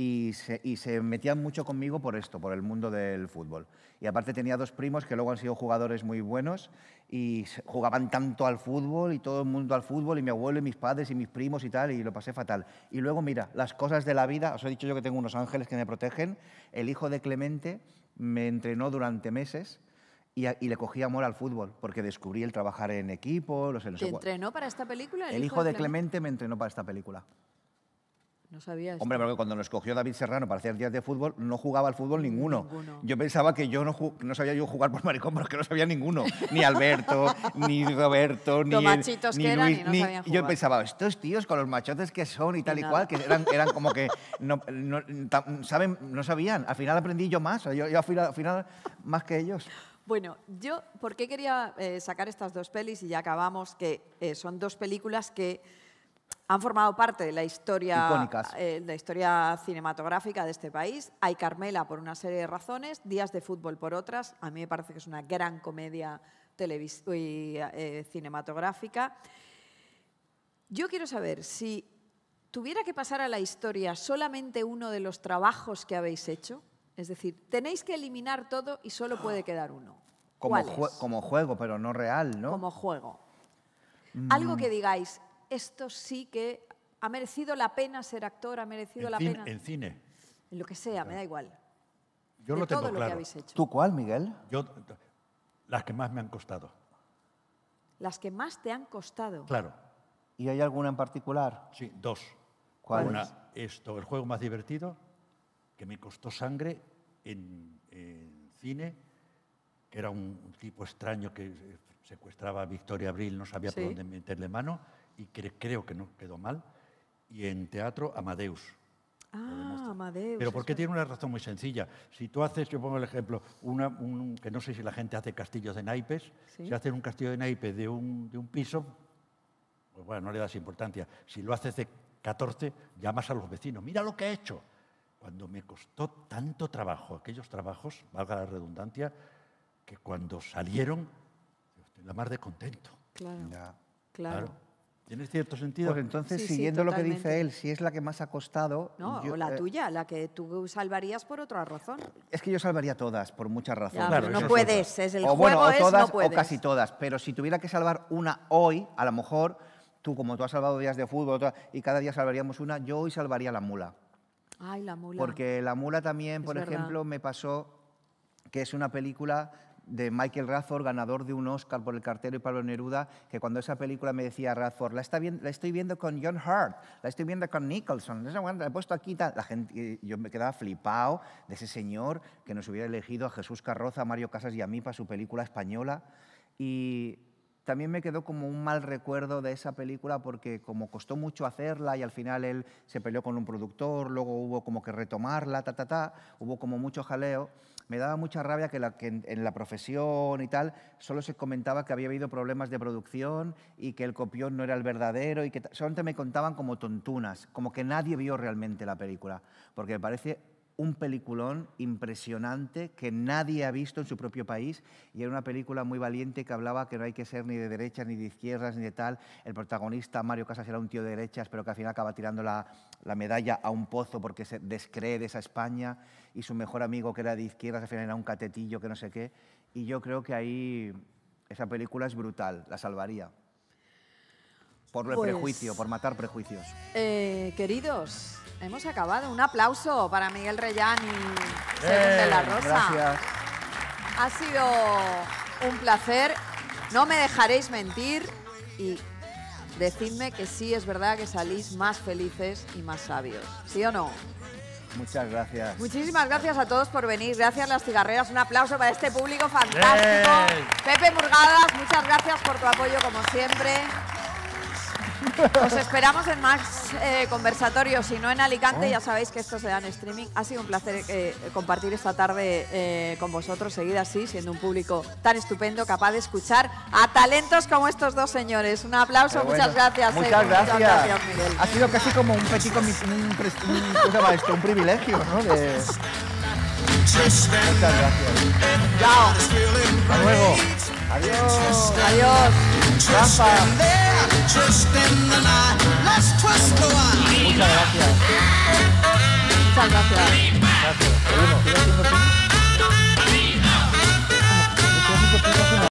Y se, y se metían mucho conmigo por esto, por el mundo del fútbol. Y aparte tenía dos primos que luego han sido jugadores muy buenos y jugaban tanto al fútbol y todo el mundo al fútbol y mi abuelo y mis padres y mis primos y tal y lo pasé fatal. Y luego mira, las cosas de la vida, os he dicho yo que tengo unos ángeles que me protegen, el hijo de Clemente me entrenó durante meses y le cogí amor al fútbol porque descubrí el trabajar en equipo, los ¿Te entrenó para esta película? el hijo de Clemente me entrenó para esta película. No sabía esto. Hombre, porque cuando nos cogió David Serrano para hacer días de fútbol, no jugaba al fútbol ninguno. Ninguno. Yo pensaba que yo no, no sabía yo jugar por maricón, pero es que no sabía ninguno. Ni Alberto, [LAUGHS] ni Roberto, ni, el- machitos ni que eran Luis. y no ni- sabían y yo jugar. pensaba, estos tíos con los machotes que son y tal y, nada. cual, que eran, eran como que no, no- saben, no sabían. Al final aprendí yo más, yo, yo al final, al final más que ellos. Bueno, yo, ¿por qué quería eh, sacar estas dos pelis y ya acabamos? Que eh, son dos películas que han formado parte de la historia, eh, la historia cinematográfica de este país. Hay Carmela por una serie de razones, Días de fútbol por otras. A mí me parece que es una gran comedia televis- y, eh, cinematográfica. Yo quiero saber si tuviera que pasar a la historia solamente uno de los trabajos que habéis hecho, es decir, tenéis que eliminar todo y solo puede quedar uno. Como, como juego, pero no real, ¿no? Como juego. Mm. Algo que digáis, esto sí que ha merecido la pena ser actor, ha merecido En, la cine- pena. en cine. En lo que sea, me da igual. Yo de lo tengo todo lo que claro. habéis hecho. ¿Tú cuál, Miguel? Yo, las que más me han costado. Las que más te han costado. Claro. ¿Y hay alguna en particular? Sí, dos. ¿Cuál Una, es? esto, el juego más divertido, que me costó sangre en, en cine, que era un, un tipo extraño que secuestraba a Victoria Abril, no sabía por dónde meterle mano, y cre- creo que no quedó mal. Y en teatro, Amadeus. Ah, Amadeus. Pero porque tiene una razón muy sencilla. Si tú haces, yo pongo el ejemplo, una, un- que no sé si la gente hace castillos de naipes, Sí. si haces un castillo de naipes de un, de un piso, pues bueno, no le das importancia. Si lo haces de 14, llamas a los vecinos, mira lo que he hecho. Cuando me costó tanto trabajo, aquellos trabajos, valga la redundancia, que cuando salieron, estoy la mar de contento. Claro. Claro. ¿Tiene cierto sentido? Pues entonces, Sí, sí, siguiendo lo que dice él, si es la que más ha costado... No, yo- o la eh, tuya, la que tú salvarías por otra razón. Es que yo salvaría todas, por muchas razones. Ya, Claro, no es puedes, otra. es el o bueno, juego o es, todas no puedes. o casi todas. Pero si tuviera que salvar una hoy, a lo mejor tú, como tú has salvado días de fútbol y cada día salvaríamos una, yo hoy salvaría la mula. Ay, la mula. Porque la mula también, Es por verdad. ejemplo, me pasó que es una película de Michael Radford, ganador de un Oscar por El cartero y Pablo Neruda, que cuando esa película me decía Radford, la, está la estoy viendo con John Hurt, la estoy viendo con Nicholson, la he puesto aquí, tal". la gente, yo me quedaba flipado de ese señor que nos hubiera elegido a Jesús Carroza, a Mario Casas y a mí para su película española. Y también me quedó como un mal recuerdo de esa película porque como costó mucho hacerla y al final él se peleó con un productor, luego hubo como que retomarla, ta, ta, ta, hubo como mucho jaleo. Me daba mucha rabia que, en, en la profesión y tal solo se comentaba que había habido problemas de producción y que el copión no era el verdadero y que solamente me contaban como tontunas, como que nadie vio realmente la película, porque me parece un peliculón impresionante que nadie ha visto en su propio país y era una película muy valiente que hablaba que no hay que ser ni de derechas ni de izquierdas ni de tal. El protagonista, Mario Casas, era un tío de derechas, pero que al final acaba tirando la, la medalla a un pozo porque se descree de esa España y su mejor amigo, que era de izquierdas, al final era un catetillo que no sé qué. Y yo creo que ahí esa película es brutal, la salvaría. Por el Pues- prejuicio, por matar prejuicios. Eh, queridos, hemos acabado. Un aplauso para Miguel Reyán y Según de la Rosa. Gracias. Ha sido un placer. No me dejaréis mentir y decidme que sí es verdad que salís más felices y más sabios. ¿Sí o no? Muchas gracias. Muchísimas gracias a todos por venir. Gracias las cigarreras. Un aplauso para este público fantástico. Pepe Murgadas, muchas gracias por tu apoyo como siempre. Os esperamos en más eh, conversatorios, si no en Alicante, ya sabéis que esto se da en streaming. Ha sido un placer eh, compartir esta tarde eh, con vosotros, seguida así, siendo un público tan estupendo, capaz de escuchar a talentos como estos dos señores. Un aplauso, bueno. muchas gracias. Muchas gracias. Muchas gracias, Miguel. Ha sido casi como un petit un, un-. Un privilegio, ¿no? De... Muchas gracias. Chao. Hasta luego. Adiós. Adiós. Muchas gracias. Muchas gracias. Gracias. Seguimos, sigue haciendo tú.